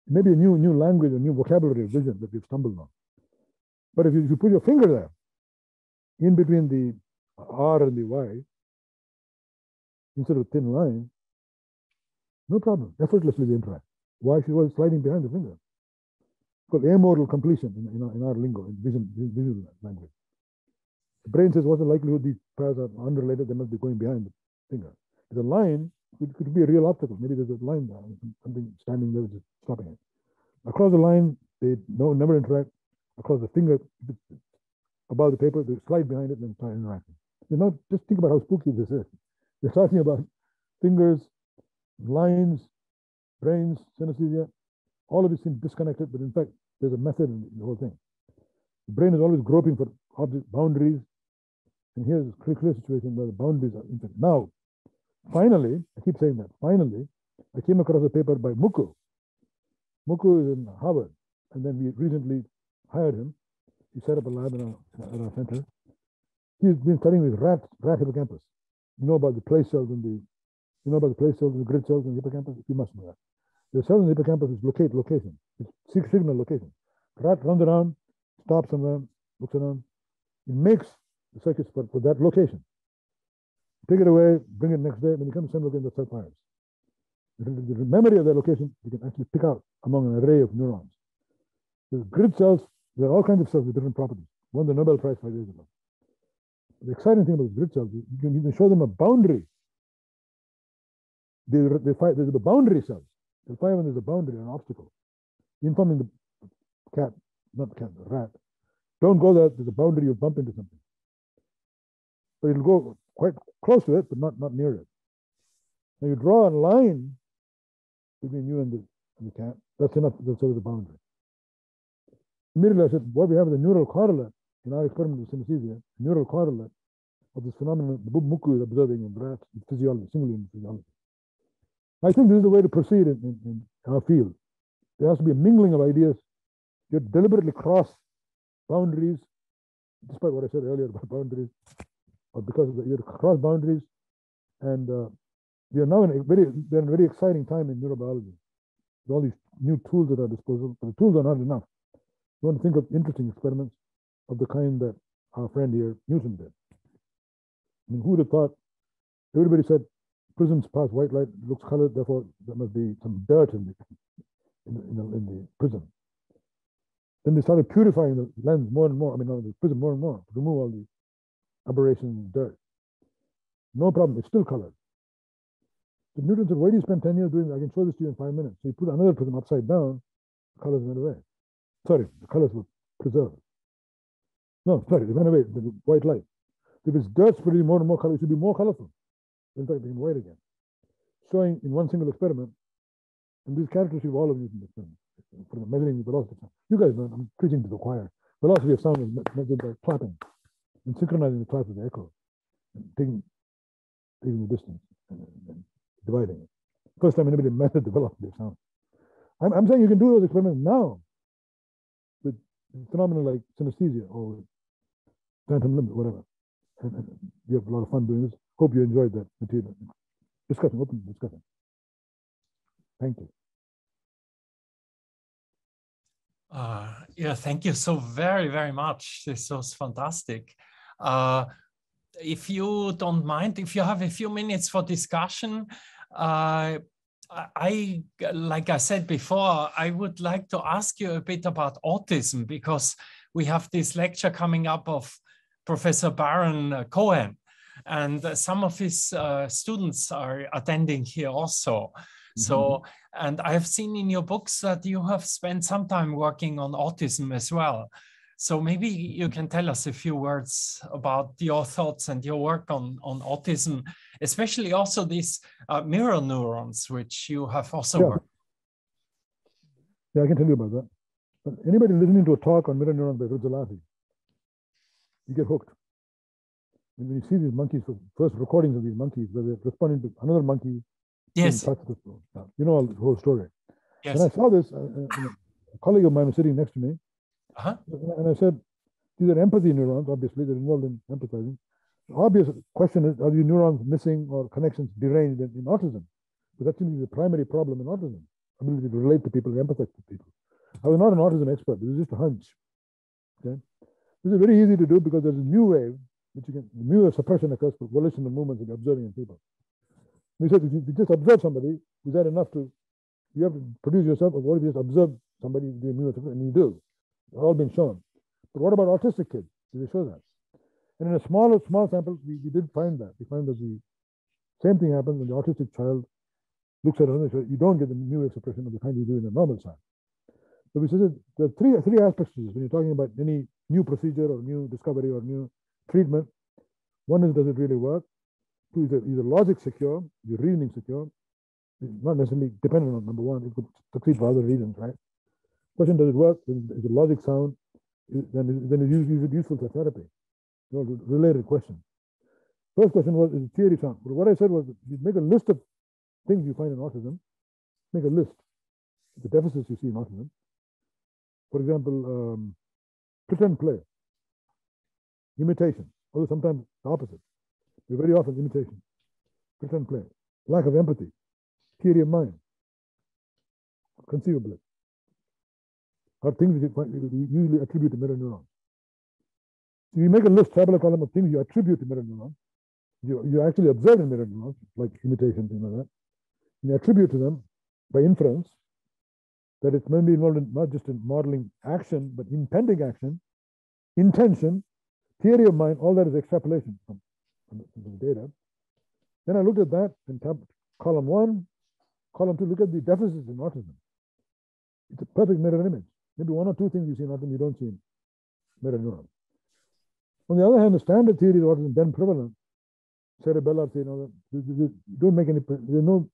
Maybe a new new language, a new vocabulary of vision that we've stumbled on. But if you, if you put your finger there, in between the R and the Y, instead of thin line, no problem, effortlessly they interact. Why she was sliding behind the finger? It's Called amodal completion in, in, our, in our lingo, in vision, visual language. The brain says, what's the likelihood these pairs are unrelated? They must be going behind the finger. The line it could be a real obstacle. Maybe there's a line there, something standing there just stopping it. Across the line, they no never interact. Across the finger, above the paper, they slide behind it and start interacting. You know, just think about how spooky this is. They're talking about fingers, lines, brains, synesthesia. All of it seems disconnected, but in fact, there's a method in the whole thing. The brain is always groping for object boundaries, and here's a clear, clear situation where the boundaries are infinite. Now, finally, I keep saying that, finally, I came across a paper by Mukku. Mukku is in Harvard, and then we recently hired him. He set up a lab in our, in our center. He's been studying with rats, rat hippocampus. You know about the place cells and the, you know about the place cells and the grid cells in the hippocampus? You must know that. The cells in the hippocampus is locate location. It's signal location. Rat runs around, stops somewhere, looks around. It makes the circuits for, for that location. Take it away, bring it next day, when you come to same location, the cell fires. The, the, the memory of that location, you can actually pick out among an array of neurons. The grid cells, there are all kinds of cells with different properties. Won the Nobel Prize five years ago. The exciting thing about grid cells, is you can, you can show them a boundary. They, they fight, there's a boundary cells. They'll find when there's a boundary, an obstacle. Informing the cat, not the cat, the rat. Don't go there, there's a boundary, you'll bump into something. But it'll go quite close to it, but not, not near it. Now you draw a line between you and the, and the cat. That's enough, that's sort of the boundary. Immediately I said, what we have is a neural correlate in our experiment with synesthesia, neural correlate of this phenomenon the Mukku is observing in rats, in physiology, similarly in physiology. I think this is the way to proceed in, in, in our field. There has to be a mingling of ideas. You deliberately cross boundaries, despite what I said earlier about boundaries, or because of the, you cross boundaries. And uh, we are now in a very, we're in a very exciting time in neurobiology. With all these new tools at our disposal, but the tools are not enough. You want to think of interesting experiments of the kind that our friend here, Newton, did. I mean, who would have thought? Everybody said prisms pass white light, looks colored, therefore there must be some dirt in the, in the, in the, in the prism. Then they started purifying the lens more and more, I mean, the prism more and more, to remove all the aberrations and dirt. No problem, it's still colored. The Newton said, why do you spend 10 years doing that? I can show this to you in five minutes. So he put another prism upside down, the colors went away. Sorry, the colors were preserved. No, sorry, they went away, the white light. If it's dirt producing more and more color, it should be more colorful. In fact, it became white again. Showing in one single experiment, and these characteristics of all of Newton's experiments, for the measuring velocity of sound. You guys know, I'm preaching to the choir. Velocity of sound is measured by clapping and synchronizing the clap with the echo, taking, taking the distance and, and dividing it. First time anybody measured the velocity of sound. I'm, I'm saying you can do those experiments now with phenomena like synesthesia or phantom limb, whatever. And, and we have a lot of fun doing this. Hope you enjoyed that material. Discussion, open discussion. Thank you. Uh, yeah, thank you so very, very much. This was fantastic. Uh, if you don't mind, if you have a few minutes for discussion, uh, I, like I said before, I would like to ask you a bit about autism because we have this lecture coming up of Professor Baron uh, Cohen, and some of his uh, students are attending here also. Mm -hmm. So, and I have seen in your books that you have spent some time working on autism as well. So maybe you can tell us a few words about your thoughts and your work on, on autism, especially also these uh, mirror neurons, which you have also yeah. worked. Yeah, I can tell you about that. But anybody listening to a talk on mirror neurons by Rizzolatti, you get hooked. And when you see these monkeys, first recordings of these monkeys, where they're responding to another monkey, yes, you know the whole story. Yes. When I saw this, uh, uh a colleague of mine was sitting next to me, uh-huh. and I said, "These are empathy neurons. Obviously, they're involved in empathizing." The obvious question is, are these neurons missing or connections deranged in, in autism? Because that seems to be the primary problem in autism: ability to relate to people, empathize with people. I was not an autism expert. This is just a hunch. Okay, this is very easy to do because there's a mu wave which you can mu suppression occurs for volitional movements you're observing in people. We said if you just observe somebody, is that enough to you have to produce yourself, or what if you just observe somebody doing immunosuppression, and you do. It's all been shown. But what about autistic kids? Did they show that? And in a small, small sample, we, we did find that. We find that the same thing happens when the autistic child looks at another child. You don't get the mu suppression of the kind you do in a normal child. So we said there are three, three aspects to this when you're talking about any new procedure or new discovery or new treatment. One is, does it really work? Two, is, is the logic secure? Is the reasoning secure? It's not necessarily dependent on number one. It could succeed for other reasons, right? Question, does it work? Is the logic sound? Then, then is it useful for therapy? Related question. First question was, is the theory sound? But what I said was, you make a list of things you find in autism, make a list of the deficits you see in autism. For example, um, pretend play imitation, although sometimes the opposite. Very often imitation, pretend play, lack of empathy, theory of mind, conceivably, are things you usually attribute to mirror neurons. So you make a list, tabular column of things you attribute to mirror neurons. You, you actually observe in mirror neurons, like imitation, things like that. And you attribute to them by inference that it's mainly involved in not just in modeling action, but impending action, intention, theory of mind, all that is extrapolation from, from, the, from the data. Then I looked at that in tab, column one, column two, look at the deficits in autism. It's a perfect mirror image. Maybe one or two things you see in autism you don't see in mirror neuron. On the other hand, the standard theory autism then prevalent, cerebellar theory, you know, don't make any, there's no,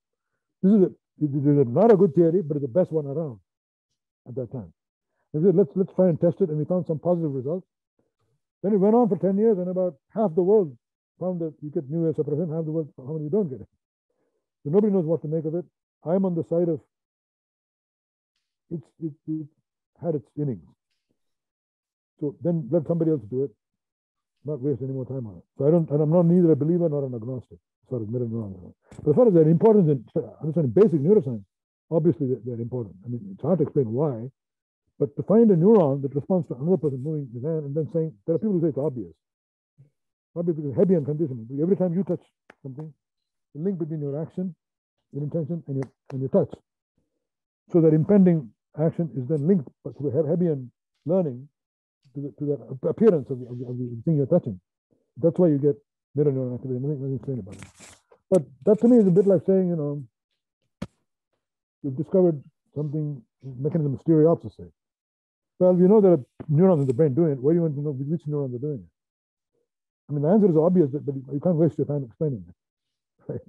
this is, a, this is not a good theory, but it's the best one around at that time. And we said, let's, let's try and test it, and we found some positive results. Then it went on for 10 years, and about half the world found that you get mu wave suppression, half the world, how many you don't get it. So nobody knows what to make of it. I'm on the side of it's, it, it had its innings. So then let somebody else do it, not waste any more time on it. So I don't, and I'm not neither a believer nor an agnostic as far as mirror neurons. But as far as their importance in understanding basic neuroscience, obviously they're, they're important. I mean, it's hard to explain why, but to find a neuron that responds to another person moving his hand and then saying, there are people who say it's obvious. Obvious because Hebbian conditioning. Every time you touch something, the link between your action, your intention, and your, and your touch. So that impending action is then linked to the Hebbian learning to the, to the appearance of the, of, the, of the thing you're touching. That's why you get mirror neuron activity. Nothing, nothing explain about it. But that to me is a bit like saying, you know, you've discovered something, mechanism of stereopsis, say. Well, you know there are neurons in the brain doing it. Why do you want to know which neurons are doing it? I mean, the answer is obvious, but you can't waste your time explaining it. *laughs* Right?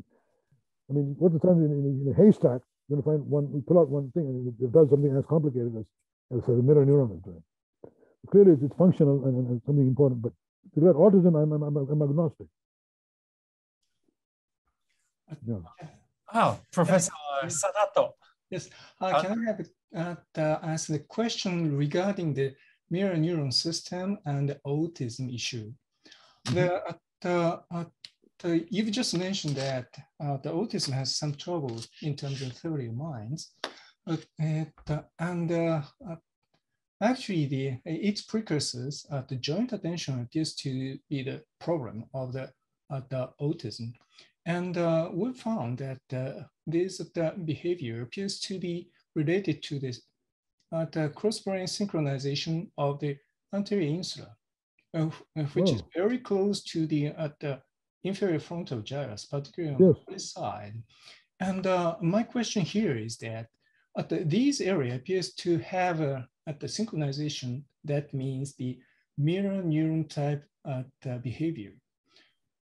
I mean, what's the time in, in, in a haystack? You're going to find one, we pull out one thing and it does something as complicated as, as a mirror neuron is doing. Clearly, it's, it's functional and, and, something important, but if you autism, I'm, I'm, I'm, I'm agnostic. Yeah. Oh, Professor Sadato. Yes. Uh, can I have uh, uh, ask the question regarding the mirror neuron system and the autism issue? Mm -hmm. The, the, you've just mentioned that uh, the autism has some trouble in terms of theory of minds, but, uh, and uh, actually the its precursors, the joint attention appears to be the problem of the the autism. And uh, we found that uh, this uh, behavior appears to be related to this uh, the cross-brain synchronization of the anterior insula, uh, which is very close to the the inferior frontal gyrus, particularly on Yes. this side. And uh, my question here is that uh, at the, these area appears to have a, at the synchronization, that means the mirror neuron type at the behavior.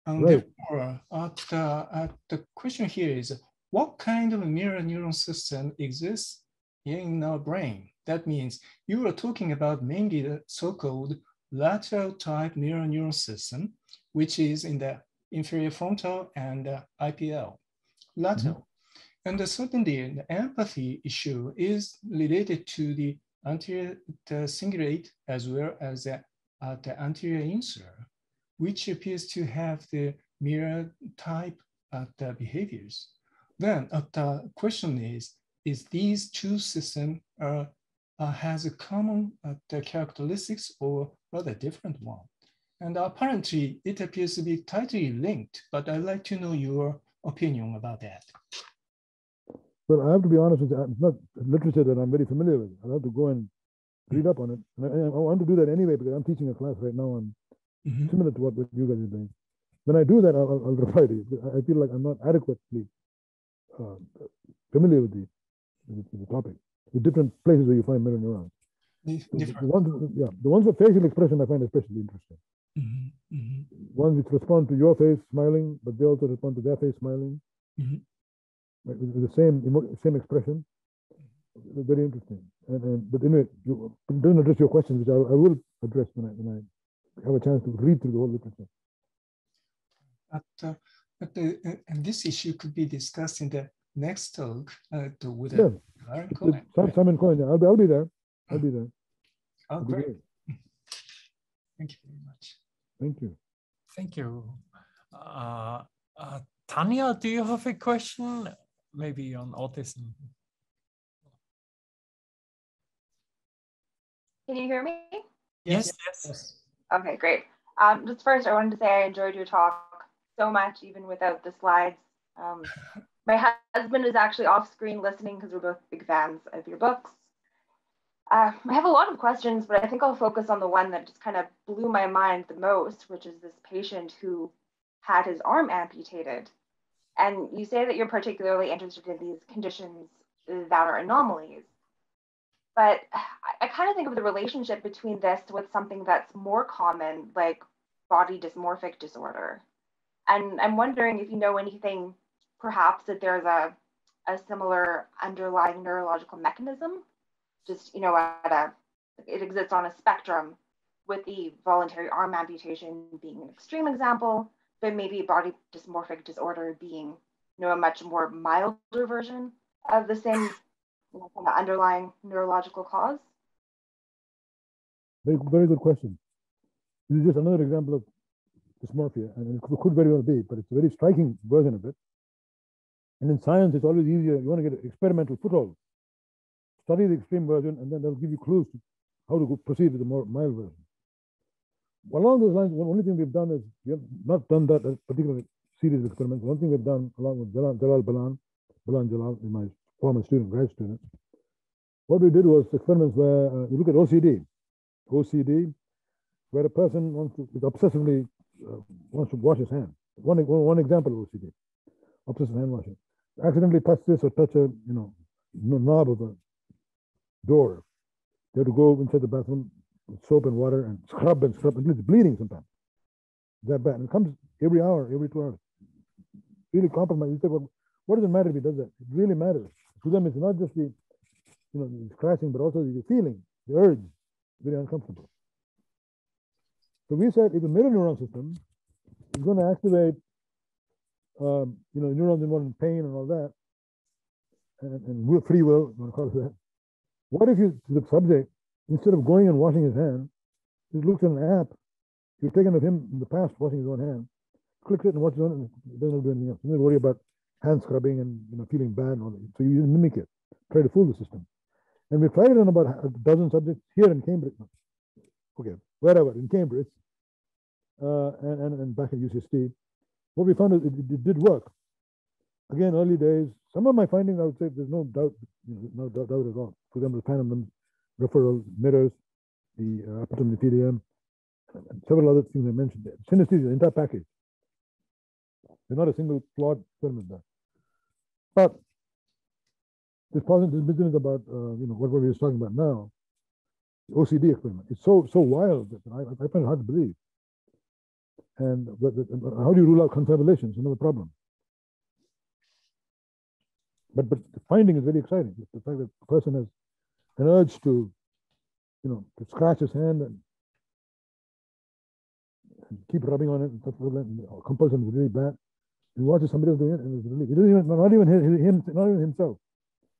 And Right. therefore, at, the- at the question here is, what kind of mirror neuron system exists in our brain? That means you are talking about mainly the so-called lateral type mirror neuron system, which is in the inferior frontal and uh, IPL, lateral. And uh, certainly the empathy issue is related to the anterior the cingulate as well as the, uh, the anterior insular, which appears to have the mirror type uh, the behaviors. Then uh, the question is, is these two systems uh, uh, has a common uh, the characteristics or rather different one? And apparently it appears to be tightly linked, but I'd like to know your opinion about that. Well, I have to be honest with you, it's not literature that I'm very familiar with. I'll have to go and read up on it. And I, I want to do that anyway because I'm teaching a class right now on Mhm. similar to what, what you guys are doing. When I do that, I'll, I'll- reply to you. I- feel like I'm not adequately uh, familiar with the, with the topic. The different places where you find mirror neurons. The, the ones, yeah, the ones with facial expression I find especially interesting. Mhm, mhm, Ones which respond to your face smiling, but they also respond to their face smiling. Mhm. Right, with, with the same emo- same expression. Very interesting. And, and but anyway, you it doesn't address your questions, which I, I will address when I when I have a chance to read through the whole literature. But, uh, but the, uh, and this issue could be discussed in the next talk uh, to, with Yeah, uh, Baron Cohen. Simon, Simon Cohen. I'll be I'll be there. I'll be there. Oh, great. great. *laughs* Thank you very much. Thank you. Thank you. Uh, uh, Tanya, do you have a question? Maybe on autism. Can you hear me? Yes, yes. Yes. Okay, great. Um, just first, I wanted to say I enjoyed your talk so much, even without the slides. Um, *laughs* my husband is actually off screen listening because we're both big fans of your books. Uh, I have a lot of questions, but I think I'll focus on the one that just kind of blew my mind the most, which is this patient who had his arm amputated. And you say that you're particularly interested in these conditions that are anomalies. But I, I kind of think of the relationship between this with something that's more common, like body dysmorphic disorder. And I'm wondering if you know anything, perhaps that there's a, a similar underlying neurological mechanism, just, you know, at a, it exists on a spectrum with the voluntary arm amputation being an extreme example, but maybe body dysmorphic disorder being, you know, a much more milder version of the same you know, kind of underlying neurological cause. Very very good question. This is just another example of dysmorphia, and it could, could very well be, but it's a very striking version of it. And in science, it's always easier. You want to get experimental foothold. Study the extreme version, and then they'll give you clues to how to proceed with the more mild version. Along those lines, the only thing we've done is we have not done that particular series of experiments. One thing we've done along with Jalal, Jalal Baland, Baland Jalal, my former student, grad student, what we did was experiments where uh, you look at OCD, OCD, where a person wants to, is obsessively uh, wants to wash his hand. One, one, one example of OCD, obsessive hand washing. Accidentally touch this or touch a you know knob of a door. They have to go inside the bathroom with soap and water and scrub and scrub until it's bleeding sometimes. That bad. And it comes every hour, every two hours. Really compromised. You say, well, what does it matter if he does that? It really matters. To them, it's not just the you know, the scratching, but also the feeling, the urge, very uncomfortable. So we said if the mirror neuron system is going to activate, um, you know, neurons involved in pain and all that, and, and free will, you want to call it that. What if you, the subject, instead of going and washing his hand, he looks at an app you've taken of him in the past washing his own hand, clicks it and watches it, and it doesn't do anything else. You don't worry about hand scrubbing and you know feeling bad and. So you mimic it, try to fool the system. And we tried it on about a dozen subjects here in Cambridge. Okay, wherever in Cambridge, uh, and, and, and back at UCSD. What we found is it, it did work. Again, early days. Some of my findings, I would say, there's no doubt, no doubt, doubt at all. For example, the phantom referral mirrors, the uh, and several other things I mentioned. there. Synesthesia, the entire package. There's not a single flawed experiment there. But this positive business about uh, you know what, we were talking about now, OCD experiment. It's so so wild that I, I find it hard to believe. And but, but how do you rule out confabulation? It's another problem. But but the finding is very exciting. The fact that the person has an urge to, you know, to scratch his hand and, and keep rubbing on it and stuff like that. and Compulsion is really bad. He watches somebody else doing it and it's relief. He doesn't even not even him, him not even himself.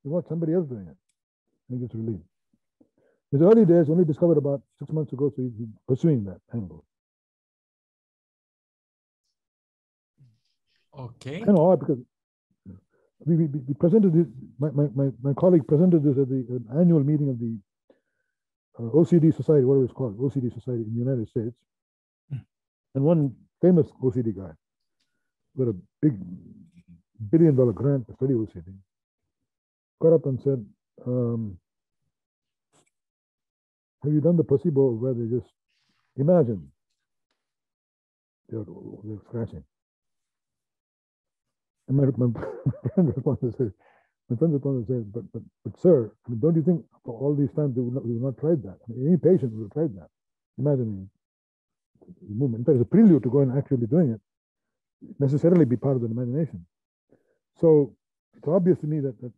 He watches somebody else doing it and he gets relief. His early days only discovered about six months ago, so he's he's pursuing that angle. Okay. kind of odd because we, we, we presented this, my, my, my, my colleague presented this at the uh, annual meeting of the uh, OCD Society, whatever it's called, OCD Society in the United States. And one famous OCD guy with a big billion dollar grant to study OCD got up and said, um, Have you done the placebo where they just imagine they're, they're scratching? And my, *laughs* my friend responded said, my friend responded said, but, but, but sir, I mean, don't you think for all these times they would not, we would not tried that? I mean, any patient would have tried that. Imagining the movement. In fact, it's a prelude to going and actually doing it, necessarily be part of the imagination. So it's obvious to me that, that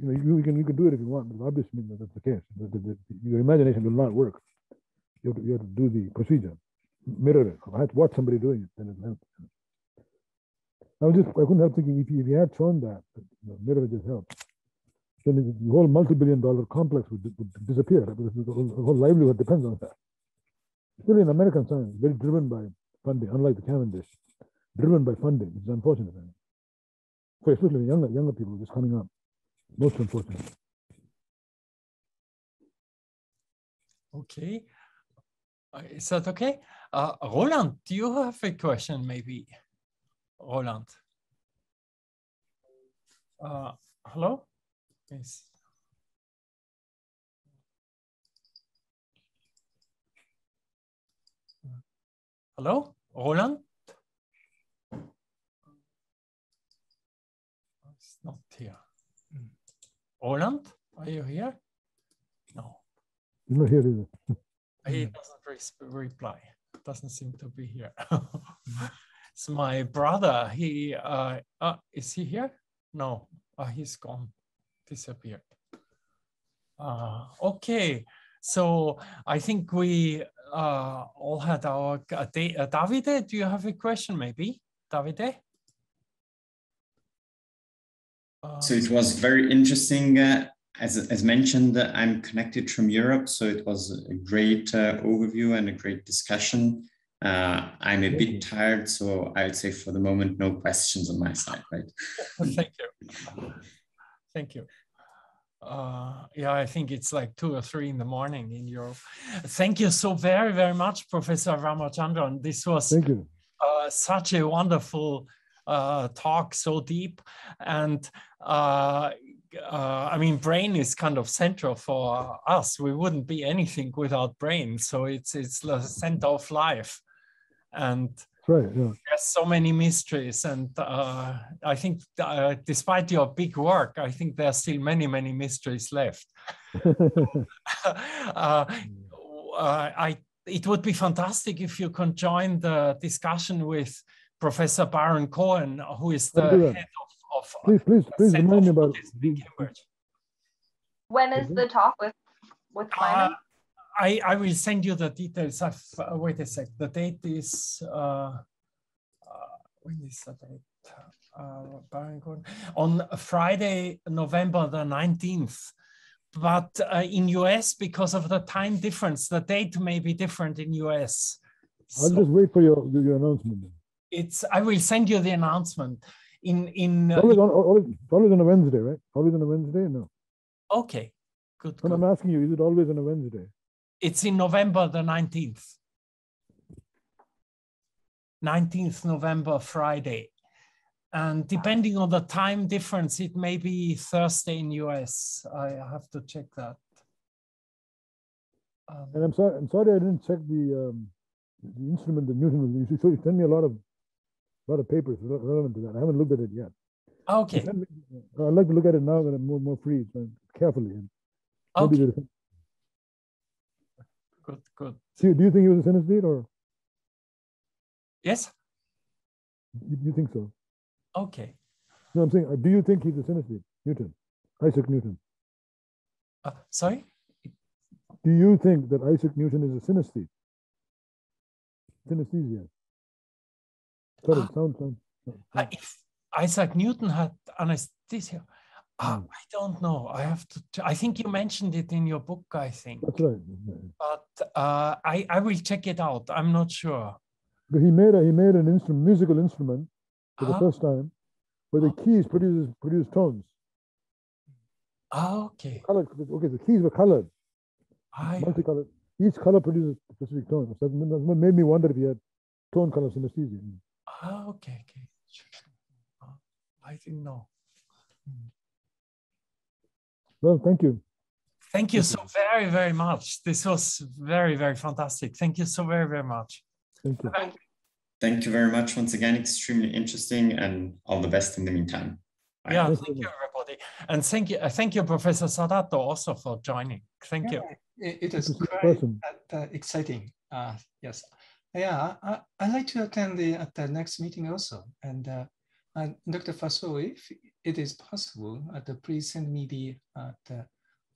you know you, you can you can do it if you want, but it's obvious to me that that's the case. That, that, that your imagination will not work. You have, to, you have to do the procedure, mirror it. To watch somebody doing it, then it helps. I was just I couldn't help thinking if you, if you had shown that, that you know, just helps, then the whole multi-billion dollar complex would, would disappear the whole, the whole livelihood depends on that. Especially in American science, very driven by funding, unlike the Cavendish, driven by funding, is unfortunate. For especially younger younger people just coming up, most unfortunate. Okay. Uh, Is that okay? Uh, Roland, do you have a question maybe? Roland. Uh, hello? Yes. Hello, Roland? It's not here. Roland, are you here? No. Know, here is He doesn't res- reply. Doesn't seem to be here. *laughs* it's my brother. He uh, uh is he here? No, uh, he's gone, disappeared. Uh, okay, so I think we uh, all had our uh, uh, Davide. Do you have a question, maybe, Davide? Uh, So it was very interesting. Uh, as, as mentioned, I'm connected from Europe, so it was a great uh, overview and a great discussion. Uh, I'm a bit tired, so I'd say for the moment, no questions on my side, right? *laughs* Thank you. Thank you. Uh, yeah, I think it's like two or three in the morning in Europe. Thank you so very, very much, Professor Ramachandran. This was Thank you. uh, such a wonderful uh, talk, so deep. And uh, uh, I mean, brain is kind of central for us. We wouldn't be anything without brain. So it's it's the center of life. And right. Yeah. there's so many mysteries and uh, i think uh, despite your big work i think there are still many many mysteries left *laughs* uh, uh, I, it would be fantastic if you can join the discussion with professor baron cohen who is the I'll do that. head of, of please, please, please Center remind me for about Autism. When is the talk with with Uh, Simon? I, I will send you the details. I've, uh, wait a sec. The date is, uh, uh, when is the date? Uh, on Friday, November the 19th. But uh, in US, because of the time difference, the date may be different in US. I'll just wait for your your, announcement. it's, I will send you the announcement in, in, It's uh, always on, always, on a Wednesday, right? Always on a Wednesday? No. okay, good. When I'm asking you, is it always on a Wednesday? It's in November the 19th. 19th November, Friday. And depending on the time difference, it may be Thursday in US. I have to check that. Um, And I'm sorry, I'm sorry I didn't check the, um, the instrument that Newton was, you send me a lot of, lot of papers relevant to that. I haven't looked at it yet. okay, me- I'd like to look at it now that I'm more, more free, so carefully. and okay, good, good. Do you, do you think he was a synesthete or Yes, you, you think so? okay. No, I'm saying, uh, do you think he's a synesthete? Newton, Isaac Newton. Uh, sorry? Do you think that Isaac Newton is a synesthete? Synesthesia. Sorry, Ah. sound, sound. sound- Uh, if Isaac Newton had synesthesia, uh, Mm. I don't know. I have to. ch- I think you mentioned it in your book. I think, That's right. but uh, I I will check it out. I'm not sure. But he made a, he made an instrument, musical instrument for the Ah. first time, where the keys produces produce tones. Ah, okay. Colored, okay, the keys were colored, I multicolored. Each color produces a specific tone. So that that made me wonder if he had tone color synesthesia. ah, okay, okay. Uh, I didn't know. Well, thank you. Thank you Thank so very very much. This was very very fantastic. Thank you so very very much. Thank you. Thank you very much once again. Extremely interesting and all the best in the meantime. Bye. Yeah, Thank thank you. you everybody, and thank you, uh, thank you, Professor Sadato, also for joining. Thank you. Yeah, It, it Good is to see you in quite uh, uh, exciting. Uh, yes. Yeah, I, I, I like to attend the at the next meeting also. And uh, and Dr. Faso, if it is possible, uh, the please send me the uh, the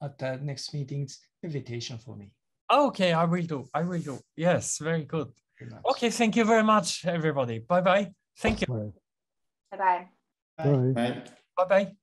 at the next meeting's invitation for me. Okay, I will do. I will do. Yes, very good. Very. Okay, thank you very much, everybody. Bye bye. Thank you. Bye. Bye bye. Bye. Bye. Bye. Bye bye.